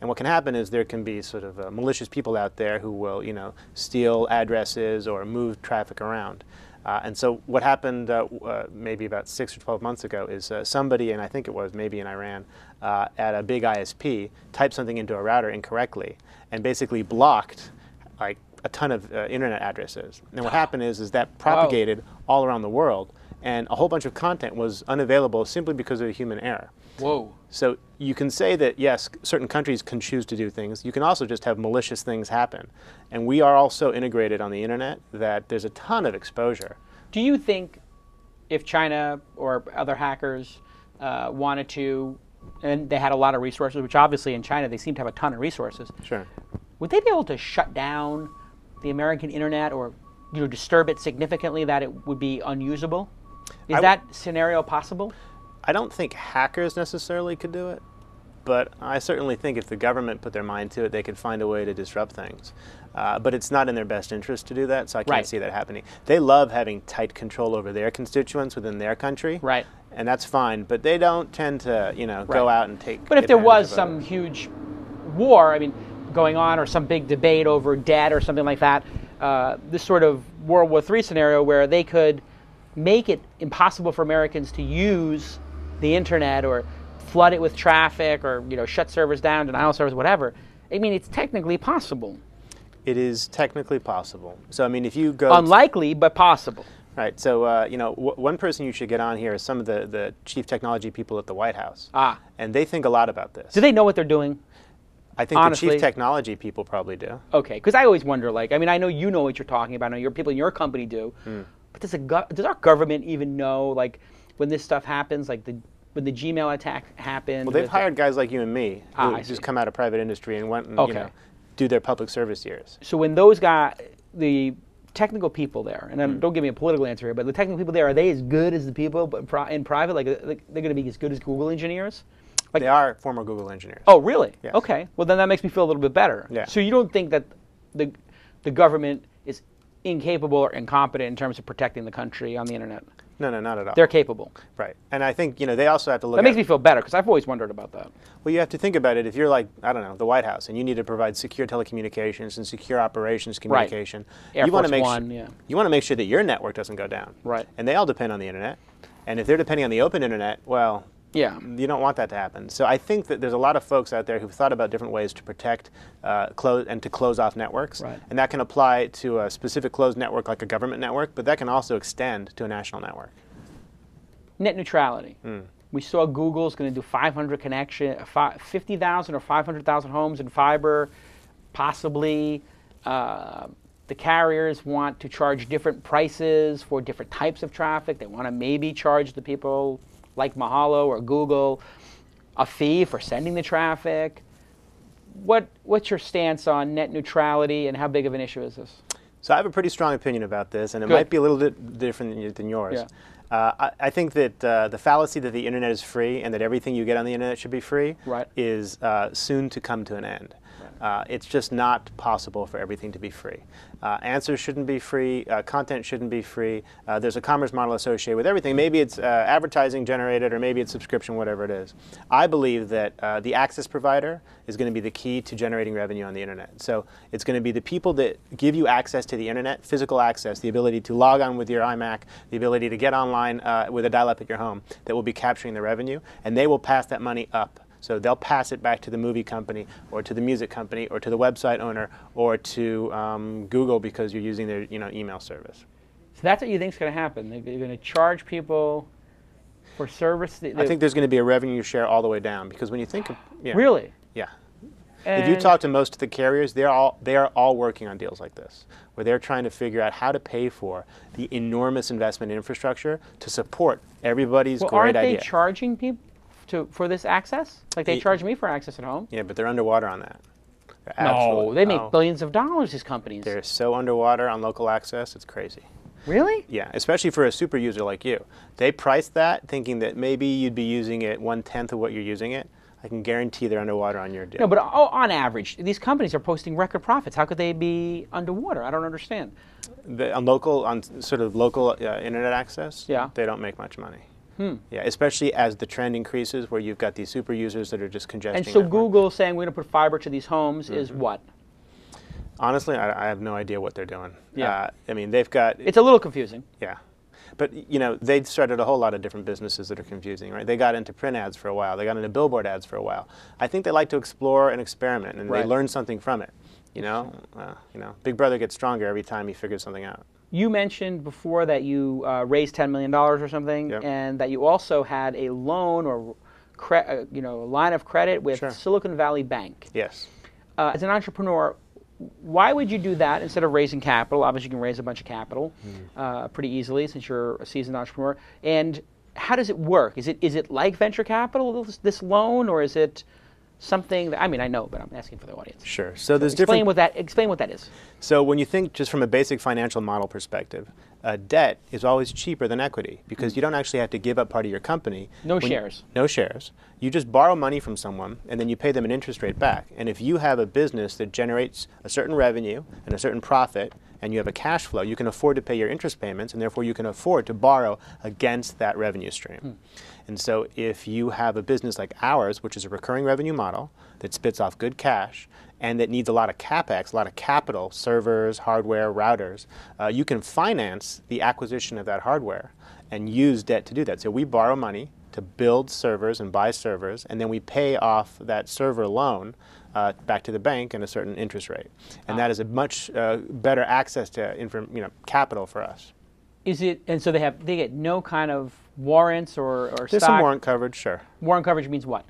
And what can happen is there can be sort of uh, malicious people out there who will, you know, steal addresses or move traffic around. Uh, and so what happened uh, uh, maybe about six or 12 months ago is uh, somebody, and I think it was maybe in Iran, uh, at a big ISP typed something into a router incorrectly and basically blocked like a ton of uh, internet addresses. And what happened is, is that propagated all around the world and a whole bunch of content was unavailable simply because of a human error. Whoa. So you can say that yes, certain countries can choose to do things. You can also just have malicious things happen. And we are all so integrated on the internet that there's a ton of exposure. Do you think if China or other hackers uh, wanted to, and they had a lot of resources, which obviously in China they seem to have a ton of resources, Sure. would they be able to shut down the American internet or you know disturb it significantly that it would be unusable? Is w- that scenario possible? I don't think hackers necessarily could do it, but I certainly think if the government put their mind to it, they could find a way to disrupt things. Uh, but it's not in their best interest to do that, so I can't Right. see that happening. They love having tight control over their constituents within their country, Right. And that's fine, but they don't tend to, you know, go out and take. But if there was some huge war, I mean, going on, or some big debate over debt or something like that, uh, this sort of World War III scenario where they could make it impossible for Americans to use the internet or flood it with traffic or you know shut servers down, denial servers, whatever. I mean, it's technically possible. it is technically possible. So I mean, if you go Unlikely, but possible. Right. So, uh, you know, w- one person you should get on here is some of the, the chief technology people at the White House. Ah. And they think a lot about this. Do they know what they're doing? I think honestly- the chief technology people probably do. Okay, because I always wonder, like, I mean, I know you know what you're talking about. I know your people in your company do, but does, a gov- does our government even know, like, when this stuff happens, like the when the Gmail attack happened? Well, they've hired guys like you and me who Ah, I just see. come out of private industry and went and Okay. you know, do their public service years. So when those guys, the technical people there, and then don't give me a political answer here, but the technical people there are they as good as the people but in private? Like, like they're going to be as good as Google engineers? Like, They are former Google engineers. Oh, really? Yes. Okay. Well, then that makes me feel a little bit better. Yeah. So you don't think that the the government is incapable or incompetent in terms of protecting the country on the internet? No, no, not at all. They're capable. right. And I think, you know, they also have to look at That at makes me feel better because I've always wondered about that. Well, you have to think about it. If you're like, I don't know, the White House, and you need to provide secure telecommunications and secure operations communication, right. Air you want to make One, yeah. you want to make sure that your network doesn't go down. Right. And they all depend on the internet. And if they're depending on the open internet, well, Yeah. you don't want that to happen. So I think that there's a lot of folks out there who've thought about different ways to protect uh, close and to close off networks. Right. And that can apply to a specific closed network like a government network, but that can also extend to a national network. Net neutrality. Hmm. We saw Google's going to do 500 connection, 50,000 or 500,000 homes in fiber, possibly. Uh, the carriers want to charge different prices for different types of traffic. They want to maybe charge the people like Mahalo or Google a fee for sending the traffic. What, what's your stance on net neutrality and how big of an issue is this? So I have a pretty strong opinion about this, and it Good. might be a little bit different than, than yours. Yeah. Uh, I, I think that uh, the fallacy that the internet is free and that everything you get on the internet should be free Right. is uh, soon to come to an end. Uh, it's just not possible for everything to be free. Uh, answers shouldn't be free. Uh, content shouldn't be free. Uh, there's a commerce model associated with everything. Maybe it's uh, advertising generated, or maybe it's subscription, whatever it is. I believe that uh, the access provider is going to be the key to generating revenue on the internet. So it's going to be the people that give you access to the internet, physical access, the ability to log on with your iMac, the ability to get online with a dial-up at your home, that will be capturing the revenue, and they will pass that money up. So they'll pass it back to the movie company, or to the music company, or to the website owner, or to um, Google because you're using their you know email service. So that's what you think is going to happen. They're going to charge people for service. that- I think there's going to be a revenue share all the way down because when you think of yeah, Really? yeah. If you talk to most of the carriers, they're all they are all working on deals like this, where they're trying to figure out how to pay for the enormous investment in infrastructure to support everybody's Well, great aren't they charging people to for this access? Like they charge me for access at home. yeah, but they're underwater on that. They're No, they make oh, billions of dollars. These companies. They're so underwater on local access, it's crazy. Really? Yeah, especially for a super user like you. They priced that thinking that maybe you'd be using it one tenth of what you're using it. I can guarantee they're underwater on your deal. No, but oh, on average, these companies are posting record profits. How could they be underwater? I don't understand. the, on local, on sort of local uh, internet access, Yeah. they don't make much money. Yeah, especially as the trend increases, where you've got these super users that are just congesting. And so. Google saying we're going to put fiber to these homes is Mm-hmm. what? Honestly, I, I have no idea what they're doing. Yeah. Uh, I mean, they've got It's a little confusing. Yeah. But you know, they started a whole lot of different businesses that are confusing, right? They got into print ads for a while. They got into billboard ads for a while. I think they like to explore and experiment, and Right. they learn something from it. You know, uh, you know, Big Brother gets stronger every time he figures something out. You mentioned before that you uh, raised ten million dollars or something, Yep. and that you also had a loan or, cre- uh, you know, a line of credit with Sure. Silicon Valley Bank. Yes. Uh, as an entrepreneur, why would you do that instead of raising capital? Obviously, you can raise a bunch of capital Hmm. uh, pretty easily since you're a seasoned entrepreneur. And how does it work? Is it is it like venture capital, this, this loan, or is it something that I mean I know, but I'm asking for the audience. Sure. So there's different- Explain different. what that explain what that is. So when you think just from a basic financial model perspective, uh, debt is always cheaper than equity because you don't actually have to give up part of your company. No when you- shares. no shares. You just borrow money from someone and then you pay them an interest rate back. And if you have a business that generates a certain revenue and a certain profit and you have a cash flow, you can afford to pay your interest payments and therefore you can afford to borrow against that revenue stream. And so if you have a business like ours, which is a recurring revenue model that spits off good cash and that needs a lot of capex, a lot of capital, servers, hardware, routers, uh, you can finance the acquisition of that hardware and use debt to do that. So we borrow money to build servers and buy servers, and then we pay off that server loan uh, back to the bank at a certain interest rate. And that is a much uh, better access to you know, capital for us. Is it and so they have they get no kind of warrants or or There's stock. some warrant coverage, sure. Warrant coverage means what?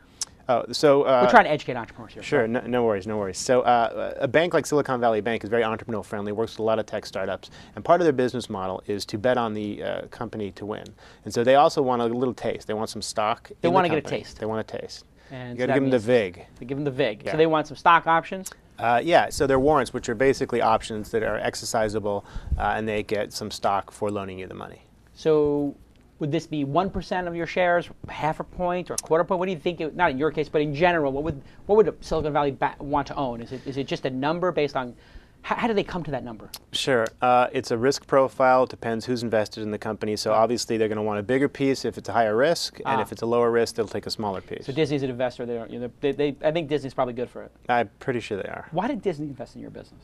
Oh, so uh, We're trying to educate entrepreneurs here. Sure, no, no worries, no worries. So, uh, a bank like Silicon Valley Bank is very entrepreneurial friendly, works with a lot of tech startups, and part of their business model is to bet on the uh, company to win. And so, they also want a little taste. They want some stock. They the wanna get a taste. They want a taste. And you so got to give them the vig. They give them the vig. Yeah. So they want some stock options. Uh, yeah, so they're warrants, which are basically options that are exercisable, uh, and they get some stock for loaning you the money. So would this be one percent of your shares, half a point, or a quarter point? What do you think? It, not in your case, but in general, what would what would Silicon Valley ba- want to own? Is it is it just a number based on how, how do they come to that number? Sure. Uh, it's a risk profile. It depends who's invested in the company. So obviously they're going to want a bigger piece if it's a higher risk, and Ah. if it's a lower risk, they'll take a smaller piece. So Disney's an investor. They, don't, you know, they, they I think Disney's probably good for it. I'm pretty sure they are. Why did Disney invest in your business?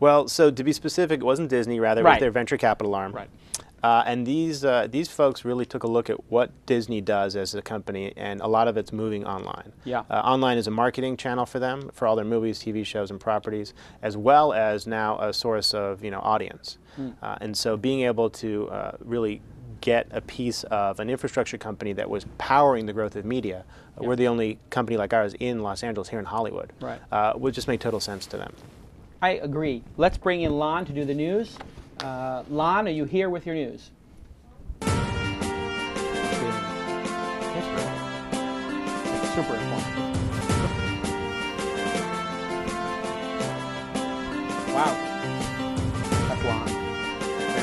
Well, so to be specific, it wasn't Disney. Rather, it Right. was their venture capital arm. Right. Uh, and these uh, these folks really took a look at what Disney does as a company, and a lot of it's moving online. Yeah. Uh, online is a marketing channel for them for all their movies, TV shows, and properties, as well as now a source of you know audience. Uh, and so being able to uh, really get a piece of an infrastructure company that was powering the growth of media. uh, We're the only company like ours in Los Angeles, here in Hollywood. Right. Uh, would just make total sense to them. I agree. Let's bring in Lon to do the news. Uh, Lon, are you here with your news? It's super important. Wow. That's Lon.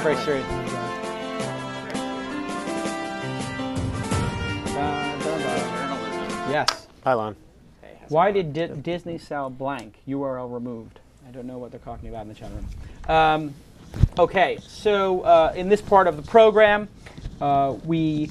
Very serious. Yes. Hi, Lon. Why did Di- Disney sell blank? URL removed. I don't know what they're talking about in the chat room. Um, okay, so uh, in this part of the program, uh, we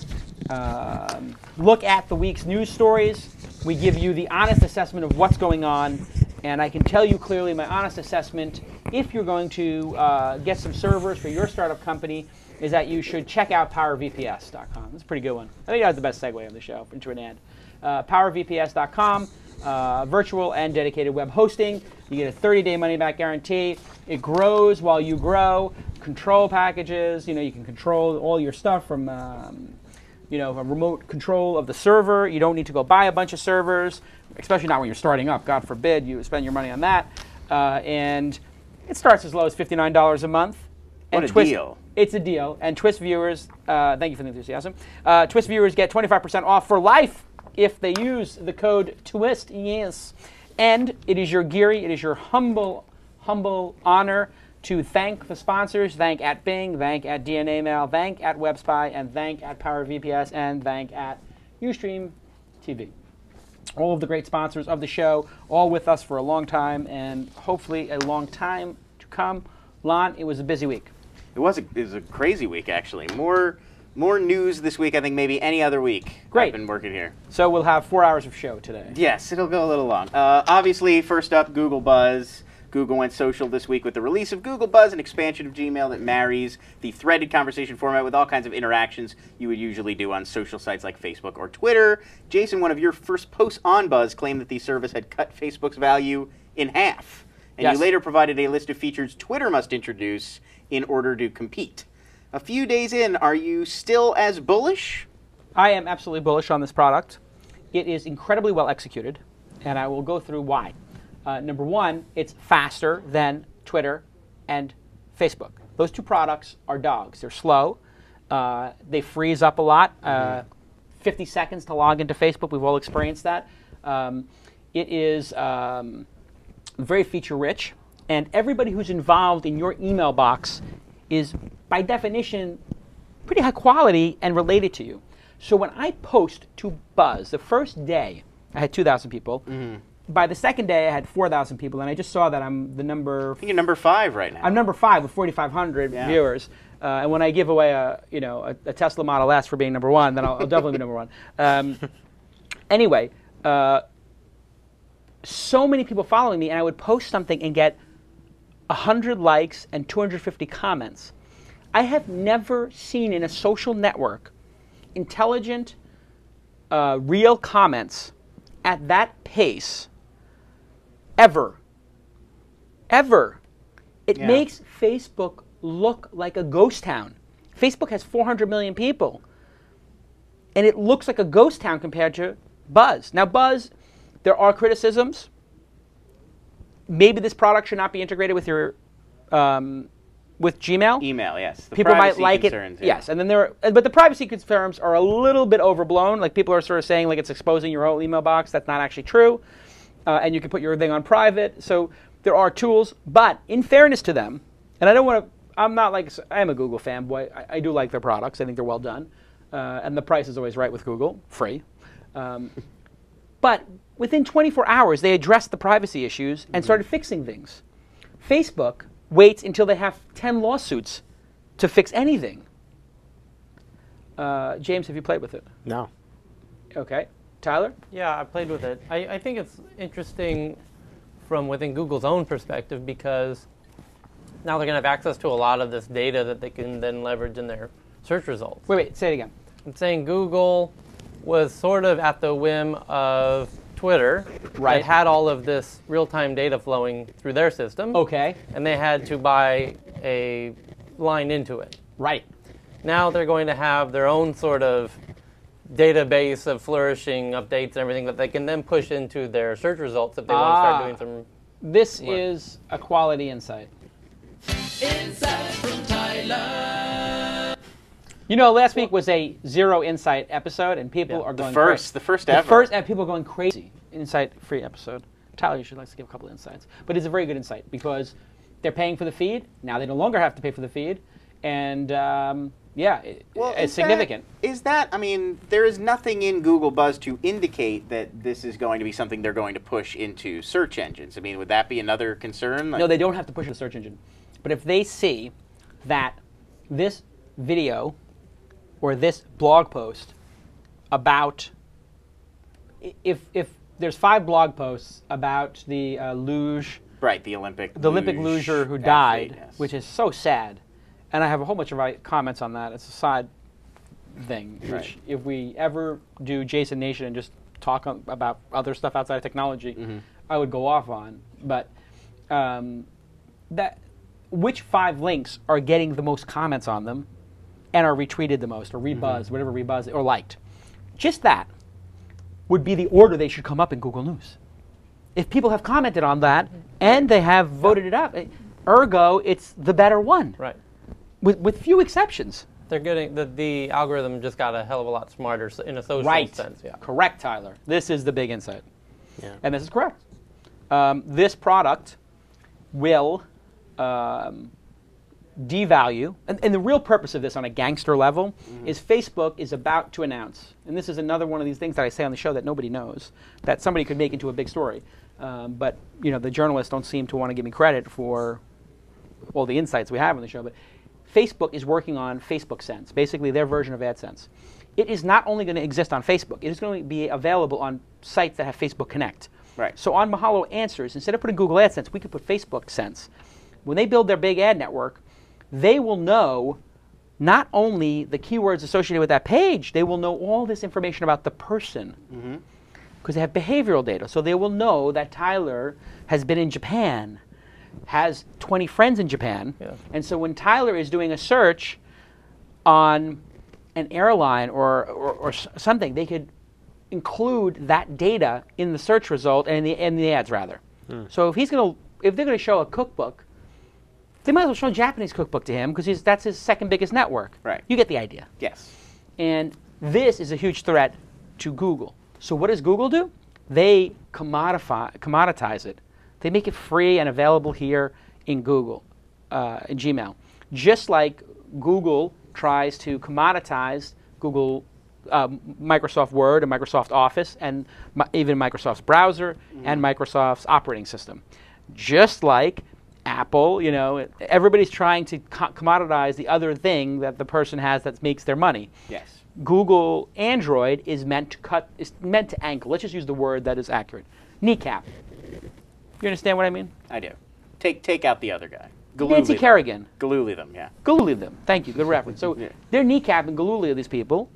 um, look at the week's news stories. We give you the honest assessment of what's going on, and I can tell you clearly my honest assessment. If you're going to uh, get some servers for your startup company, is that you should check out PowerVPS.com. That's a pretty good one. I think that's the best segue of the show into an ad. Uh, PowerVPS.com, uh, virtual and dedicated web hosting. You get a 30-day money-back guarantee. It grows while you grow. Control packages. You know you can control all your stuff from. Um, you know, a remote control of the server. You don't need to go buy a bunch of servers, especially not when you're starting up. God forbid you spend your money on that. Uh, and it starts as low as $59 a month. What and a Twist, deal. It's a deal. And Twist viewers, uh, thank you for the enthusiasm. Uh, Twist viewers get 25% off for life if they use the code TWIST. Yes. And it is your Geary, it is your humble, humble honor to thank the sponsors, thank at Bing, thank at DNA Mail, thank at WebSpy, and thank at Power VPS, and thank at Ustream TV. All of the great sponsors of the show, all with us for a long time, and hopefully a long time to come. Lon, it was a busy week. It was a, it was a crazy week actually. More more news this week I think maybe any other week. Great. I've been working here. So we'll have four hours of show today. Yes, it'll go a little long. Uh, obviously, first up, Google Buzz. Google went social this week with the release of Google Buzz, an expansion of Gmail that marries the threaded conversation format with all kinds of interactions you would usually do on social sites like Facebook or Twitter. Jason, one of your first posts on Buzz claimed that the service had cut Facebook's value in half. And Yes. you later provided a list of features Twitter must introduce in order to compete. A few days in, are you still as bullish? I am absolutely bullish on this product. It is incredibly well executed, and I will go through why. Uh, number one, it's faster than Twitter and Facebook. Those two products are dogs. They're slow. Uh, they freeze up a lot. Uh, 50 seconds to log into Facebook. We've all experienced that. Um, it is um, very feature rich, and everybody who's involved in your email box is, by definition, pretty high quality and related to you. So when I post to Buzz, the first day I had 2,000 people. By the second day, I had 4,000 people, and I just saw that I'm the number. I think you're number five right now. I'm number five with 4,500 Yeah. viewers. Uh, and when I give away a, you know, a, a Tesla Model S for being number one, then I'll, I'll definitely be number one. Um, anyway, uh, so many people following me, and I would post something and get 100 likes and 250 comments. I have never seen in a social network intelligent, uh, real comments at that pace ever. Ever. It Yeah. makes Facebook look like a ghost town. Facebook has 400 million people, and it looks like a ghost town compared to Buzz. Now, Buzz, there are criticisms. Maybe this product should not be integrated with your um, with Gmail Email, yes. The people might like it. yeah. Yes, and then there, are, but the privacy concerns are a little bit overblown. Like people are sort of saying, like it's exposing your whole email box. That's not actually true, uh, and you can put your thing on private. So there are tools, but in fairness to them, and I don't want to. I'm not like I am a Google fanboy. I, I do like their products. I think they're well done, uh, and the price is always right with Google, free. Um, but within 24 hours, they addressed the privacy issues and started fixing things. Facebook waits until they have 10 lawsuits to fix anything. Uh, James, have you played with it? No. Okay. Tyler? Yeah, I played with it. I, I think it's interesting from within Google's own perspective because now they're going to have access to a lot of this data that they can then leverage in their search results. Wait, wait, say it again. I'm saying Google was sort of at the whim of Twitter. Right. It had all of this real-time data flowing through their system. Okay. And they had to buy a line into it. Right. Now they're going to have their own sort of database of flourishing updates and everything that they can then push into their search results if they want to Ah. start doing some. This is a quality insight. Inside from Tyler. You know, last week was a zero insight episode, and people Yeah. are The going first- cra- the first the ever. first, and people are going crazy. Insight free episode. Tyler, you should like to give a couple of insights, but it's a very good insight because they're paying for the feed now. They no longer have to pay for the feed, and um, yeah, it, Well, it's is significant. is that? I mean, there is nothing in Google Buzz to indicate that this is going to be something they're going to push into search engines. I mean, would that be another concern? No, they don't have to push the search engine. But if they see that this video or this blog post about if if there's five blog posts about the uh, luge right, the Olympic the Olympic luge luger who athlete, died, yes. which is so sad, and I have a whole bunch of comments on that. It's a side thing, which Right. if we ever do Jason Nation and just talk on, about other stuff outside of technology, Mm-hmm. I would go off on. But um, that which five links are getting the most comments on them and are retweeted the most or rebuzzed, Mm-hmm. whatever rebuzzed or liked? Just that would be the order they should come up in Google News if people have commented on that and they have voted it up, eh, ergo, it's the better one, Right. With, with few exceptions. They're getting the the algorithm just got a hell of a lot smarter in a social Right. sense. Yeah. Correct, Tyler. This is the big insight. Yeah. And this is correct. Um, this product will um, devalue, and, and the real purpose of this on a gangster level is Facebook is about to announce, and this is another one of these things that I say on the show that nobody knows, that somebody could make into a big story, um, but you know the journalists don't seem to want to give me credit for all the insights we have on the show. But Facebook is working on Facebook Sense, basically their version of AdSense. It is not only going to exist on Facebook; it is going to be available on sites that have Facebook Connect. Right. So on Mahalo Answers, instead of putting Google AdSense, we could put Facebook Sense. When they build their big ad network, they will know not only the keywords associated with that page, they will know all this information about the person. Mm-hmm. Because they have behavioral data. So they will know that Tyler has been in Japan, has 20 friends in Japan. Yeah. And so when Tyler is doing a search on an airline or, or, or something, they could include that data in the search result and in the, in the ads rather. Hmm. So if he's going to, if they're going to show a cookbook, they might as well show a Japanese cookbook to him because he's that's his second biggest network. Right. You get the idea. Yes. And this is a huge threat to Google. So what does Google do? They commodify, commoditize it. They make it free and available here in Google, uh, in Gmail. Just like Google tries to commoditize Google, um, Microsoft Word and Microsoft Office, and even Microsoft's browser and Microsoft's operating system. Just like Apple, you know, everybody's trying to co- commoditize the other thing that the person has that makes their money. Yes. Google Android is meant to cut, is meant to ankle. Let's just use the word that is accurate. Kneecap. You understand what I mean? I do. Take take out the other guy. Nancy them. Kerrigan. Gillooly them, yeah. Gillooly them. Thank you. Good reference. So Yeah. they're kneecapping Gillooly these people,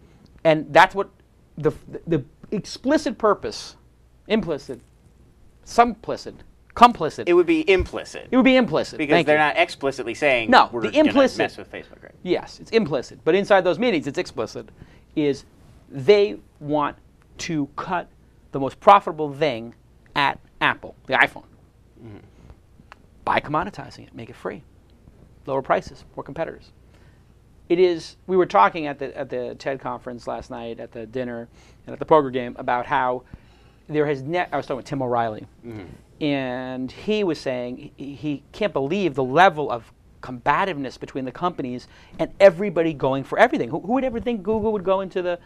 and that's what the, the explicit purpose, implicit, sumplicit, complicit. It would be implicit it would be implicit. because Thank they're you. not explicitly saying No, we're the implicit- mess with Facebook, right? Yes, it's implicit. But inside those meetings, it's explicit. Is they want to cut the most profitable thing at Apple, the iPhone, by commoditizing it, make it free, lower prices, more competitors. It is. We were talking at the at the TED conference last night, at the dinner, and at the poker game about how there has. Ne- I was talking with Tim O'Reilly, mm-hmm. and he was saying he, he can't believe the level of combativeness between the companies and everybody going for everything. Who, who would ever think Google would go into the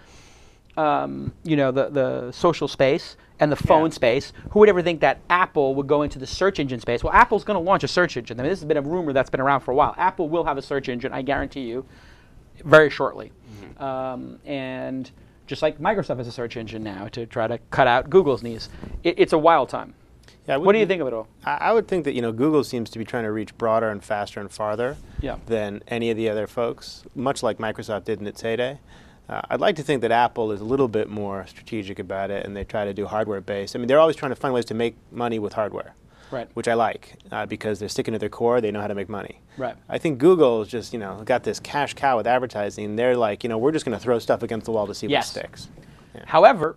um, you know, the, the social space and the phone Yeah. space. Who would ever think that Apple would go into the search engine space? Well, Apple's going to launch a search engine. I mean, this has been a rumor that's been around for a while. Apple will have a search engine, I guarantee you, very shortly. Um, and just like Microsoft has a search engine now to try to cut out Google's knees. It, it's a wild time. Yeah, What do you think of it all? I I would think that you know Google seems to be trying to reach broader and faster and farther Yeah. than any of the other folks, much like Microsoft did in its heyday. Uh, I'd like to think that Apple is a little bit more strategic about it, and they try to do hardware based. I mean, they're always trying to find ways to make money with hardware, Right. which I like uh, because they're sticking to their core. They know how to make money. Right. I think Google just you know got this cash cow with advertising. They're like you know we're just going to throw stuff against the wall to see Yes. what sticks. However,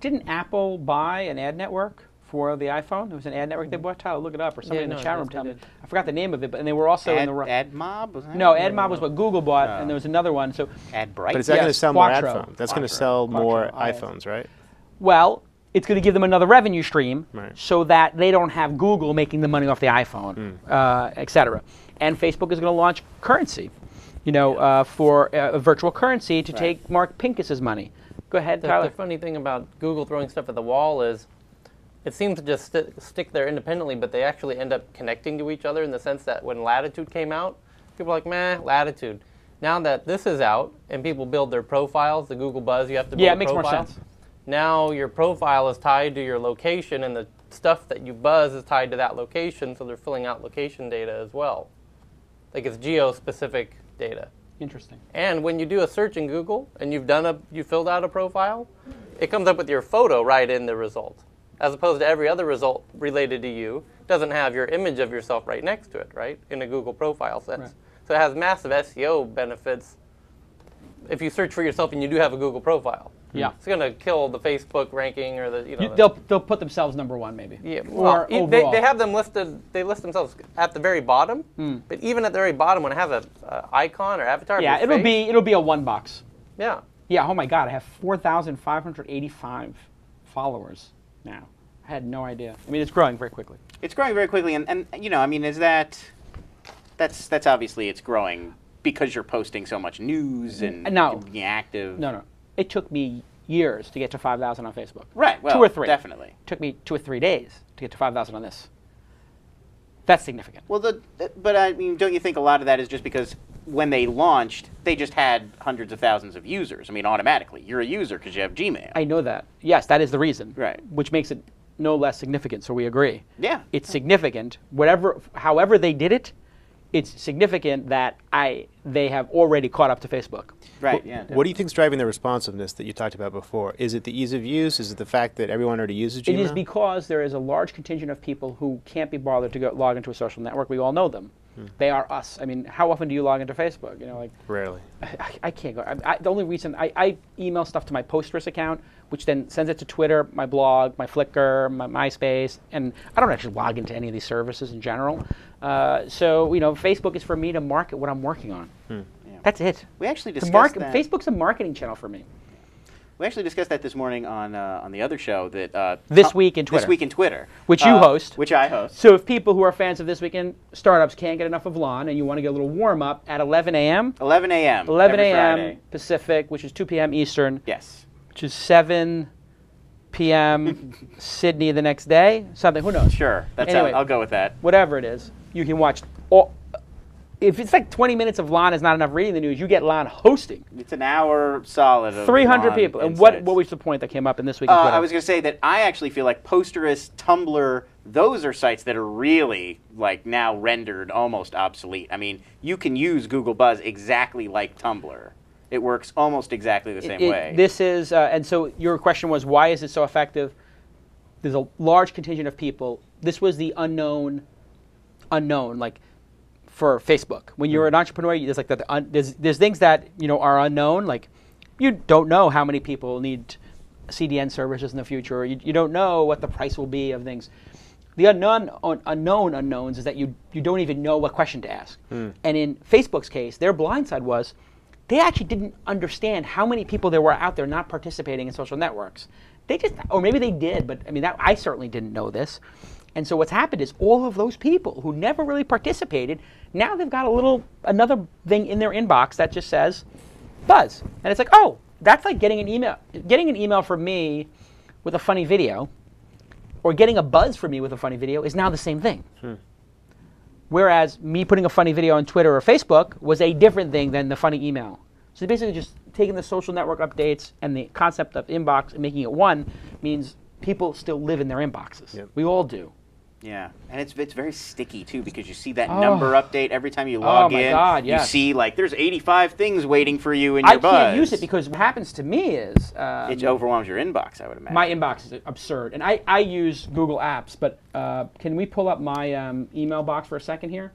didn't Apple buy an ad network for the iPhone? It was an ad network they bought. Tyler, look it up, or somebody in the no, chat room they tell me. I forgot the name of it, but and they were also in Ad, the ru- AdMob? Was no, it? AdMob was what Google bought, Oh. and there was another one. So, AdBright. But is that going to Yes, sell more iPhones? That's going to Quattro. sell more Quattro, iPhones, right? well, it's going to give them another revenue stream, Right. so that they don't have Google making the money off the iPhone, uh, et cetera. And Facebook is going to launch currency, you know, uh, for uh, a virtual currency to take Mark Pincus's money. Go ahead, The, Tyler. the funny thing about Google throwing stuff at the wall is it seems to just sti stick there independently, but they actually end up connecting to each other in the sense that when Latitude came out, people were like, meh, Latitude. Now that this is out and people build their profiles, the Google Buzz, you have to build Yeah, it makes more profile. sense. Now your profile is tied to your location, and the stuff that you buzz is tied to that location, so they're filling out location data as well. Like it's geo-specific data. Interesting. And when you do a search in Google and you've done a you filled out a profile, it comes up with your photo right in the result. As opposed to every other result related to you doesn't have your image of yourself right next to it, right? In a Google profile sense. Right. So it has massive SEO benefits if you search for yourself and you do have a Google profile. Yeah. It's going to kill the Facebook ranking or the you know You- they'll, they'll put themselves number one, maybe. yeah, Or well, e- they, they have them listed. They list themselves at the very bottom, hmm. but even at the very bottom, when it has a, a icon or avatar, Yeah, it'll face- be it'll be a one box. yeah. Yeah. Oh my God, I have four thousand five hundred eighty-five followers now. I had no idea. I mean, it's growing very quickly. It's growing very quickly, and, and you know, I mean, is that That's that's obviously it's growing because you're posting so much news and No. being active. No, no. It took me years to get to 5,000 on Facebook. Right. Well, two or three. definitely. It took me two or three days to get to 5,000 on this. That's significant. Well, the but I mean, don't you think a lot of that is just because when they launched, they just had hundreds of thousands of users? I mean, automatically, you're a user because you have Gmail. I know that. Yes, that is the reason. Right. Which makes it no less significant. So we agree. Yeah. It's significant. Whatever, however they did it, it's significant that I they have already caught up to Facebook. right. Yeah. What do you think is driving the responsiveness that you talked about before? Is it the ease of use? Is it the fact that everyone already uses Gmail? It is because there is a large contingent of people who can't be bothered to go log into a social network. We all know them. They are us. I mean, how often do you log into Facebook? You know, like Rarely. I, I can't go. I, I, the only reason I, I email stuff to my Posterous account, which then sends it to Twitter, my blog, my Flickr, my MySpace, and I don't actually log into any of these services in general. Uh, so you know, Facebook is for me to market what I'm working on. That's it. We actually The discussed market, that. Facebook's a marketing channel for me. We actually discussed that this morning on uh, on the other show that uh, This uh, Week in Twitter. This week in Twitter, Which you Uh, host. which I host. So if people who are fans of this weekend startups can't get enough of Lon and you want to get a little warm up at 11 a.m. 11 a.m. 11 a.m. Pacific, which is 2 p.m. Eastern, Yes. which is 7 p.m. Sydney the next day. Something. Who knows? Sure. That's Anyway. I'll, I'll go with that. Whatever it is, you can watch. All, if it's like 20 minutes of Lon is not enough reading the news, you get Lon hosting. It's an hour solid. Of 300 Lon people. And what what was the point that came up in this week? Uh, I was going to say that I actually feel like Posterous, Tumblr, those are sites that are really like now rendered almost obsolete. I mean, you can use Google Buzz exactly like Tumblr. It works almost exactly the same It- way. This is, uh, and so your question was, why is it so effective? There's a large contingent of people. This was the unknown, unknown, like for Facebook. When you're an hmm. entrepreneur, there's like un, there's there's things that you know are unknown. Like you don't know how many people need CDN services in the future. You, you don't know what the price will be of things. The unknown un- unknown unknowns is that you you don't even know what question to ask. Hmm. And in Facebook's case, their blindside was they actually didn't understand how many people there were out there not participating in social networks. They just, or maybe they did, but I mean, that, I certainly didn't know this. And so what's happened is all of those people who never really participated, now they've got a little another thing in their inbox that just says buzz, and it's like, oh, that's like getting an email, getting an email from me with a funny video, or getting a buzz from me with a funny video is now the same thing. Hmm. Whereas me putting a funny video on Twitter or Facebook was a different thing than the funny email. So basically, just taking the social network updates and the concept of inbox and making it one means people still live in their inboxes. We all do. Yeah, and it's it's very sticky too because you see that number update every time you log Oh log my in. God, You see like there's 85 things waiting for you in your I your can't use it because what happens to me is um, it overwhelms your inbox. I would imagine. my inbox is absurd. And I, I use Google Apps, but uh, can we pull up my um, email box for a second here?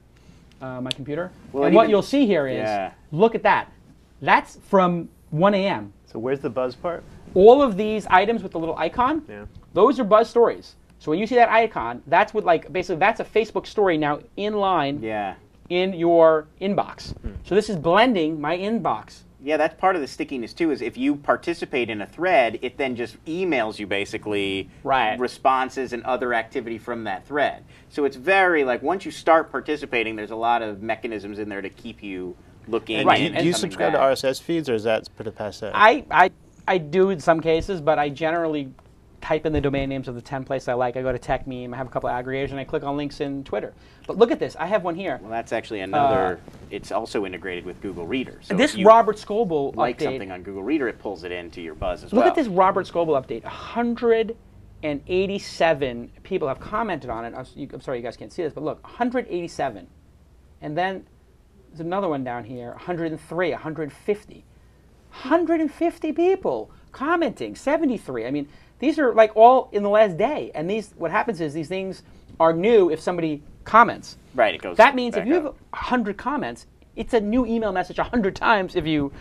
Uh, my computer? Well, and it what you'll see here is Yeah. look at that. That's from 1 a.m. So where's the buzz part? all of these items with the little icon, Yeah. those are buzz stories. So when you see that icon, that's what like basically that's a Facebook story now in line yeah. in your inbox. Hmm. So this is blending my inbox. Yeah, that's part of the stickiness too. Is if you participate in a thread, it then just emails you basically Right. responses and other activity from that thread. So it's very like once you start participating, there's a lot of mechanisms in there to keep you looking. Right, and, and- and Do you subscribe back. to RSS feeds, or is that put it past that? I, I I do in some cases, but I generally type in the domain names of the 10 places I like. I go to TechMeme, I have a couple of aggregators, and I click on links in Twitter. But look at this. I have one here. Well, that's actually another. it's also integrated with Google Reader. So Uh, this Robert Scoble update. like update. something on Google Reader, it pulls it into your buzz as Look well. Look at this Robert Scoble update. 187 people have commented on it. I was- you- I'm sorry you guys can't see this, but look, 187. And then there's another one down here, 103, 150. 150 people commenting, 73. I mean, these are like all in the last day. And these, what happens is these things are new if somebody comments. Right, it goes. That means if you have 100 comments, it's a new email message 100 times if you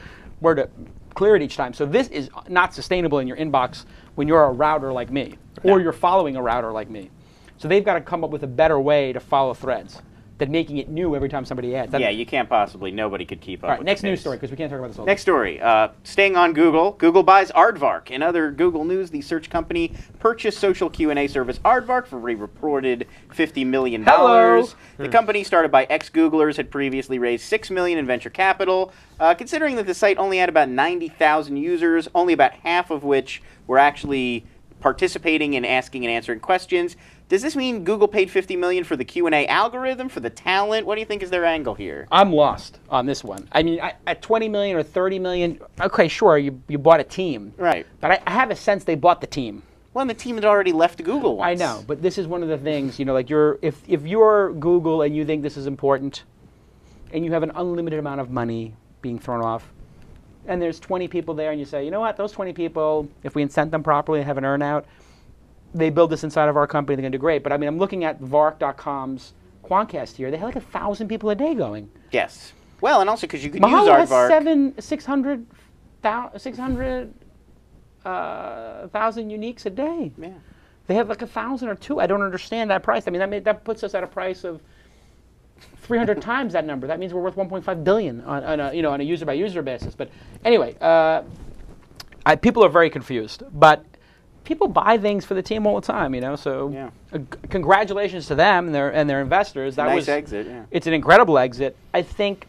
were to clear it each time. So this is not sustainable in your inbox when you're a router like me or you're following a router like me. So they've got to come up with a better way to follow threads. Than making it new every time somebody adds. That- Yeah, you can't possibly. Nobody could keep up. All right, next news story because we can't talk about this all. Next story. Uh, staying on Google, Google buys Aardvark. In other Google news, the search company purchased social Q&A service Aardvark for a reported $50 million. Hello. The company, started by ex-Googlers, had previously raised 6 million in venture capital. Uh, considering that the site only had about 90,000 users, only about half of which were actually participating in asking and answering questions, does this mean Google paid 50 million for the Q&A algorithm, for the talent? What do you think is their angle here? I'm lost on this one. I mean, I, at 20 million or 30 million, okay, sure, you, you bought a team. Right. But I, I have a sense they bought the team. Well, the team had already left Google once. I know, but this is one of the things, you know, like you're if if you're Google and you think this is important, and you have an unlimited amount of money being thrown off, and there's 20 people there, and you say, you know what, those 20 people, if we incent them properly and have an earnout, they build this inside of our company, they're going to do great. But I mean, I'm looking at Vark.com's Quantcast here. They have like a thousand people a day going. Yes. Well, and also because you could Mahalo use has Aardvark. seven, 600, thou- 600 uh, thousand uniques a day. Yeah. They have like a thousand or two. I don't understand that price. I mean, that made, that puts us at a price of 300 times that number. That means we're worth 1.5 billion on, on a you know on a user by user basis. But anyway, uh, I, people are very confused. But people buy things for the team all the time, you know. So Yeah. uh, congratulations to them and their and their investors. That nice was exit. Yeah. it's an incredible exit. I think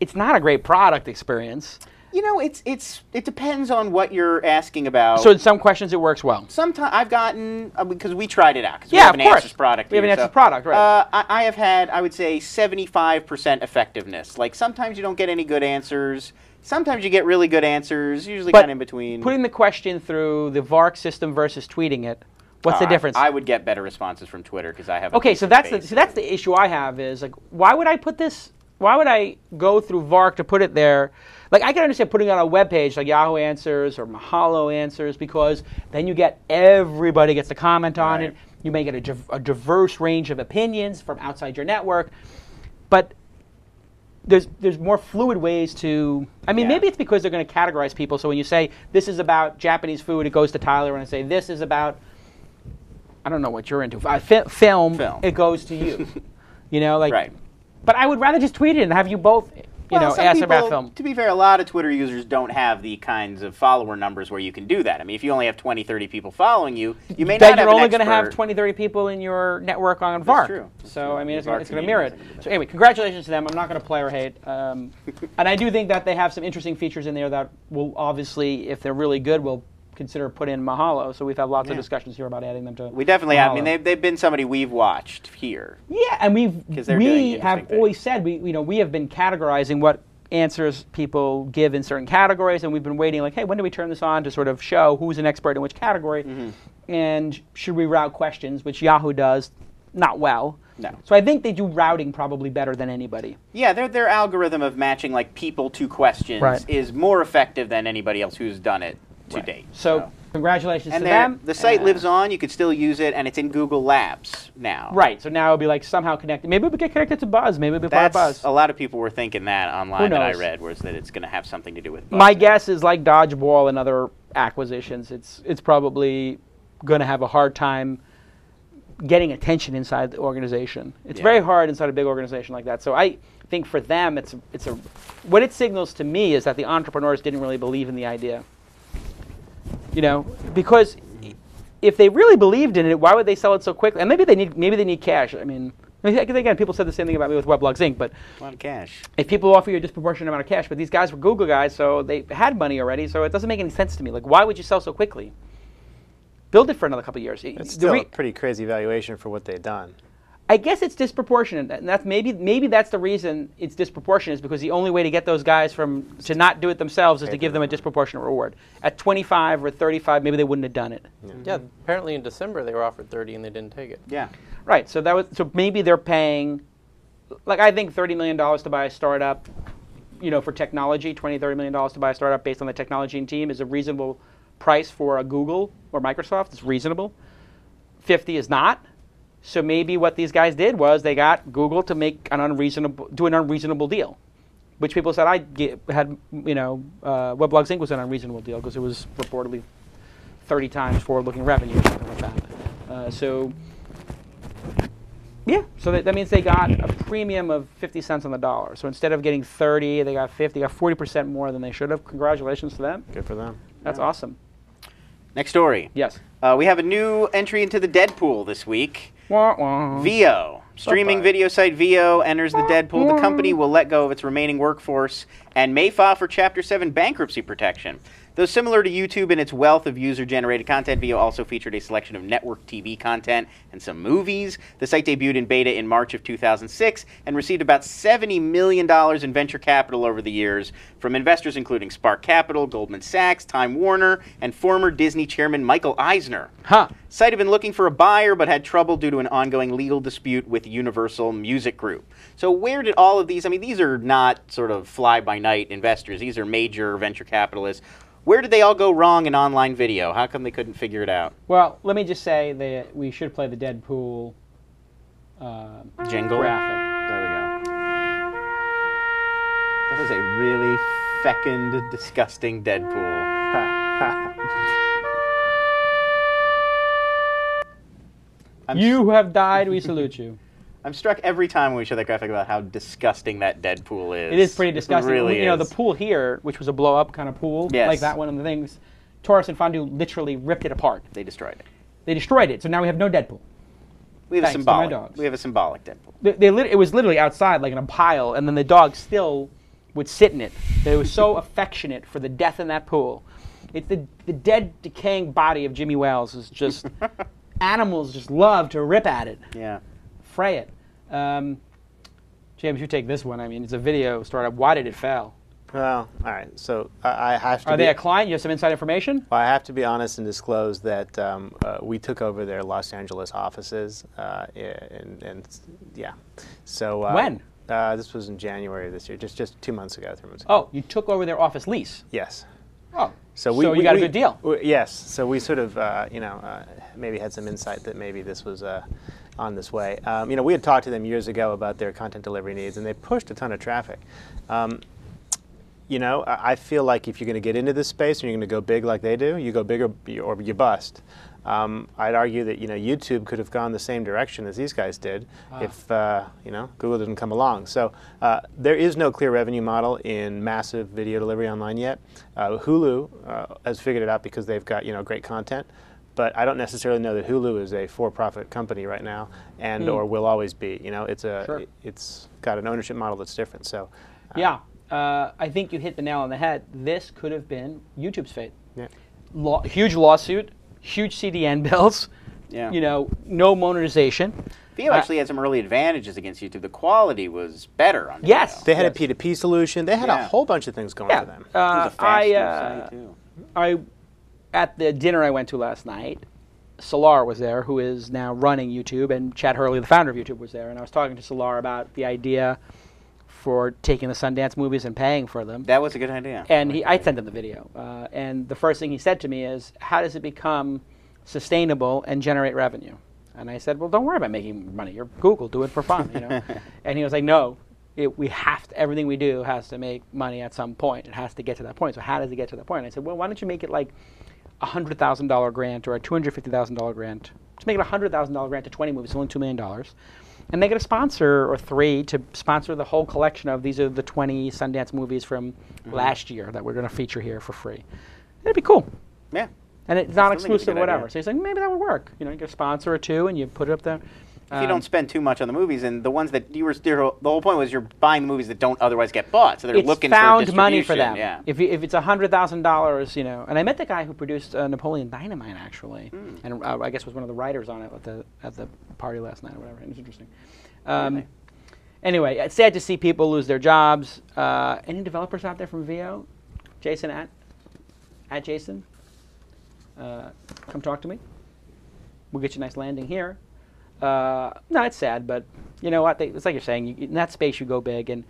it's not a great product experience. You know, it's it's it depends on what you're asking about. So in some questions it works well. Sometimes I've gotten uh, because we tried it out. 'cause we Yeah, have of an course. Answers product. We have an Answers so, product, right. Uh, I, I have had, I would say, 75% effectiveness. Like sometimes you don't get any good answers. Sometimes you get really good answers. Usually kind of in between. Putting the question through the Vark system versus tweeting it, what's the Uh, I- difference? I, would get better responses from Twitter because I have. a okay, so that's the see, that's the issue I have is like why would I put this? Why would I go through Vark to put it there? Like I can understand putting it on a web page like Yahoo Answers or Mahalo Answers because then you get everybody gets to comment on Right. it. You may get a, a diverse range of opinions from outside your network, but there's there's more fluid ways to. I mean, Yeah. maybe it's because they're going to categorize people. So when you say this is about Japanese food, it goes to Tyler, and I say this is about I don't know what you're into. Uh, fi- film, Film. It goes to you. you know, like. Right. But I would rather just tweet it and have you both, you Well, know, ask people, about film. To be fair, a lot of Twitter users don't have the kinds of follower numbers where you can do that. I mean, if you only have 20, 30 people following you, you may then not have you're only going to have 20, 30 people in your network on Vark. true. That's So true. I mean, it's, it's going to mirror it. So anyway, congratulations to them. I'm not going to play or hate, um, and I do think that they have some interesting features in there that will obviously, if they're really good, will consider put in Mahalo. So we've had lots of discussions here about adding them to. We definitely have. I mean, they've, they've been somebody we've watched here. Yeah, and we've we have things. always said we you know we have been categorizing what answers people give in certain categories, and we've been waiting like, hey, when do we turn this on to sort of show who's an expert in which category, Mm-hmm. and should we route questions, which Yahoo does not well. No. So I think they do routing probably better than anybody. Yeah, their their algorithm of matching like people to questions Right. is more effective than anybody else who's done it to Right. date. So, congratulations and to them. the site Uh, lives on. You could still use it, and it's in Google Labs now. Right. So now it'll be like somehow connected. Maybe we'll get connected to Buzz. Maybe it'll be part of Buzz. a lot of people were thinking that online that I read was that it's going to have something to do with. Buzz My now. guess is like Dodgeball and other acquisitions. It's it's probably going to have a hard time getting attention inside the organization. It's Yeah. very hard inside a big organization like that. So I think for them, it's it's a what it signals to me is that the entrepreneurs didn't really believe in the idea. You know, because if they really believed in it, why would they sell it so quickly? And maybe they need maybe they need cash. I mean. I mean, Again, people said the same thing about me with Weblogs Inc. But A lot of cash. if people offer you a disproportionate amount of cash, but these guys were Google guys, so they had money already, so it doesn't make any sense to me. Like, why would you sell so quickly? Build it for another couple of years. It's The still re- a pretty crazy valuation for what they've done. I guess it's disproportionate, and that's maybe maybe that's the reason it's disproportionate is because the only way to get those guys from to not do it themselves is to give them a disproportionate reward. At 25 or 35, maybe they wouldn't have done it. Yeah, apparently in December they were offered 30 and they didn't take it. Yeah. Right. So that was so maybe they're paying like I think 30 million dollars to buy a startup, you know, for technology, 20 30 million dollars to buy a startup based on the technology and team is a reasonable price for a Google or Microsoft. It's reasonable. 50 is not. So maybe what these guys did was they got Google to make an unreasonable do an unreasonable deal. Which people said I get, had, you know, uh, Weblogs Inc. was an unreasonable deal because it was reportedly 30 times forward-looking revenue or something like that. Uh, so Yeah, so that, that means they got a premium of 50 cents on the dollar. So instead of getting 30, they got 50, got 40% more than they should have. Congratulations to them. Good for them. That's awesome. Next story. Yes. Uh, we have a new entry into the Deadpool this week. Wah, wah. Veoh. Streaming Bye-bye. video site Veoh enters the Deadpool. The company will let go of its remaining workforce and may file for Chapter 7 bankruptcy protection. Though similar to YouTube in its wealth of user generated content, Veoh also featured a selection of network TV content and some movies. The site debuted in beta in March of 2006 and received about $70 million in venture capital over the years from investors including Spark Capital, Goldman Sachs, Time Warner, and former Disney chairman Michael Eisner. Huh. Site had been looking for a buyer but had trouble due to an ongoing legal dispute with Universal Music Group. So, where did all of these, I mean, these are not sort of fly by night investors, these are major venture capitalists. Where did they all go wrong in online video? How come they couldn't figure it out? Well, let me just say that we should play the Deadpool uh, Jingle? graphic. There we go. That was a really fecund, disgusting Deadpool. I'm You who have died, we salute you. I'm struck every time when we show that graphic about how disgusting that Deadpool is. It is pretty disgusting. It really you know, is. the pool here, which was a blow up kind of pool, Yes. like that one of the things, Taurus and Fondue literally ripped it apart. They destroyed it. They destroyed it, so now we have no Deadpool. We have Thanks a symbolic. We have a symbolic Deadpool. They, they lit- it was literally outside, like in a pile, and then the dog still would sit in it. They were so affectionate for the death in that pool. It, the, the dead, decaying body of Jimmy Wales is just, animals just love to rip at it, Yeah. Fray it. Um, James, you take this one. I mean, it's a video startup. Why did it fail? Well, all right. So I, I have to. Are be, they a client? You have some inside information? Well, I have to be honest and disclose that um, uh, we took over their Los Angeles offices, uh, and, and yeah. So uh, When? Uh, this was in January of this year, just just two months ago, three months ago. Oh, you took over their office lease. Yes. Oh, So we, So you we- got a good deal. we- yes. So we sort of, uh, you know, uh, maybe had some insight that maybe this was uh, on this way. Um, you know, we had talked to them years ago about their content delivery needs, and they pushed a ton of traffic. Um, you know, I feel like if you're going to get into this space and you're going to go big like they do, you go bigger or you bust. Um, I'd argue that you know YouTube could have gone the same direction as these guys did if uh, you know Google didn't come along. So uh, there is no clear revenue model in massive video delivery online yet. Uh, Hulu uh, has figured it out because they've got you know great content, but I don't necessarily know that Hulu is a for-profit company right now and or will always be. You know, it's a Sure. it's got an ownership model that's different. So yeah. Uh, I think you hit the nail on the head. This could have been YouTube's fate. yeah. Law, huge lawsuit, huge CDN bills. Yeah. You know, no monetization. Veoh Uh, actually had some early advantages against YouTube. The quality was better on Yes. Vimeo. They had Yes. a P2P solution. They had Yeah. a whole bunch of things going Yeah. for them. It was Uh, I, uh, too. I, at the dinner I went to last night, Salar was there, who is now running YouTube, and Chad Hurley, the founder of YouTube, was there. And I was talking to Salar about the idea for taking the Sundance movies and paying for them. That was a good idea. and he, I sent him the video. Uh, and the first thing he said to me is, "How does it become sustainable and generate revenue?" And I said, "Well, don't worry about making money. You're Google. Do it for fun." You know. and he was like, "No, it, we have to. Everything we do has to make money at some point. It has to get to that point. So how does it get to that point?" And I said, "Well, why don't you make it like a hundred thousand dollar grant or a two hundred fifty thousand dollar grant? Just make it a hundred thousand dollar grant to twenty movies, it's only two million dollars." And they get a sponsor or three to sponsor the whole collection of these are the 20 Sundance movies from last year that we're going to feature here for free. It'd be cool. Yeah. And it's not exclusive, whatever. idea. So he's like, maybe that would work. You know, you get a sponsor or two and you put it up there. If you don't spend too much on the movies, and the ones that you were, the whole point was you're buying the movies that don't otherwise get bought, so they're it's looking found for money for them. Yeah. If, you, if it's hundred thousand dollars, you know. And I met the guy who produced uh, Napoleon Dynamite actually, Hmm. and uh, I guess was one of the writers on it at the at the party last night or whatever. It was interesting. Um, Really? Anyway, it's sad to see people lose their jobs. Uh, any developers out there from Veoh? Jason at at Jason. Uh, come talk to me. We'll get you a nice landing here. Uh, no, it's sad, but you know what? They, it's like you're saying. You, in that space, you go big, and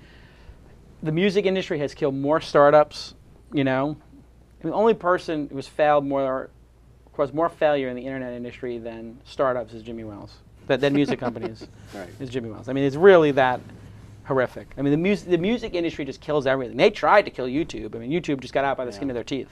the music industry has killed more startups. You know, I mean, the only person who has failed more, caused more failure in the internet industry than startups is Jimmy Wales. That than music companies Right. is Jimmy Wales. I mean, it's really that horrific. I mean, the music the music industry just kills everything. They tried to kill YouTube. I mean, YouTube just got out by the skin of their teeth.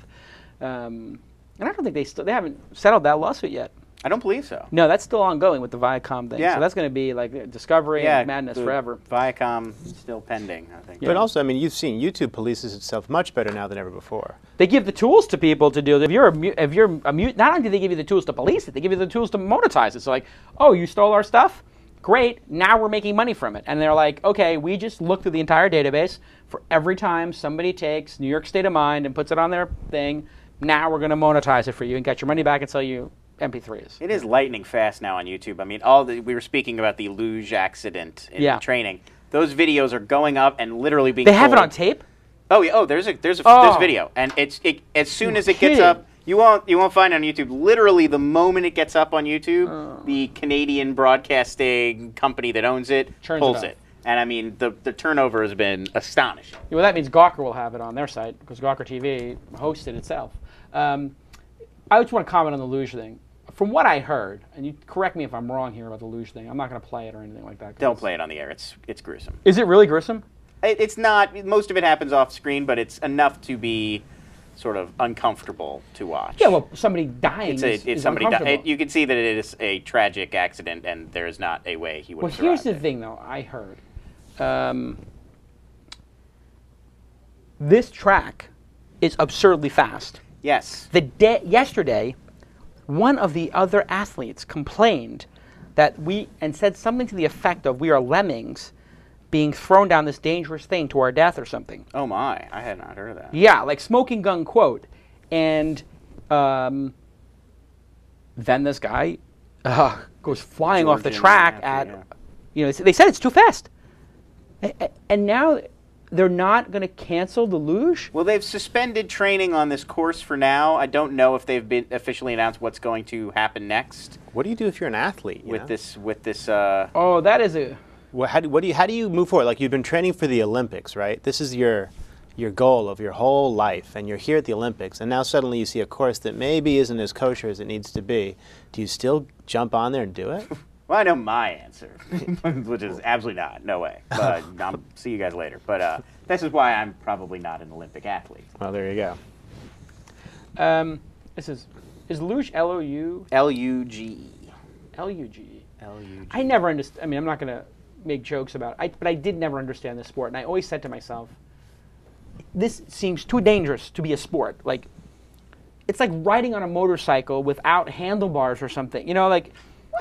Um, and I don't think they still they haven't settled that lawsuit yet. I don't believe so. No, that's still ongoing with the Viacom thing. Yeah. So that's going to be like Discovery Yeah, and Madness forever. Viacom still pending, I think. But also, I mean, you've seen YouTube polices itself much better now than ever before. They give the tools to people to do. it. If you're a, mu- if you're a mute, not only do they give you the tools to police it, they give you the tools to monetize it. So like, oh, you stole our stuff, great. Now we're making money from it. And they're like, okay, we just look through the entire database for every time somebody takes New York State of Mind and puts it on their thing. Now we're going to monetize it for you and get your money back and sell you MP3s. It is lightning fast now on YouTube. I mean, all the, we were speaking about the luge accident in Yeah. training. Those videos are going up and literally being. They have it on tape. Oh yeah. Oh, there's a there's a Oh. there's video, and it's it as soon You're as it gets up, you won't you won't find it on YouTube. Literally, the moment it gets up on YouTube, Oh. the Canadian broadcasting company that owns it Turns pulls off. it, and I mean the the turnover has been astonishing. Well, that means Gawker will have it on their site because Gawker TV hosts it itself. Um, I just want to comment on the luge thing. From what I heard, and you correct me if I'm wrong here about the luge thing. I'm not going to play it or anything like that. Don't play it on the air. It's it's gruesome. Is it really gruesome? It, it's not. Most of it happens off screen, but it's enough to be sort of uncomfortable to watch. Yeah, well, somebody dying It's, is, a, it's is somebody. Di- it, you can see that it is a tragic accident, and there is not a way he would. well, here's the it. thing, though. I heard um, this track is absurdly fast. Yes. The day yesterday, one of the other athletes complained that we and said something to the effect of "We are lemmings." Being thrown down this dangerous thing to our death or something. Oh my! I had not heard of that. Yeah, like smoking gun quote. And um, then this guy uh, goes flying off the track athlete, at, yeah. you know, they said it's too fast. And now they're not going to cancel the luge? Well, they've suspended training on this course for now. I don't know if they've been officially announced what's going to happen next What do you do if you're an athlete? you with know? this. With this. Uh, Oh, that is a. What, how, do, what do you, how do you move forward? Like you've been training for the Olympics, right? This is your your goal of your whole life, and you're here at the Olympics, and now suddenly you see a course that maybe isn't as kosher as it needs to be. Do you still jump on there and do it? well, I know my answer, which is absolutely not. No way. But I'll see you guys later. But uh, this is why I'm probably not an Olympic athlete. well, there you go. Um, this is. Is luge L O U L U G E. L U G E? L U G. I never understand. I mean, I'm not going to make jokes about it, I, but I did never understand the sport. And I always said to myself, this seems too dangerous to be a sport. Like, it's like riding on a motorcycle without handlebars or something. You know, like,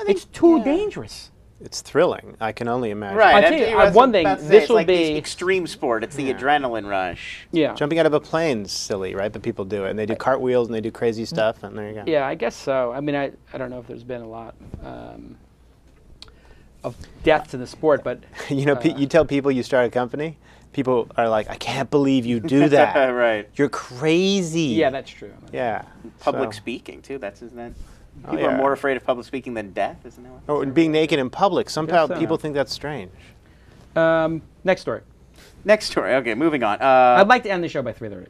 it's too dangerous. It's thrilling. I can only imagine. Right. I'll tell you, uh, one thing, I'm about to say. this will like be- extreme sport. It's the adrenaline rush. Yeah. Jumping out of a plane's silly, right? But people do it, and they do cartwheels and they do crazy stuff, and there you go. Yeah, I guess so. I mean, I, I don't know if there's been a lot um, of deaths in the sport, but you know, pe- you tell people you start a company, people are like, "I can't believe you do that. right. You're crazy." yeah, that's true. yeah. Public So- speaking too. That's isn't that. Oh, People are more afraid of public speaking than death, isn't that? What Or being naked in public. Somehow so. people think that's strange. Um, next story. Next story. Okay, moving on. Uh, I'd like to end the show by 3.30.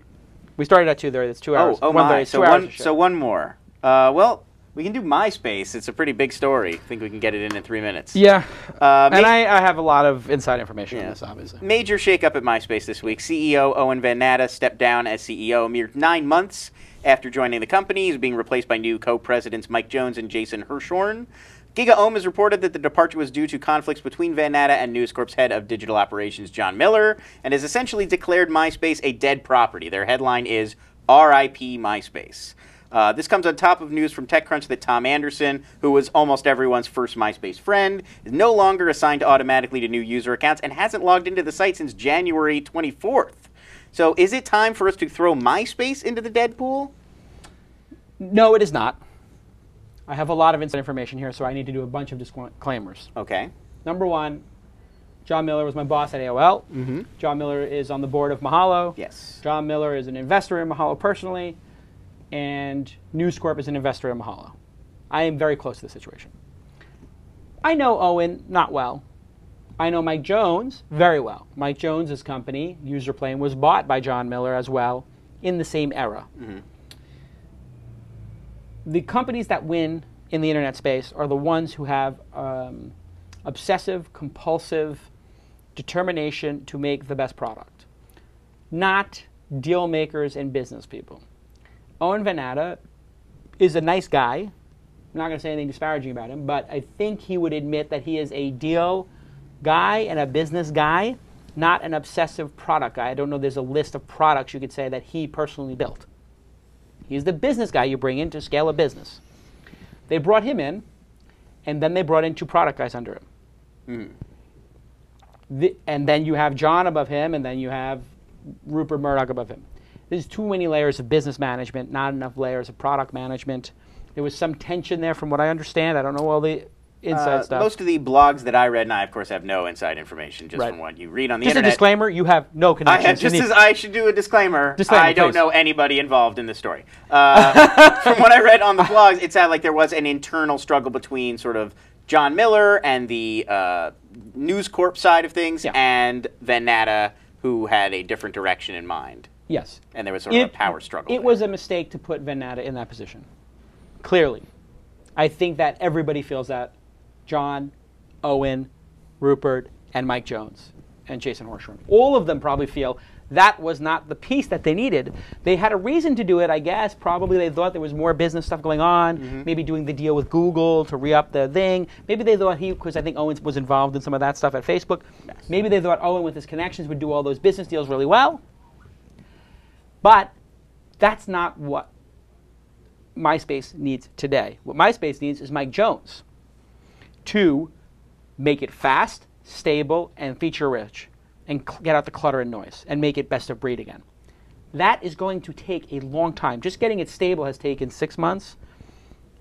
We started at 2.30. It's two hours. oh, oh 1:30, my. it's So two hours one. So one more. Uh, well, we can do MySpace. It's a pretty big story. I think we can get it in in three minutes. Yeah. Uh, and I, I have a lot of inside information Yeah. on this, obviously. Major shakeup at MySpace this week. CEO Owen Van Natta stepped down as CEO a mere nine months after joining the company. He's being replaced by new co-presidents Mike Jones and Jason Hirschhorn. GigaOM has reported that the departure was due to conflicts between Van Natta and News Corp's head of digital operations, John Miller, and has essentially declared MySpace a dead property. Their headline is RIP MySpace. Uh, this comes on top of news from TechCrunch that Tom Anderson, who was almost everyone's first MySpace friend, is no longer assigned automatically to new user accounts and hasn't logged into the site since January 24th. So, is it time for us to throw MySpace into the Deadpool? No, it is not. I have a lot of inside information here, so I need to do a bunch of disclaimers. Okay. Number one, John Miller was my boss at AOL. Mm-hmm. John Miller is on the board of Mahalo. Yes. John Miller is an investor in Mahalo personally, and News Corp is an investor in Mahalo. I am very close to the situation. I know Owen not well. I know Mike Jones very well. Mike Jones's company, Userplane, was bought by John Miller as well in the same era. The companies that win in the internet space are the ones who have um, obsessive, compulsive determination to make the best product, not deal makers and business people. Owen Van Natta is a nice guy, I'm not going to say anything disparaging about him, but I think he would admit that he is a deal guy and a business guy, not an obsessive product guy. I don't know there's a list of products you could say that he personally built. He's the business guy you bring in to scale a business. They brought him in, and then they brought in two product guys under him. Hmm. The, and then you have John above him, and then you have Rupert Murdoch above him. There's too many layers of business management, not enough layers of product management. There was some tension there, from what I understand. I don't know all the inside Uh, stuff. Most of the blogs that I read, and I of course have no inside information, just Right. from what you read on the just a disclaimer: you have no I connection. have, just as I should do a disclaimer. Disclaimer, I don't please. know anybody involved in this story. Uh, from what I read on the blogs, it sounded like there was an internal struggle between sort of John Miller and the uh, News Corp side of things, Yeah. and Van Natta, who had a different direction in mind, yes, and there was sort of a power struggle. It there. was a mistake to put Van Natta in that position. Clearly. I think that everybody feels that. John, Owen, Rupert, and Mike Jones, and Jason Hirschhorn. All of them probably feel that was not the piece that they needed. They had a reason to do it, I guess. Probably they thought there was more business stuff going on, Mm-hmm. maybe doing the deal with Google to re up the thing. Maybe they thought he, because I think Owen was involved in some of that stuff at Facebook. Maybe they thought Owen, with his connections, would do all those business deals really well. But that's not what MySpace needs today. What MySpace needs is Mike Jones to make it fast, stable, and feature rich, and get out the clutter and noise, and make it best of breed again. That is going to take a long time. Just getting it stable has taken six months,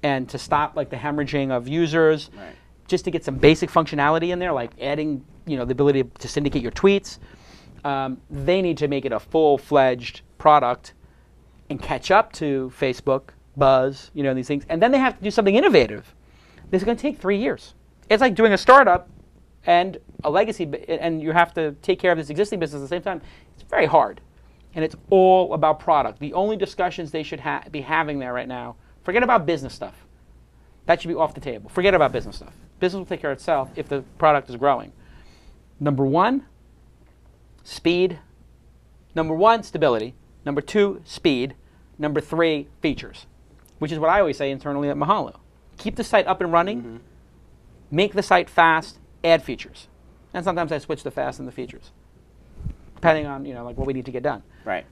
and to stop like the hemorrhaging of users, Right. just to get some basic functionality in there, like adding you know the ability to syndicate your tweets. Um, they need to make it a full-fledged product and catch up to Facebook, Buzz, you know, these things. And then they have to do something innovative. This is going to take three years. It's like doing a startup and a legacy, and you have to take care of this existing business at the same time. It's very hard. And it's all about product. The only discussions they should ha- be having there right now, forget about business stuff. That should be off the table. Forget about business stuff. Business will take care of itself if the product is growing. Number one, speed. Number one, stability. Number two, speed. Number three, features, which is what I always say internally at Mahalo. Keep the site up and running, mm-hmm. make the site fast, add features. And sometimes I switch the fast and the features, depending on you know like what we need to get done. right.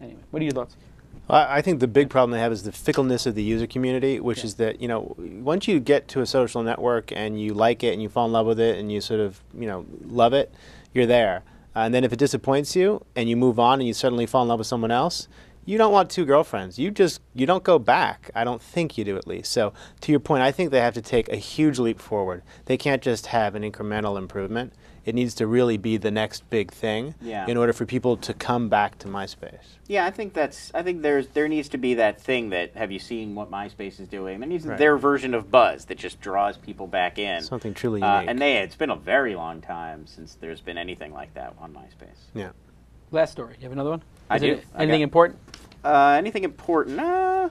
Anyway, what are your thoughts? I I think the big problem they have is the fickleness of the user community, which is that you know once you get to a social network and you like it and you fall in love with it and you sort of you know love it, you're there. and then if it disappoints you and you move on and you suddenly fall in love with someone else, you don't want two girlfriends. You just you don't go back. I don't think you do at least. So to your point, I think they have to take a huge leap forward. They can't just have an incremental improvement. It needs to really be the next big thing Yeah. in order for people to come back to MySpace. Yeah, I think that's. I think there's there needs to be that thing that have you seen what MySpace is doing? There needs Right. their version of Buzz that just draws people back in. Something truly Uh, unique. and they it's been a very long time since there's been anything like that on MySpace. Yeah. Last story. You have another one? I do. it anything got- important? Uh, anything important? Uh,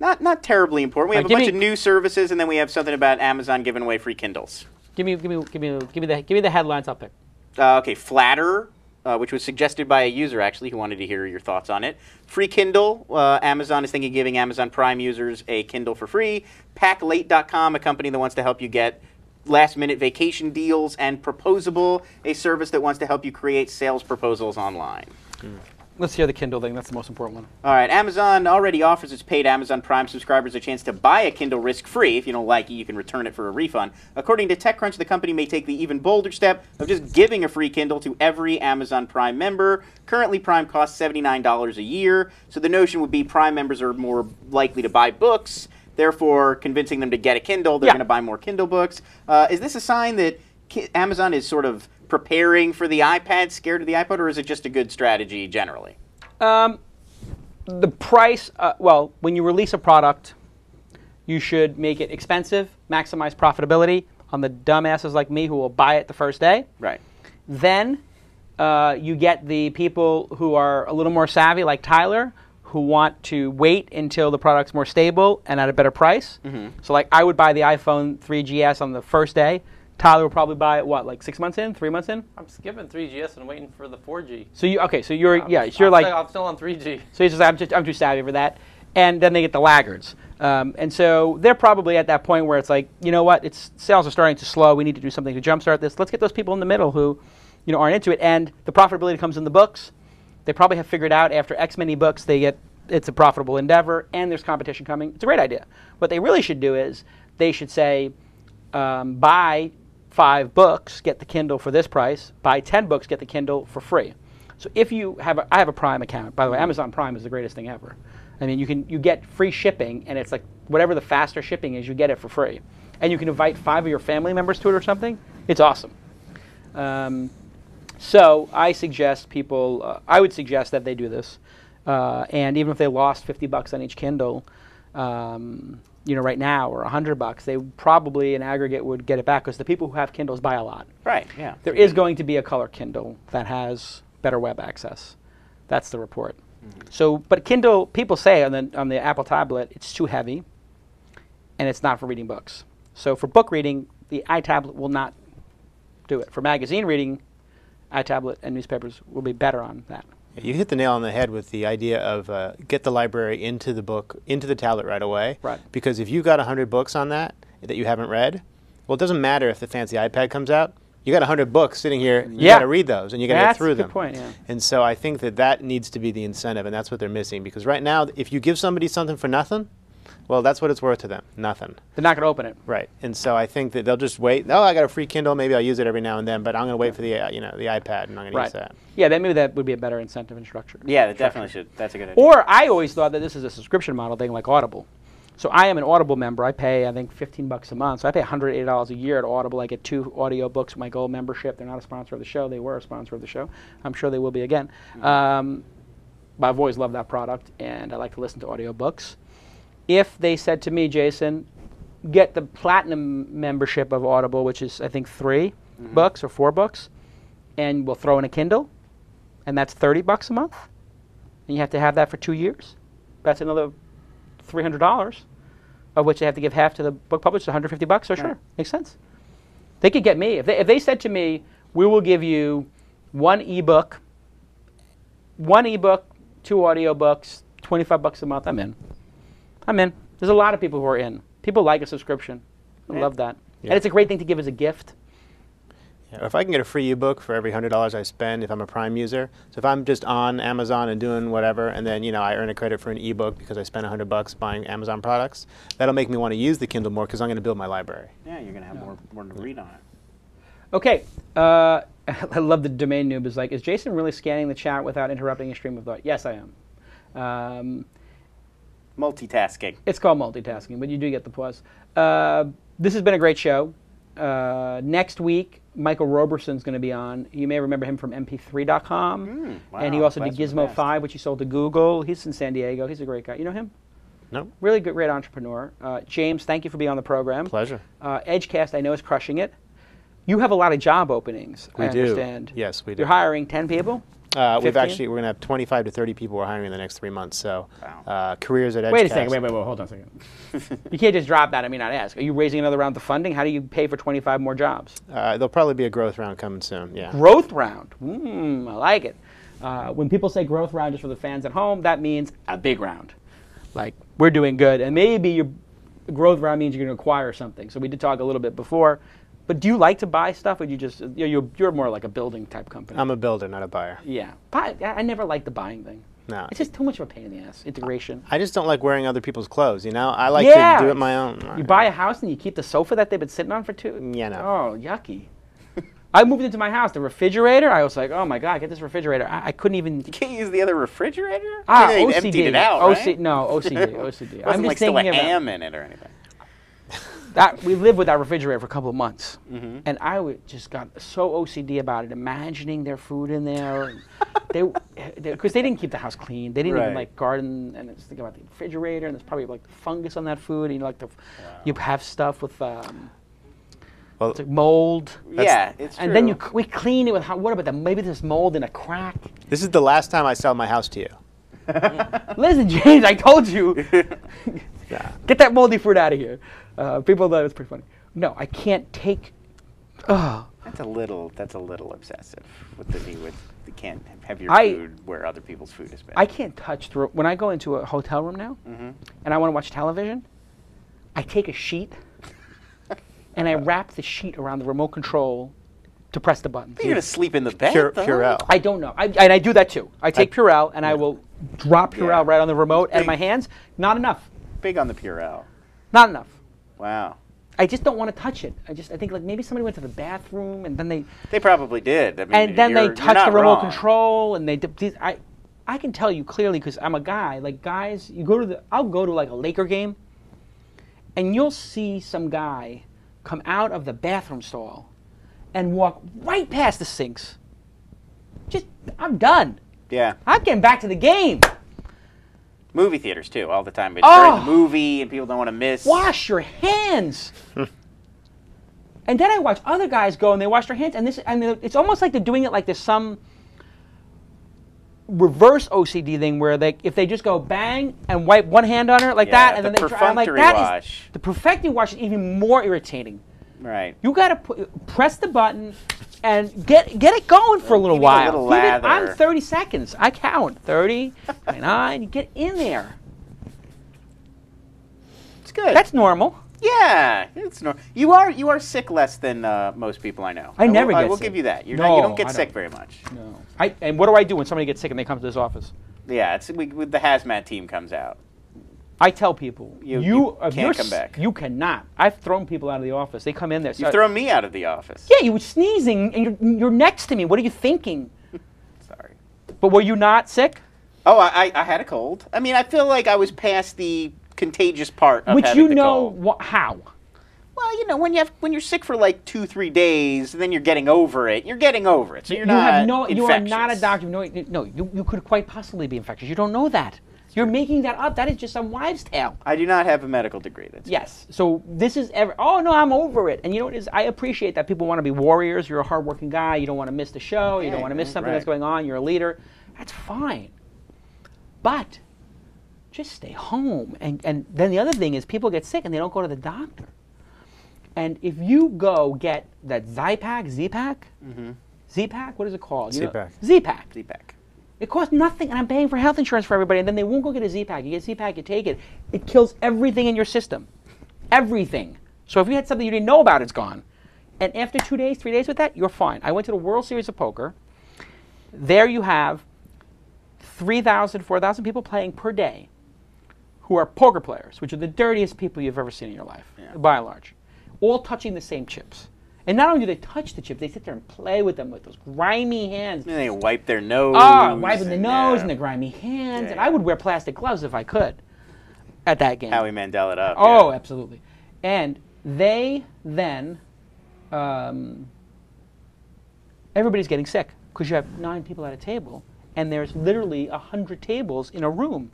not not terribly important. We Uh, have a bunch me- of new services, and then we have something about Amazon giving away free Kindles. Give me, give me, give me, give me the, give me the headlines. I'll pick. Uh, okay, Flattr, uh, which was suggested by a user actually who wanted to hear your thoughts on it. Free Kindle. Uh, Amazon is thinking of giving Amazon Prime users a Kindle for free. Packlate.com, a company that wants to help you get last minute vacation deals. And Proposable, a service that wants to help you create sales proposals online. Let's hear the Kindle thing. That's the most important one. All right, Amazon already offers its paid Amazon Prime subscribers a chance to buy a Kindle risk free. If you don't like it, you can return it for a refund. According to TechCrunch, the company may take the even bolder step of just giving a free Kindle to every Amazon Prime member. Currently, Prime costs $79 a year, so the notion would be Prime members are more likely to buy books. Therefore, convincing them to get a Kindle, they're Yeah. going to buy more Kindle books. Uh, is this a sign that Ki- Amazon is sort of preparing for the iPad, scared of the iPad, or is it just a good strategy generally? Um, the price. Uh, well, when you release a product, you should make it expensive, maximize profitability on the dumbasses like me who will buy it the first day. Right. Then uh, you get the people who are a little more savvy, like Tyler, who want to wait until the product's more stable and at a better price. So, like, I would buy the iPhone 3GS on the first day. Tyler will probably buy it what, like six months in, three months in. I'm skipping 3GS and waiting for the 4G. So you okay? So you're I'm- yeah, you're I'm like still- I'm still on 3G. so he's just I'm just I'm too savvy for that. and then they get the laggards. Um, and so they're probably at that point where it's like, you know what, it's sales are starting to slow. We need to do something to jumpstart this. Let's get those people in the middle who, you know, aren't into it. And the profitability comes in the books. They probably have figured out after X many books they get it's a profitable endeavor and there's competition coming. It's a great idea. What they really should do is they should say, um, buy five books, get the Kindle for this price. Buy ten books, get the Kindle for free. So if you have, a, I have a Prime account. By the way, Amazon Prime is the greatest thing ever. I mean, you can you get free shipping, and it's like whatever the faster shipping is, you get it for free, and you can invite five of your family members to it or something. It's awesome. Um, so I suggest people. Uh, I would suggest that they do this, uh, and even if they lost fifty bucks on each Kindle, um, you know, right now or hundred bucks, they probably in aggregate would get it back because the people who have Kindles buy a lot. Right. Yeah. There is going to be a color Kindle that has better web access. That's the report. Mm. So, but Kindle, people say on the on the Apple tablet, it's too heavy, and it's not for reading books. So, for book reading, the iTablet will not do it. For magazine reading, iTablet and newspapers will be better on that. You hit the nail on the head with the idea of uh, get the library into the book, into the tablet right away. Right. Because if you've got 100 books on that that you haven't read, well, it doesn't matter if the fancy iPad comes out. You got 100 books sitting here. You Yeah. got to read those, and you got to get That's through a good them. point, yeah. And so I think that that needs to be the incentive, and that's what they're missing. Because right now, if you give somebody something for nothing, well, that's what it's worth to them. Nothing. They're not going to open it. Right. And so I think that they'll just wait. Oh, I got a free Kindle. Maybe I'll use it every now and then, but I'm going to wait for the uh, you know the iPad, and I'm going to Right. use that. Yeah, then maybe that would be a better incentive and structure. Yeah, that definitely should. That's a good idea. Or I always thought that this is a subscription model thing like Audible. So I am an Audible member. I pay I think 15 bucks a month. So I pay 180 dollars a year at Audible. I get two audio books with my gold membership. They're not a sponsor of the show. They were a sponsor of the show. I'm sure they will be again. Um, but I've always loved that product, and I like to listen to audiobooks. If they said to me, Jason, get the platinum membership of Audible, which is I think 3 mm-hmm. books or four books, and we'll throw in a Kindle, and that's 30 bucks a month, and you have to have that for two years. That's another $300, of which they have to give half to the book publisher, 150 bucks. So sure, makes sense. They could get me if they if they said to me, we will give you one ebook, one ebook, two audiobooks, 25 bucks a month. I'm in. I'm in. There's a lot of people who are in. People like a subscription. I love that. Yeah. And it's a great thing to give as a gift. Yeah, if I can get a free ebook for every hundred dollars I spend, if I'm a Prime user, so if I'm just on Amazon and doing whatever, and then you know I earn a credit for an ebook because I spent hundred bucks buying Amazon products, that'll make me want to use the Kindle more because I'm going to build my library. yeah, you're gonna have more more to read on it. Okay. Uh, I love the domain noob is like, is Jason really scanning the chat without interrupting a stream of thought? Yes, I am. Um, Multitasking. it's called multitasking, but you do get the plus. Uh, this has been a great show. Uh, next week, Michael Robertson's going to be on. You may remember him from MP3.com. and he wow, also did Gizmo 5, which he sold to Google. He's in San Diego. He's a great guy. You know him? No, Really good, great entrepreneur. Uh, James, thank you for being on the program. pleasure. Uh, Edgecast, I know, is crushing it. You have a lot of job openings. We I do. understand. Yes, we do. You're hiring 10 people? Uh, we've actually we're going to have 25 to 30 people we're hiring in the next three months. So Wow. uh, careers at Edgecast. Wait a second. Wait, wait, wait. Hold on a second. you can't just drop that. I mean, not ask. Are you raising another round of funding? How do you pay for 25 more jobs? Uh, there'll probably be a growth round coming soon. Yeah. Growth round. Mm, I like it. Uh, when people say growth round, just for the fans at home, that means a big round. Like we're doing good, and maybe your growth round means you're going to acquire something. So we did talk a little bit before. But do you like to buy stuff, or do you just you're, you're, more like a building type company? I'm a builder, not a buyer. yeah. I I never like the buying thing. No. It's just too much of a pain in the ass. Integration. I just don't like wearing other people's clothes. You know, I like Yeah. to do it my own. You buy a house and you keep the sofa that they've been sitting on for two. Yeah, no. Oh, yucky. I moved into my house. The refrigerator. I was like, oh my god, get this refrigerator. I, I couldn't even. You can't use the other refrigerator. Ah, I mean, they OCD. emptied it out, OC. No, OCD. OCD. I'm just like still a about ham in it or anything. That. We lived with that refrigerator for a couple of months, Mm-hmm. and I would just got so OCD about it, imagining their food in there. And they, because they didn't keep the house clean. They didn't even like garden, and just think about the refrigerator, and there's probably like fungus on that food, and you like the, you have stuff with. Um, Well, it's like mold. yeah, it's true. and then you c- we clean it with what about the maybe there's mold in a crack. this is the last time I sell my house to you. Listen, James, I told you. Get that moldy fruit out of here. Uh, people thought it was pretty funny. No, I can't take. Oh, That's a little. That's a little obsessive with the knee with. You can't have your I- food where other people's food has been. I can't touch the. When I go into a hotel room now, Mm-hmm. and I want to watch television, I take a sheet, and I wrap the sheet around the remote control to press the button. You're gonna sleep in the bed. Pure. Purell. I don't know. I, and I do that too. I take Purell and I will drop Purell Yeah. right on the remote and my hands. Not enough. Big on the Purell. Not enough. Wow. I just don't want to touch it. I just I think like maybe somebody went to the bathroom and then they They probably did. I mean, and then they you're touch the remote wrong. control and they I I can tell you clearly because I'm a guy. Like guys, you go to the I'll go to like a Laker game, and you'll see some guy come out of the bathroom stall and walk right past the sinks. Just I'm done. Yeah. I'm getting back to the game. Movie theaters too, all the time. It's Oh. during the oh! movie, and people don't want to miss. Wash your hands. and then I watch other guys go and they wash their hands, and this and it's almost like they're doing it like there's some reverse OCD thing where they if they just go bang and wipe one hand on her like Yeah, that, and the then they try, I'm like that is- wash. the perfecting wash is even more irritating. Right. You got to press the button and get get it going for a little Give it a while. little it- I'm 30 seconds. I count 30, 29. Get in there. It's good. That's normal. yeah. It's normal. You are you are sick less than uh, most people I know. I will- never I get will sick. give you that. You're No, not, you don't get sick don't. very much. No. I, and what do I do when somebody gets sick and they come to this office? Yeah. It's we, with the hazmat team comes out. I tell people, You- you, you can't come back. You cannot. I've thrown people out of the office. They come in there. you throw me out of the office. yeah, you were sneezing and you're, you're next to me. What are you thinking? Sorry. But were you not sick? Oh, I, I I had a cold. I mean, I feel like I was past the contagious part of Which you know wha- how. Well, you know, when you have when you're sick for like two, three days, and then you're getting over it. You're getting over it, so you're you not. have no. You are not a doctor. No, no. You, you could quite possibly be infectious. You don't know that. You're making that up. That is just some wives' tale. I do not have a medical degree. That's Yes. So this is ever. Oh no, I'm over it. And you know what it is? I appreciate that people want to be warriors. You're a hardworking guy. You don't want to miss the show. You don't want to miss right, something that's going on. You're a leader. That's fine. But just stay home. And and then the other thing is people get sick and they don't go to the doctor. And if you go get that Z-Pak, Z-Pak, mm-hmm. Z-Pak, what is it called? You know- Z-Pak. Z-Pak. It costs nothing, and I'm paying for health insurance for everybody, and then they won't go get a Z-Pak. You get Z-Pak, you take it. It kills everything in your system. Everything. So if you had something you didn't know about, it's gone. And after two days, three days with that, you're fine. I went to the World Series of Poker. There you have 3,000, 4,000 people playing per day who are poker players, which are the dirtiest people you've ever seen in your life, by and large, all touching the same chips. And not only do they touch the chips, they sit there and play with them with those grimy hands. And they wipe their nose. Oh, wiping the nose uh, and the grimy hands. Yeah, and. I would wear plastic gloves if I could at that game. Howie Mandel it up. oh, yeah. absolutely. And they then, um, everybody's getting sick because you have nine people at a table, and there's literally a hundred tables in a room,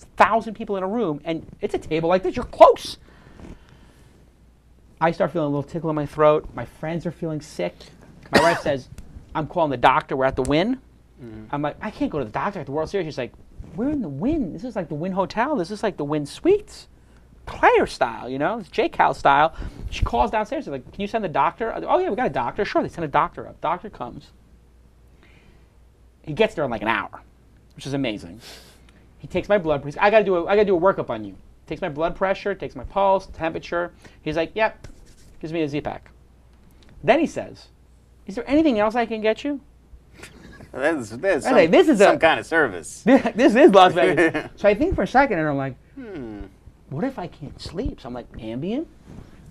a thousand people in a room, and it's a table like this. You're close. I start feeling a little tickle in my throat. My friends are feeling sick. My wife says, "I'm calling the doctor. We're at the Wynn." Mm-hmm. I'm like, "I can't go to the doctor at the World Series." She's like, "We're in the Wynn. This is like the Wynn Hotel. This is like the Wynn Suites, player style. You know, it's J Cal style." She calls downstairs. She's like, "Can you send the doctor?" Go, oh yeah, we got a doctor. Sure, they send a doctor up. Doctor comes. He gets there in like an hour, which is amazing. He takes my blood pressure. I gotta do a, I gotta do a workup on you. Takes my blood pressure, takes my pulse, temperature. He's like, "Yep," gives me a Z-Pak. Then he says, "Is there anything else I can get you?" That's, that's some, say, this is some a- kind of service. this is Las Vegas. so I think for a second, and I'm like, Hmm. what if I can't sleep? So I'm like, Ambien?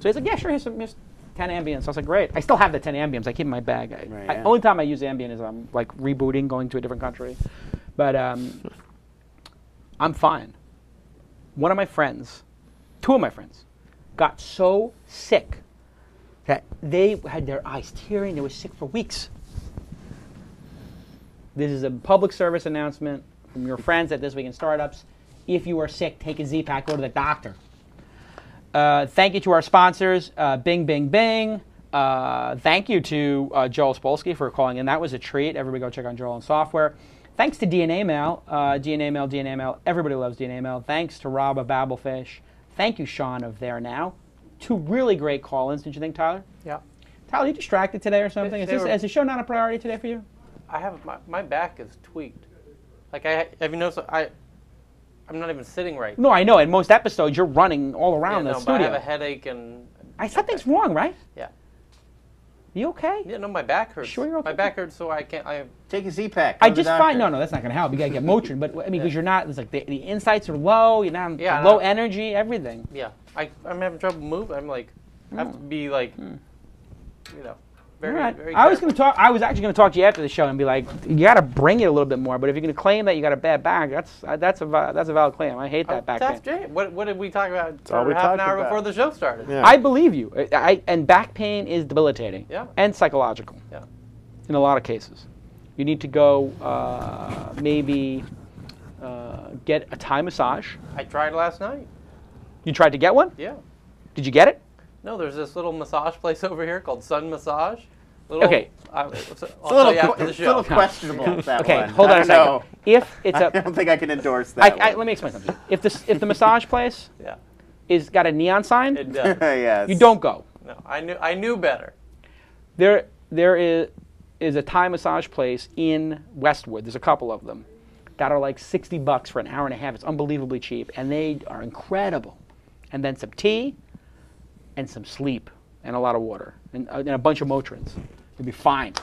So he's like, yeah, sure, here's, some, here's 10 Ambiens. So I was like, great. I still have the 10 Ambiens. I keep in my bag. I, Right, I- yeah. only time I use Ambien is I'm like rebooting, going to a different country. But um, I'm fine. One of my friends, two of my friends, got so sick that they had their eyes tearing. They were sick for weeks. This is a public service announcement from your friends at This Week in Startups. If you are sick, take a Z-Pak, go to the doctor. Uh, thank you to our sponsors, uh, Bing Bing Bing. Uh, thank you to uh, Joel Spolsky for calling in. That was a treat. Everybody go check on Joel on Software. Thanks to DNA Mail, uh, DNA Mail, DNA Mail. Everybody loves DNA Mail. Thanks to Rob of Babelflix. Thank you, Sean of There Now. Two really great call-ins, didn't you think, Tyler? Yeah. Tyler, you distracted today or something? Is, this, were- is the show not a priority today for you? I have my, my back is tweaked. Like I have you noticed I I'm not even sitting right. No, I know. In most episodes, you're running all Yeah, around no, the but I have a headache and I something's wrong, right? yeah. You okay? Yeah, no, my back hurts. Sure you're okay? My back hurts, so I can't. I Take a Z-Pak. I go just find no, no, that's not going to help. You got to get Motrin, but I mean, because you're not. It's like the, the insights are low. You're not Yeah, low no. energy. Everything. yeah. I I'm having trouble moving. I'm like I have to mm. be like mm. you know very All right. very. I was going to talk. I was actually going to talk to you after the show and be like, you got to bring it a little bit more. But if you're going to claim that you got a bad back, that's uh, that's a that's a valid claim. I hate that Oh, back Tough pain. Jay. What what did we talk about all for we half an hour about. before the show started? Yeah. I believe you. I, I and back pain is debilitating. Yeah. And psychological. Yeah. In a lot of cases, you need to go uh, maybe uh, get a Thai massage. I tried last night. You tried to get one? Yeah. Did you get it? No, there's this little massage place over here called Sun Massage. Little, Okay. Uh, I, I'll It's a little, qu- it's a little questionable. That Okay, one. hold on a second. know. If it's a, I don't think I can endorse that. I, one. let me explain something. If this, if the massage place Yeah. is got a neon sign, It does. yes. you don't go. no, I knew I knew better. There, there is is a Thai massage place in Westwood. There's a couple of them that are like 60 bucks for an hour and a half. It's unbelievably cheap, and they are incredible. And then some tea, and some sleep, and a lot of water, and, uh, and a bunch of Motrins. You'll be fine.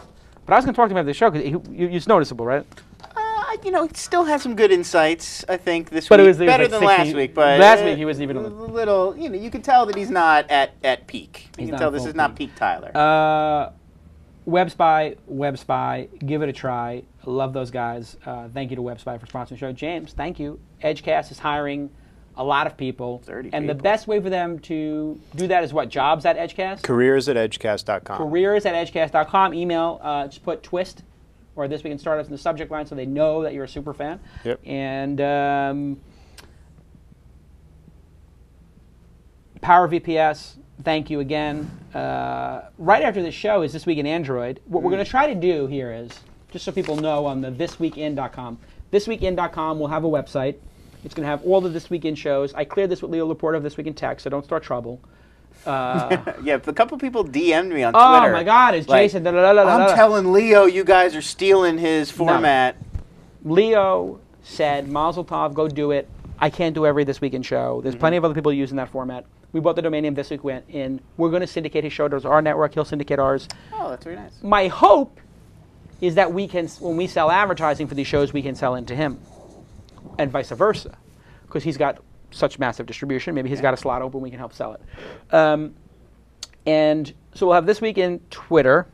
But I was going to talk to him after the show because it's noticeable, right? Uh, you know, it still has some good insights. I think this But it week was- it was better like than 60 last week. But last week he wasn't even a little. You know, you can tell that he's not at at peak. You can tell this is not peak. peak Tyler. Uh, Web Spy, Web Spy, give it a try. Love those guys. Uh, thank you to Web Spy for sponsoring the show. James, thank you. Edgecast is hiring a lot of people. 30 and the best way for them to do that is what? Jobs at Edgecast? Careers at edgecast.com. Careers at edgecast.com. Email, uh, just put twist or this week in startups in the subject line so they know that you're a super fan. Yep. And um, Power VPS, thank you again. Uh, right after the show is This Week in Android. What we're going to try to do here is, just so people know on the thisweekin.com, thisweekin.com will have a website. It's going to have all the This weekend shows. I cleared this with Leo Laporte of This Week in Tech, so don't start trouble. Uh, yeah, a couple people DM'd me on oh Twitter. Oh my God, it's like, Jason. da, da, da. I'm telling Leo, you guys are stealing his format. Leo said, Mazel Tov, go do it. I can't do every This Weekend show. There's plenty of other people using that format. We bought the domain name This Week Went in. We're going to syndicate his show to our network. He'll syndicate ours. Oh, that's very nice. My hope is that we can, when we sell advertising for these shows, we can sell into him, and vice versa, because he's got such massive distribution. Maybe he's got a slot open. We can help sell it. Um, and so we'll have this week in Twitter,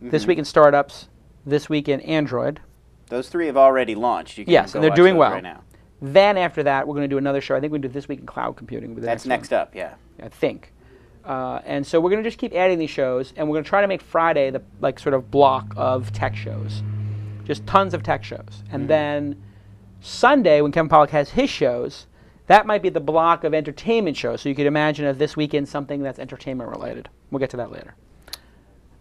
this week in startups, this week in Android. Those three have already launched. You can Yes, and they're doing well. right now. Then after that, we're going to do another show. I think we do this week in cloud computing. That's next, next up. Yeah. I think. Uh, and so we're going to just keep adding these shows, and we're going to try to make Friday the like sort of block of tech shows, just tons of tech shows. And then Sunday, when Kevin Pollak has his shows, that might be the block of entertainment shows. So you could imagine if this weekend something that's entertainment related. We'll get to that later.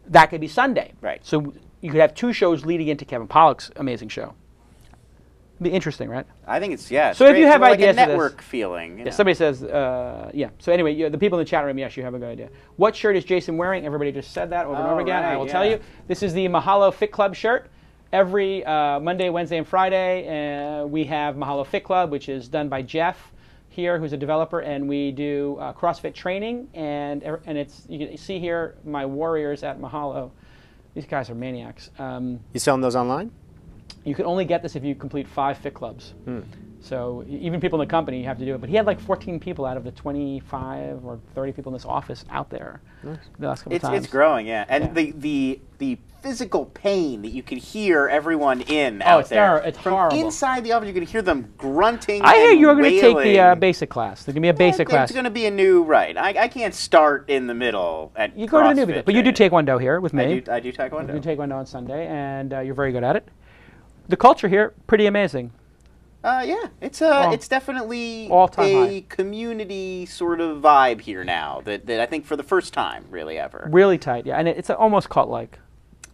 That could be Sunday. Right. So you could have two shows leading into Kevin Pollak's amazing show. It'd Be interesting, right? I think it's yeah. So if you have ideas like a this- network feeling. you Yeah, know. somebody says, uh, yeah. So anyway, you, the people in the chat room, yes, you have a good idea. What shirt is Jason wearing? Everybody just said that over and Oh, over again. I right, will tell you, this is the Mahalo Fit Club shirt. Every uh, Monday, Wednesday, and Friday, uh, we have Mahalo Fit Club, which is done by Jeff here, who's a developer, and we do uh, CrossFit training. And and it's you can see here my warriors at Mahalo. These guys are maniacs. Um, You selling those online? you can only get this if you complete five fit clubs. Hmm. So e- even people in the company, have to do it. But he had like 14 people out of the 25 or 30 people in this office out there nice. the last couple It's times. it's growing, yeah. And Yeah. the the the physical pain that you can hear everyone in Oh, out it's there. ter- it's From horrible. inside the office, you can hear them grunting. I hear you're going to take the uh, basic class. There's going to be a basic It's class. going to be a new right. I, I can't start in the middle at You go to the CrossFit new but you do training. Taekwondo here with me. I do I do taekwondo. You do Taekwondo on Sunday, and uh, you're very good at it. The culture here, pretty amazing. Uh, yeah, it's uh, Oh. it's definitely a high. community sort of vibe here now. That, that I think for the first time, really ever. Really tight, yeah. And it, it's almost cult-like.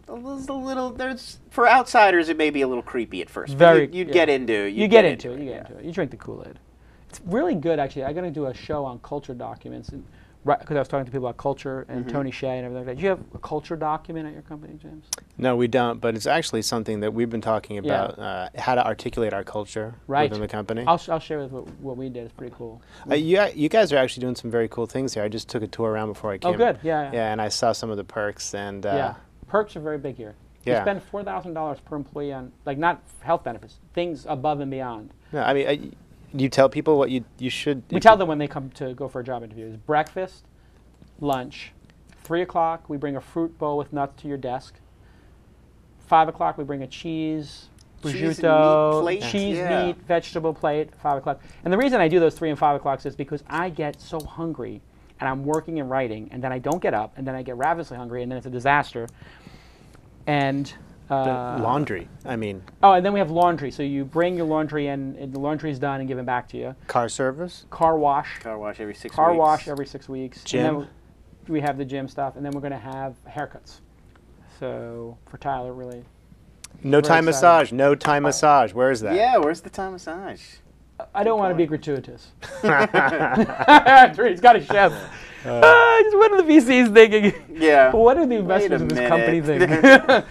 There's a little there's for outsiders it may be a little creepy at first. Very- you'd, you'd yeah. get into you get, into it. You yeah. get into it. You drink the Kool Aid. It's really good, actually. I'm going to do a show on culture documents, and right? Because I was talking to people about culture and Mm-hmm. Tony Hsieh and everything like that. Do you have a culture document at your company, James? No, we don't, but it's actually something that we've been talking Yeah. about uh, how to articulate our culture Right. within the company. I'll, sh- I'll share with what, what we did. It's pretty cool. Uh, you, you guys are actually doing some very cool things here. I just took a tour around before I came. Oh, good. Yeah, yeah. Yeah, and I saw some of the perks, and uh, yeah. Perks are very big here. You Yeah. spend four thousand dollars per employee on like not health benefits, things above and beyond. no, I mean, I, you tell people what you you should. We tell them when they come to go for a job interview is breakfast, lunch, three o'clock we bring a fruit bowl with nuts to your desk. Five o'clock we bring a cheese, Cheese meat cheese, Yeah. meat, vegetable plate. Five o'clock. And the reason I do those three and five o'clocks is because I get so hungry, and I'm working and writing, and then I don't get up, and then I get ravenously hungry, and then it's a disaster. And the uh, laundry. I mean, Oh, and then we have laundry. So you bring your laundry in, and the laundry's done and given back to you. car service. Car wash Car wash every six car weeks. wash every six weeks. Gym. And then we have the gym stuff, and then we're going to have haircuts. So for Tyler, really, No time excited. massage. No time massage. Where is that? Yeah, where's the time massage? I don't want to be gratuitous. He's got a chef. Uh, just what are the VCs thinking? Yeah. what are the investors in this company minute.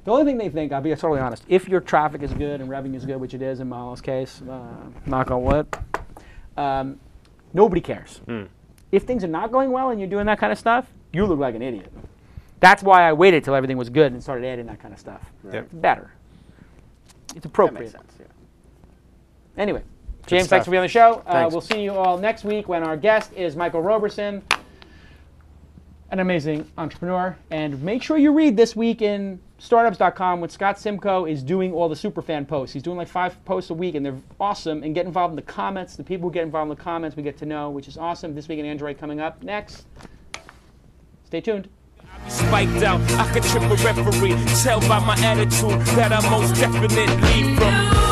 Think? the only thing they think, I'll be totally honest, if your traffic is good and revenue is good, which it is in Mahalo's case, uh, knock on wood, um, nobody cares. If things are not going well and you're doing that kind of stuff, you look like an idiot. That's why I waited till everything was good and started adding that kind of stuff. Yep. It's better. It's That appropriate. makes sense. Yeah. Anyway, James, stuff. thanks for being on the show. Uh, we'll see you all next week when our guest is Michael Robertson, an amazing entrepreneur. And make sure you read this week in startups.com when Scott Simcoe is doing all the superfan posts. He's doing like five posts a week, and they're awesome. And get involved in the comments. The people who get involved in the comments, we get to know, which is awesome. This week in Android coming up next. Stay tuned. Spiked out, I could trip a referee. Tell by my attitude that I most definitely from.